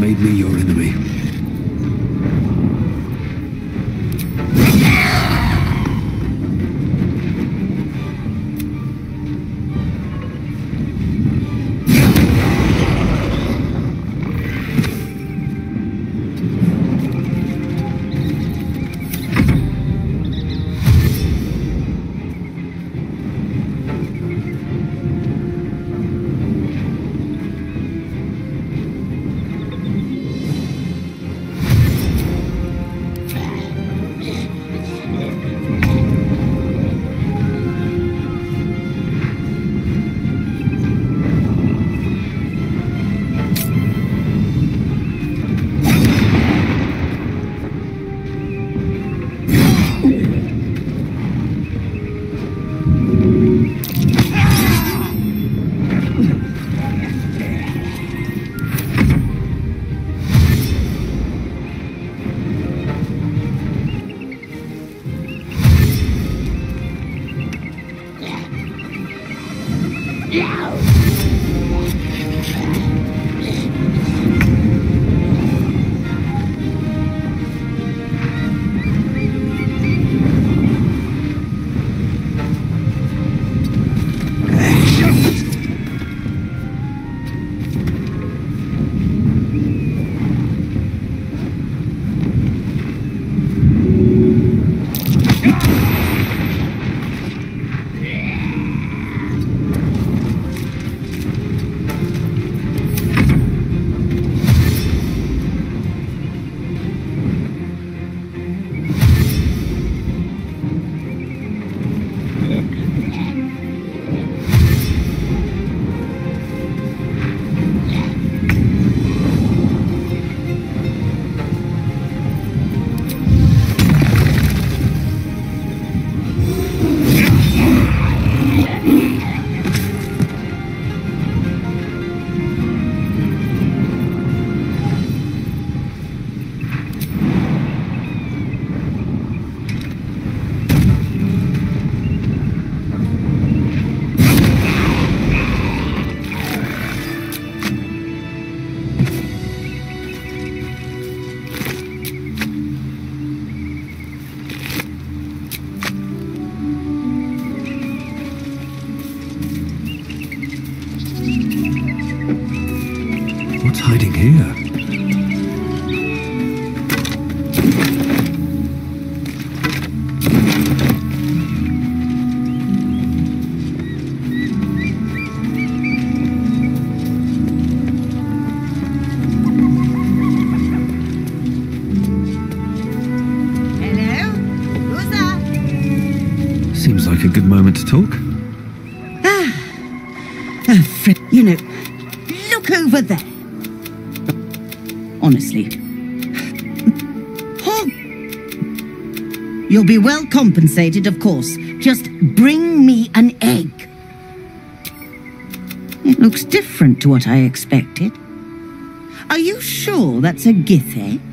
Made me your enemy.
You'll be well compensated, of course. Just bring me an egg. It looks different to what I expected. Are you sure that's a Gith egg?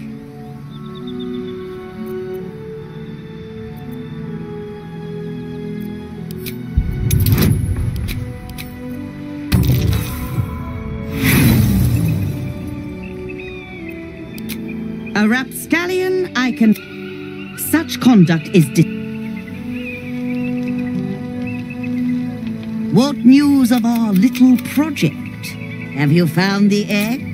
Conduct is. What news of our little project? Have you found the egg?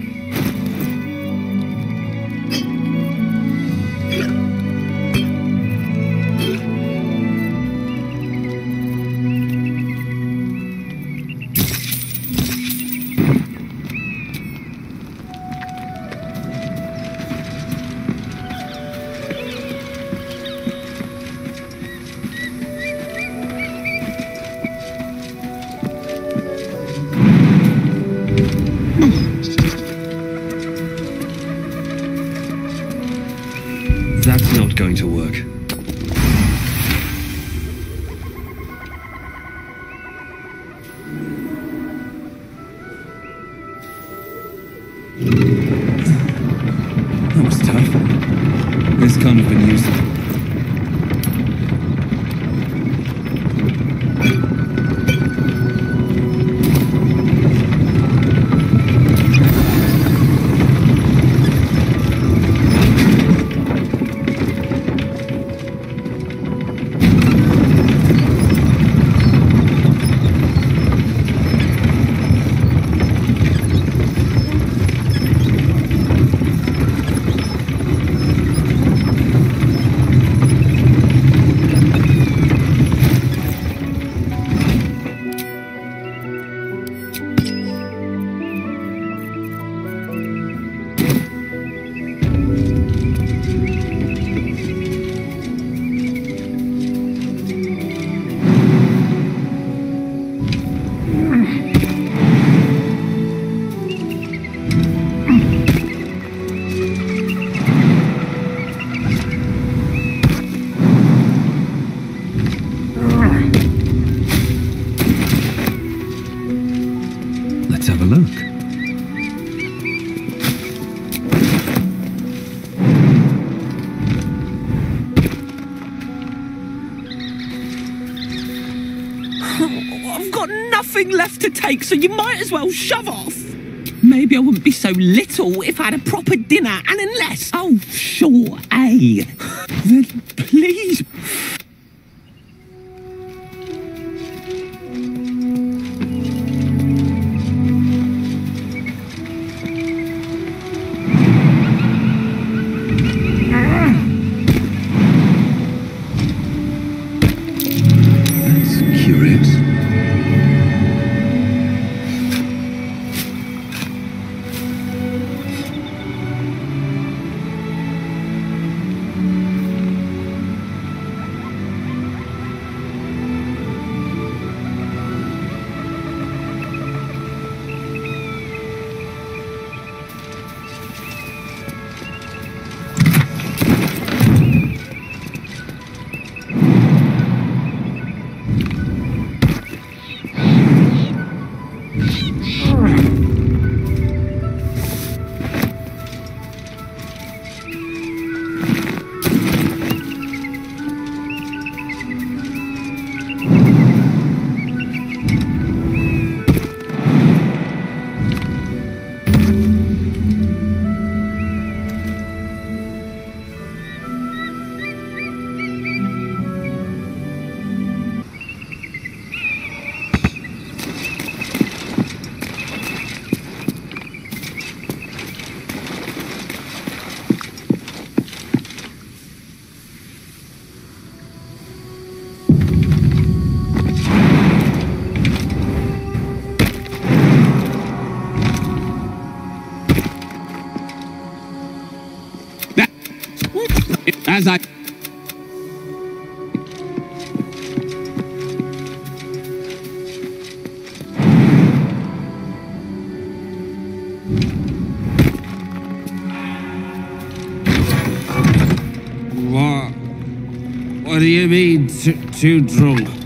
Take, so you might as well shove off. Maybe I wouldn't be so little if I had a proper dinner, and unless. Oh, sure,
As I.
What? What do you mean, too drunk?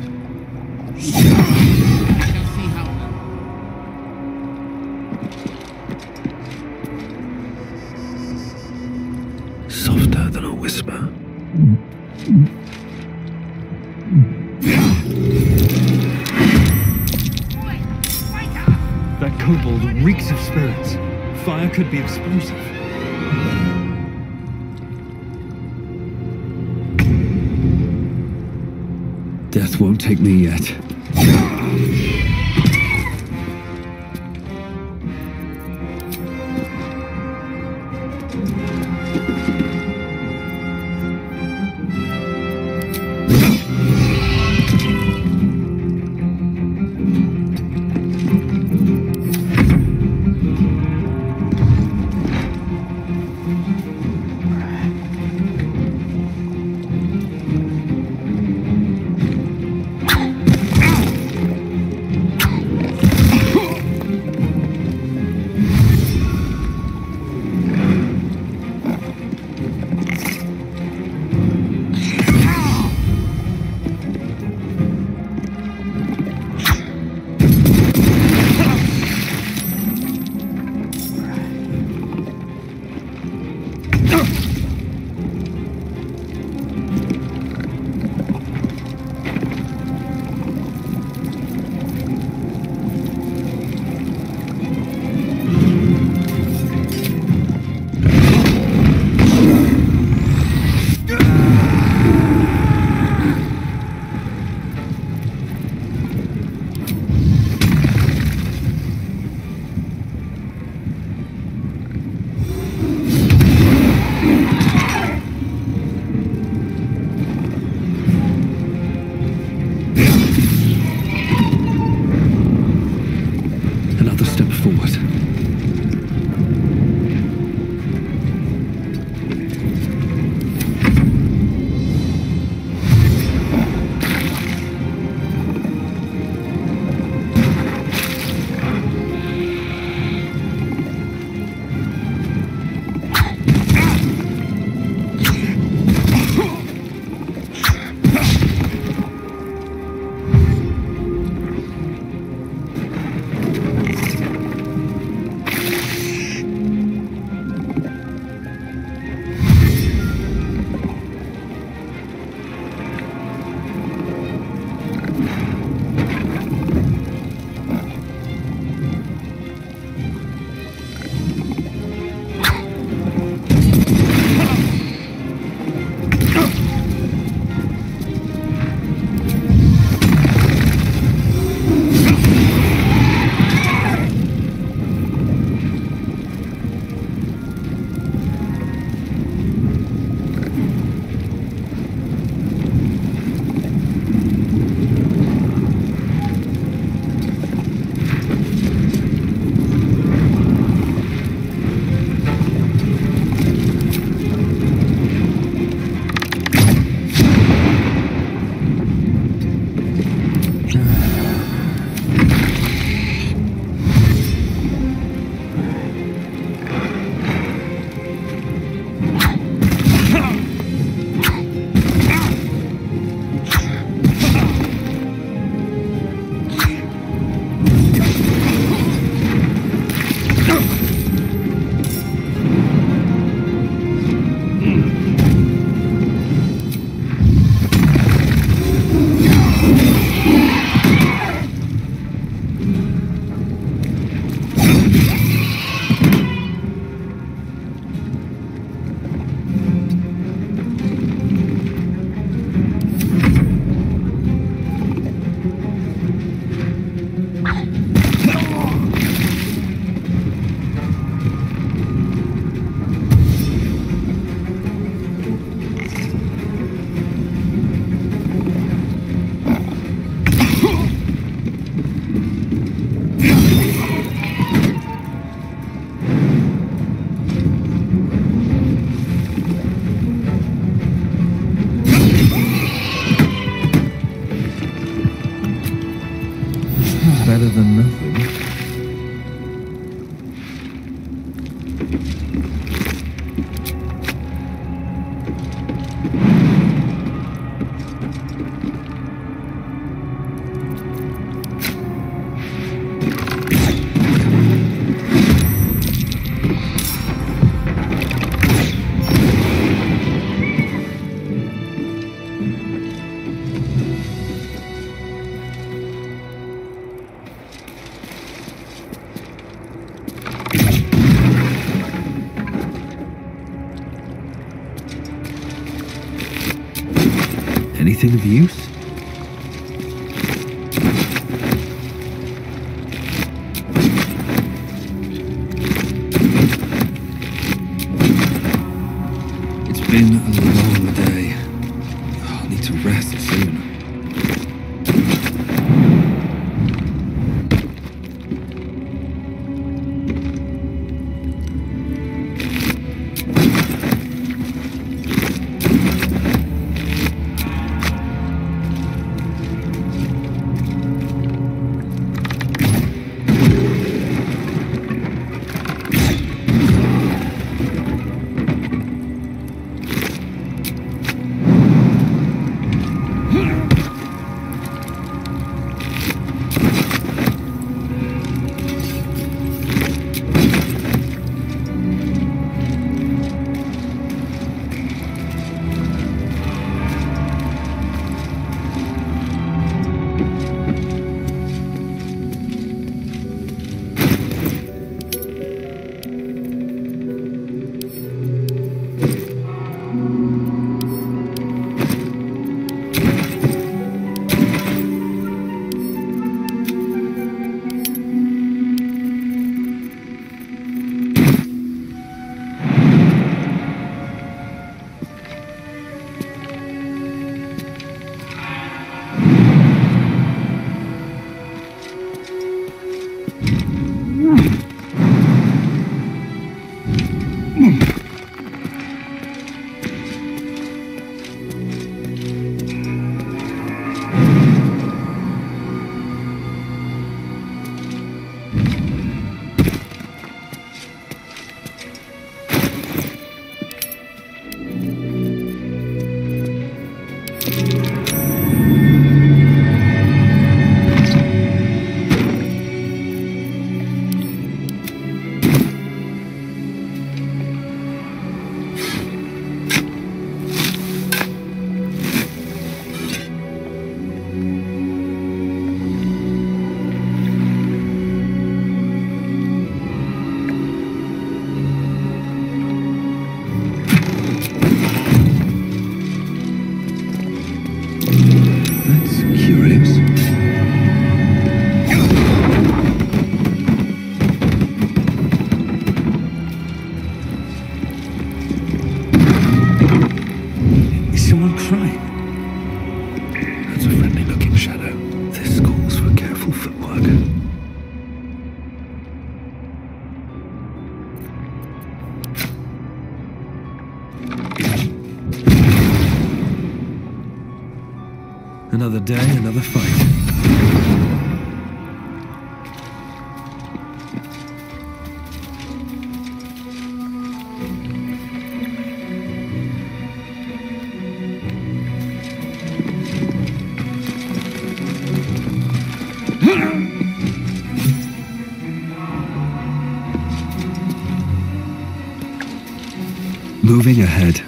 Of
use? Another day, another fight. Moving ahead.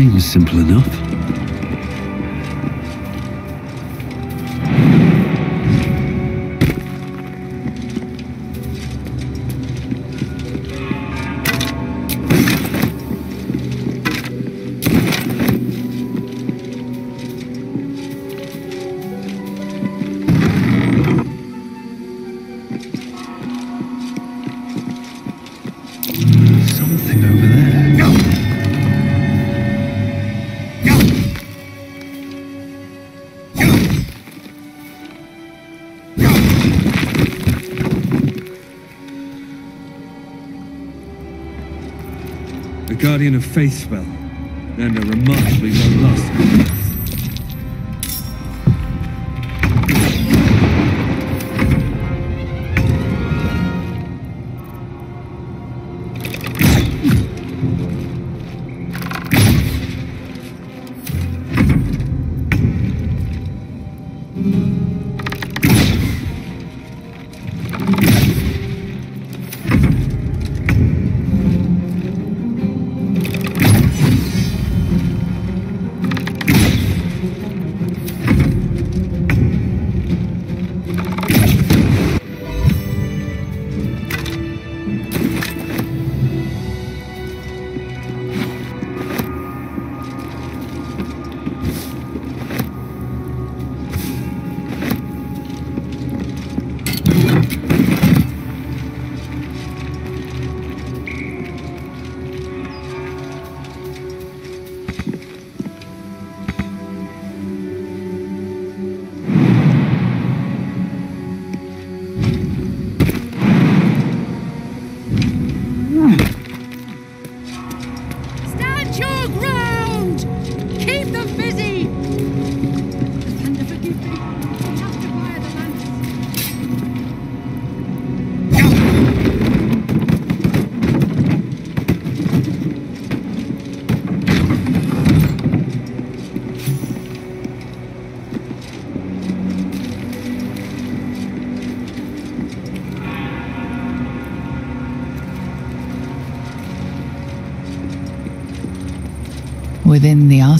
Seems simple enough. Guardian of Faith spell, and a remarkably long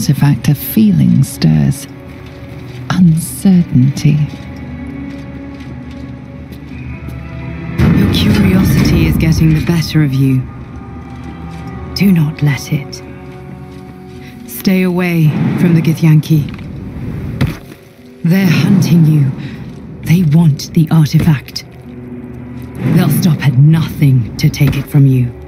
artifact, a feeling stirs uncertainty.
Your curiosity is getting the better of you. Do not let it. Stay away from the Githyanki. They're hunting you. They want the artifact. They'll stop at nothing to take it from you.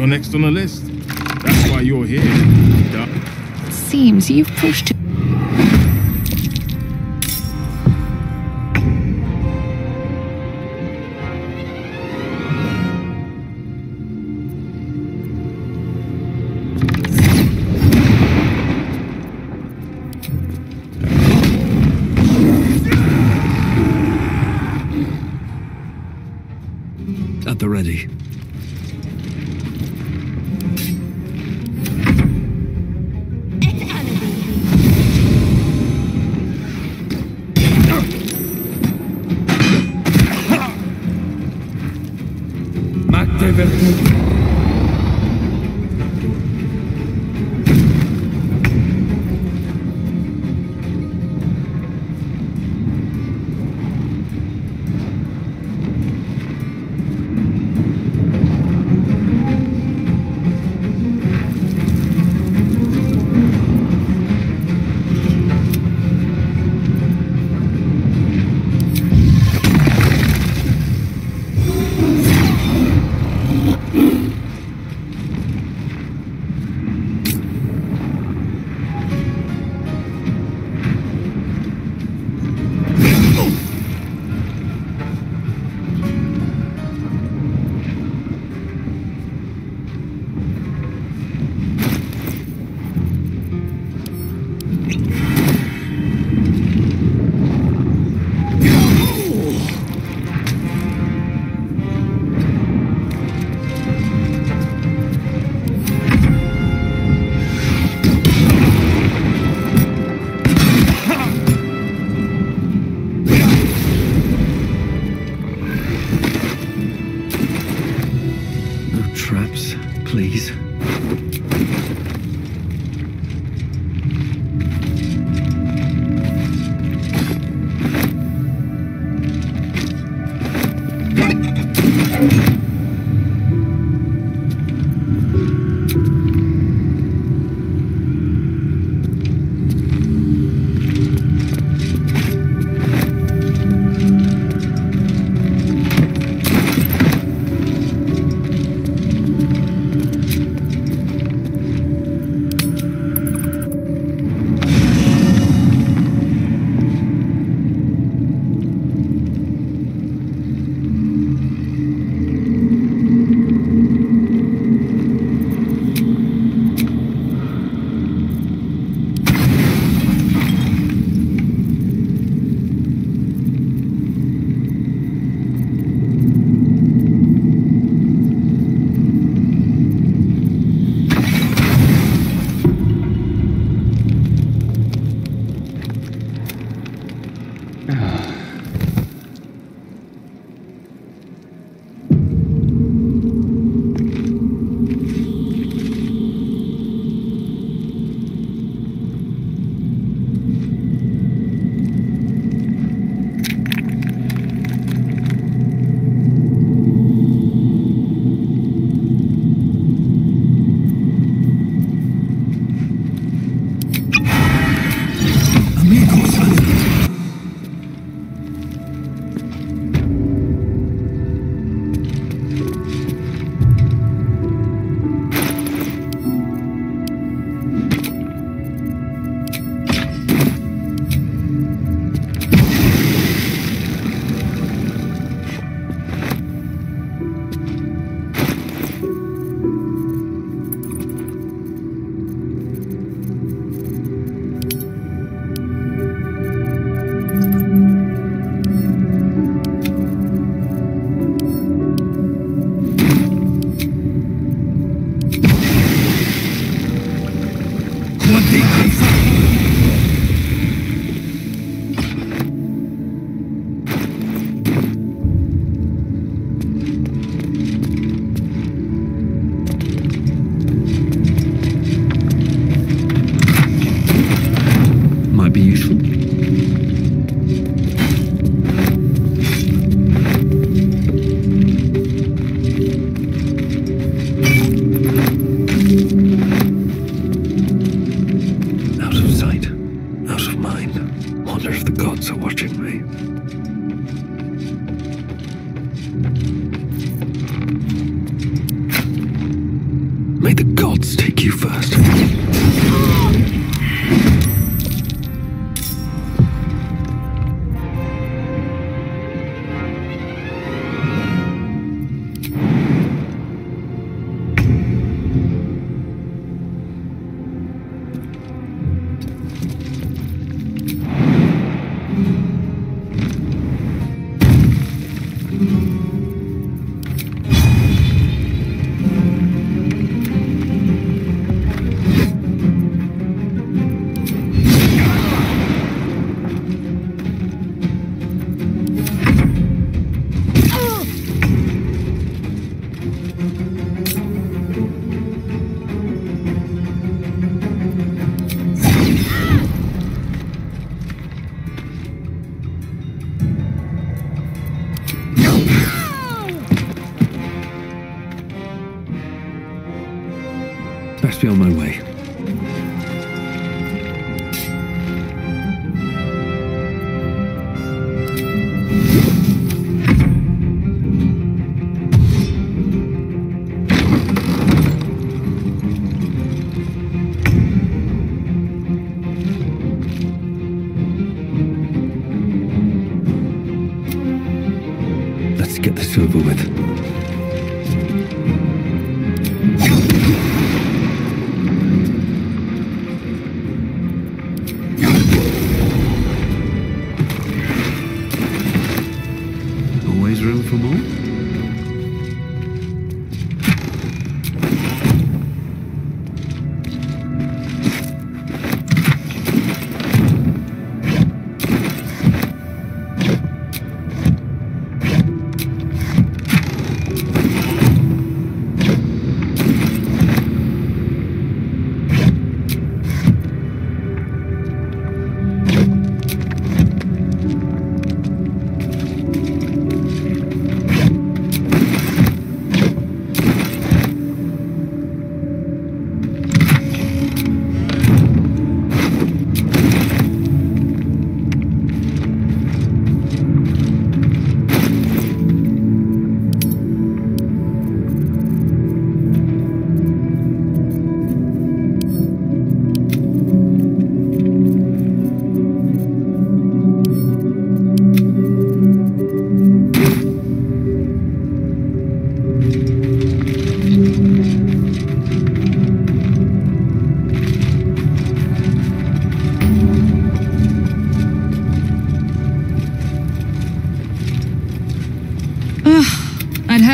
You're next on the list. That's why you're here. Duh.
It seems you've pushed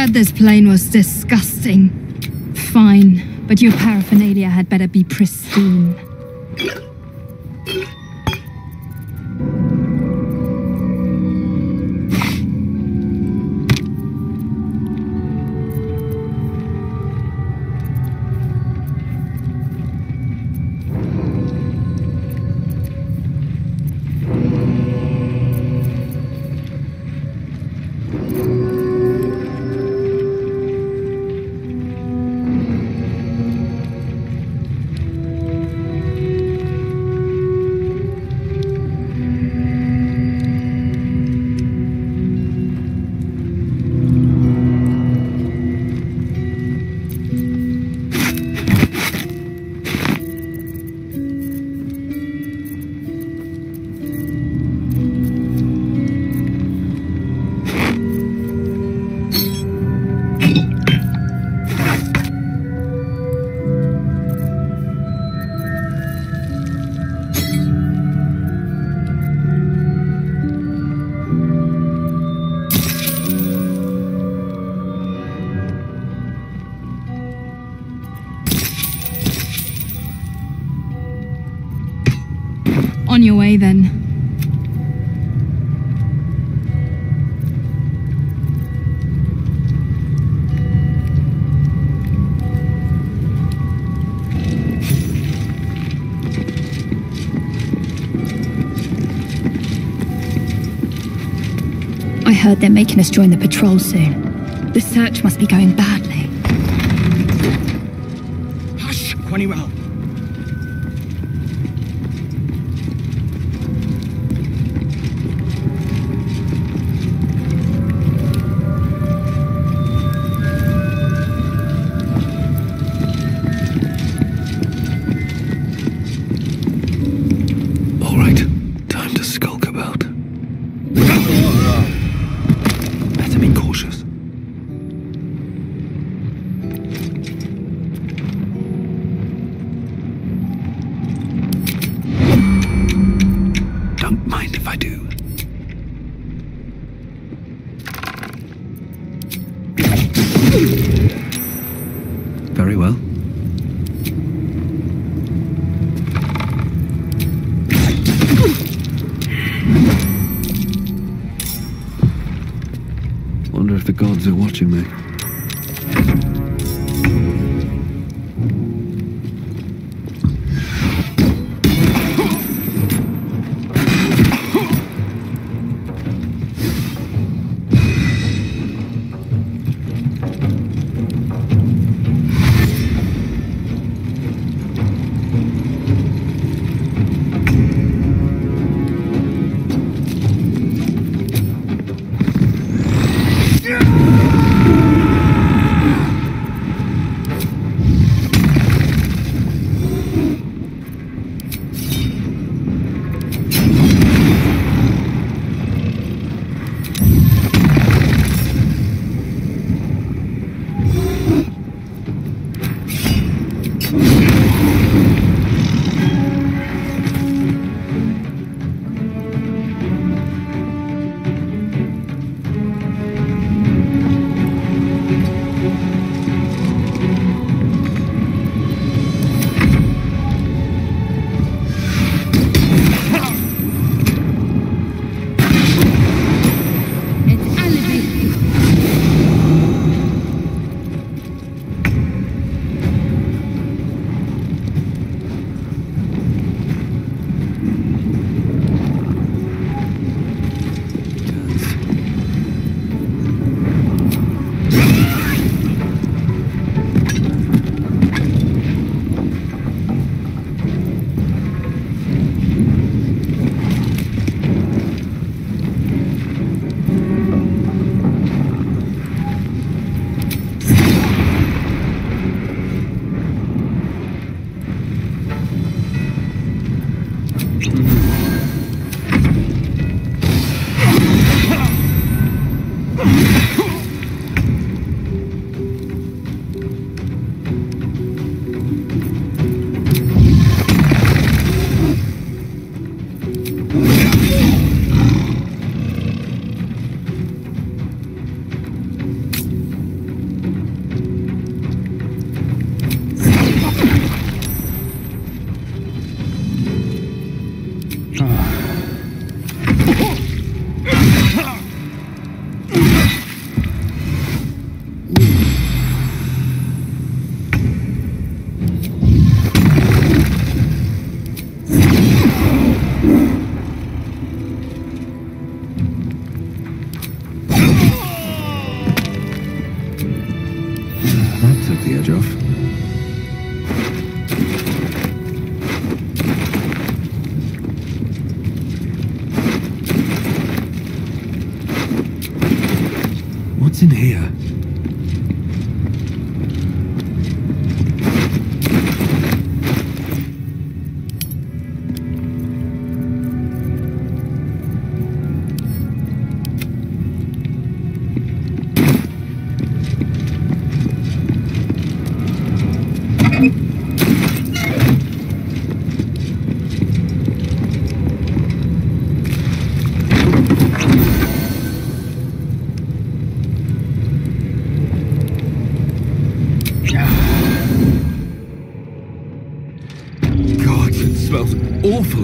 Ugh, this plane was disgusting. Fine, but your paraphernalia had better be pristine.
Heard they're making us join the patrol soon. The search must be going badly.
Awful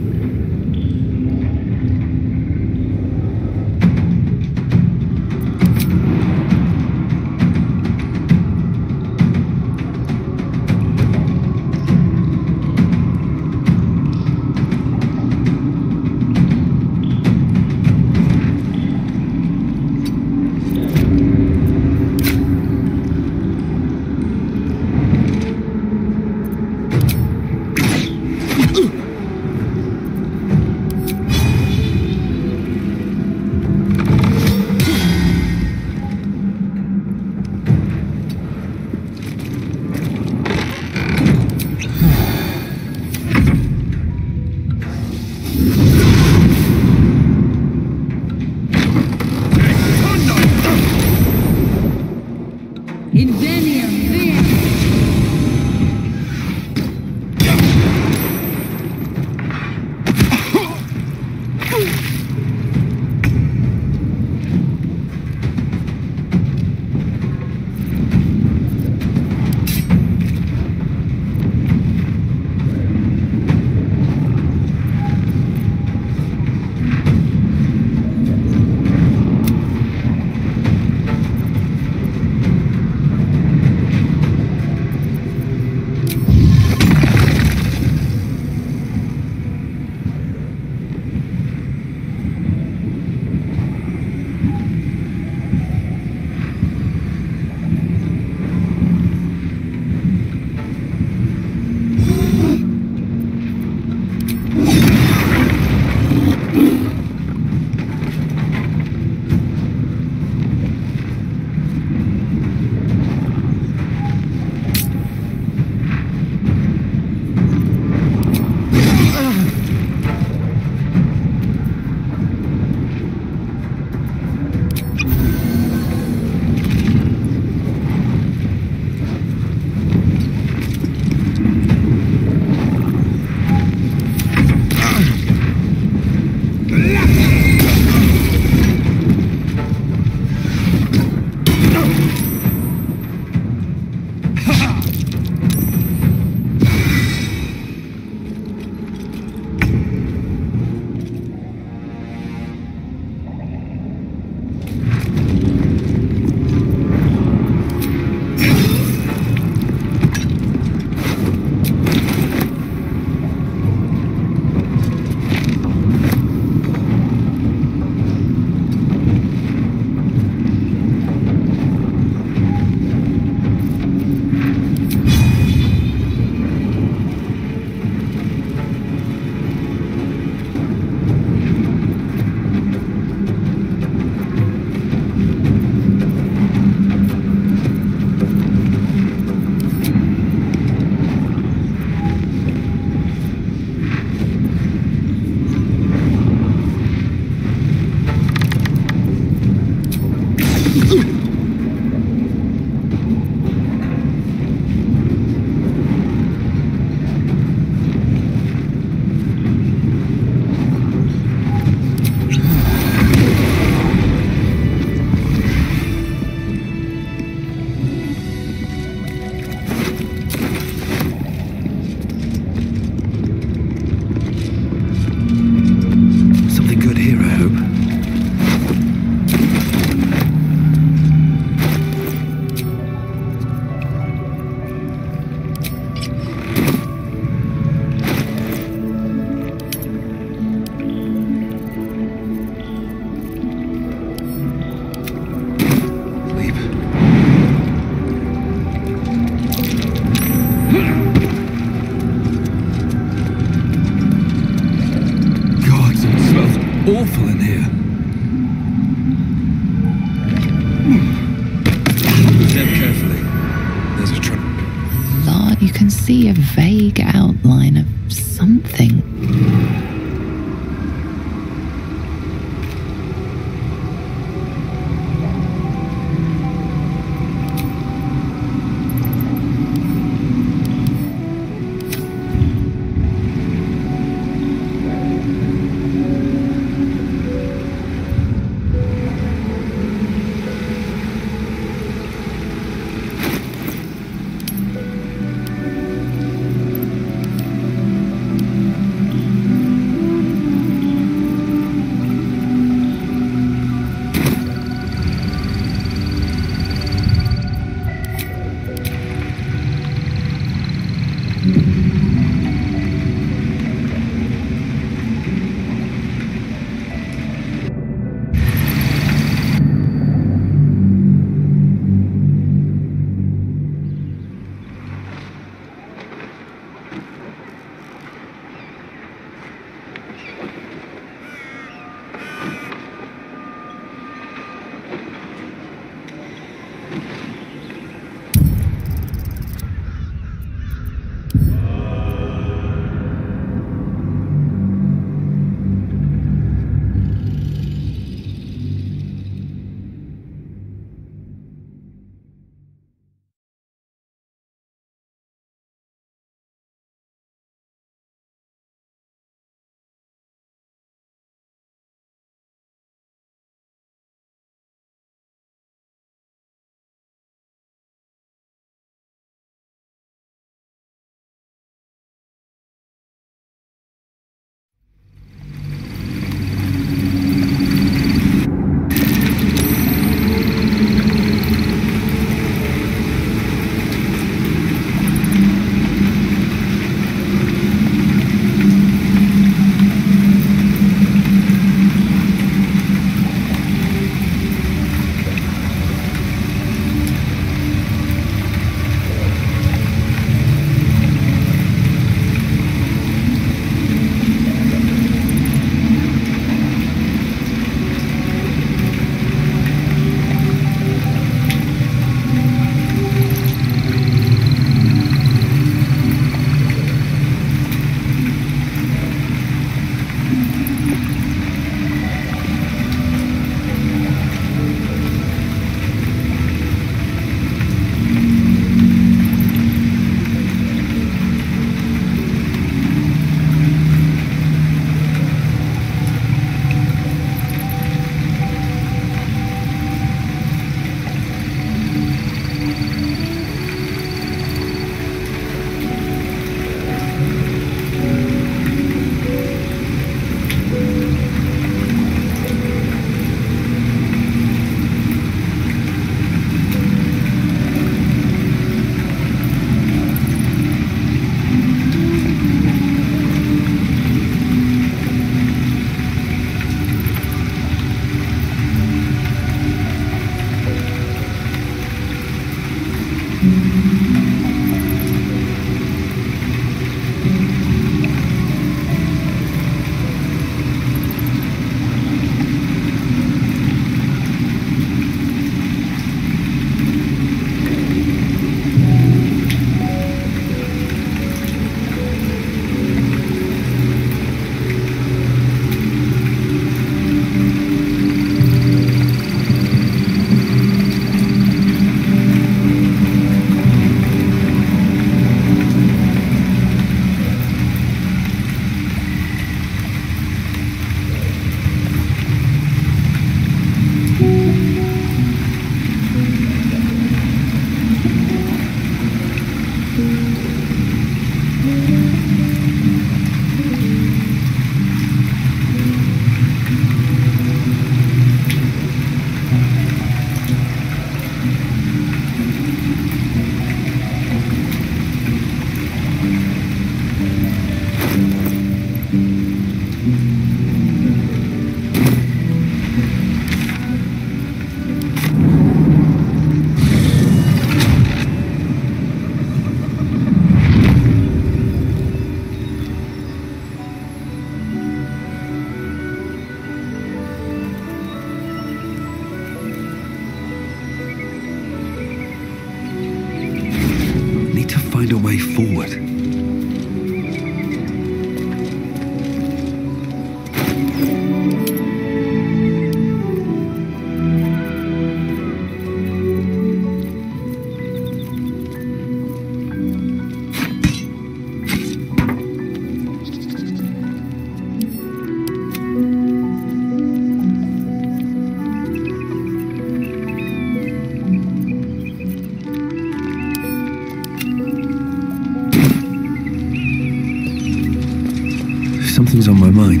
Something's on my mind.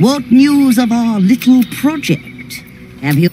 What news of our little project? Have you...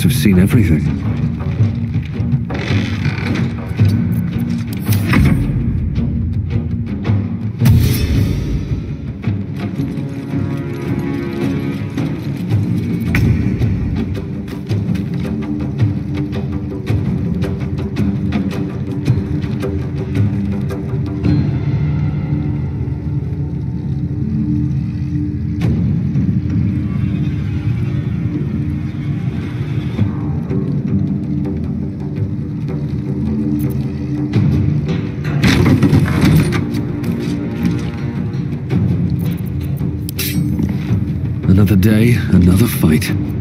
have seen everything.
Another day, another fight.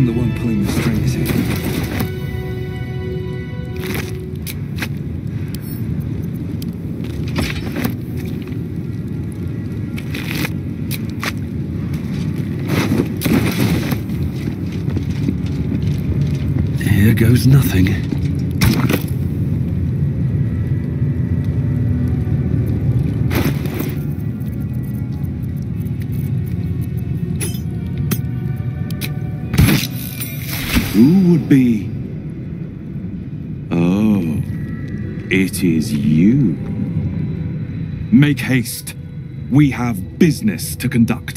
wasn't the one pulling the strings here. goes nothing.
It is you. Make haste. We have business to conduct.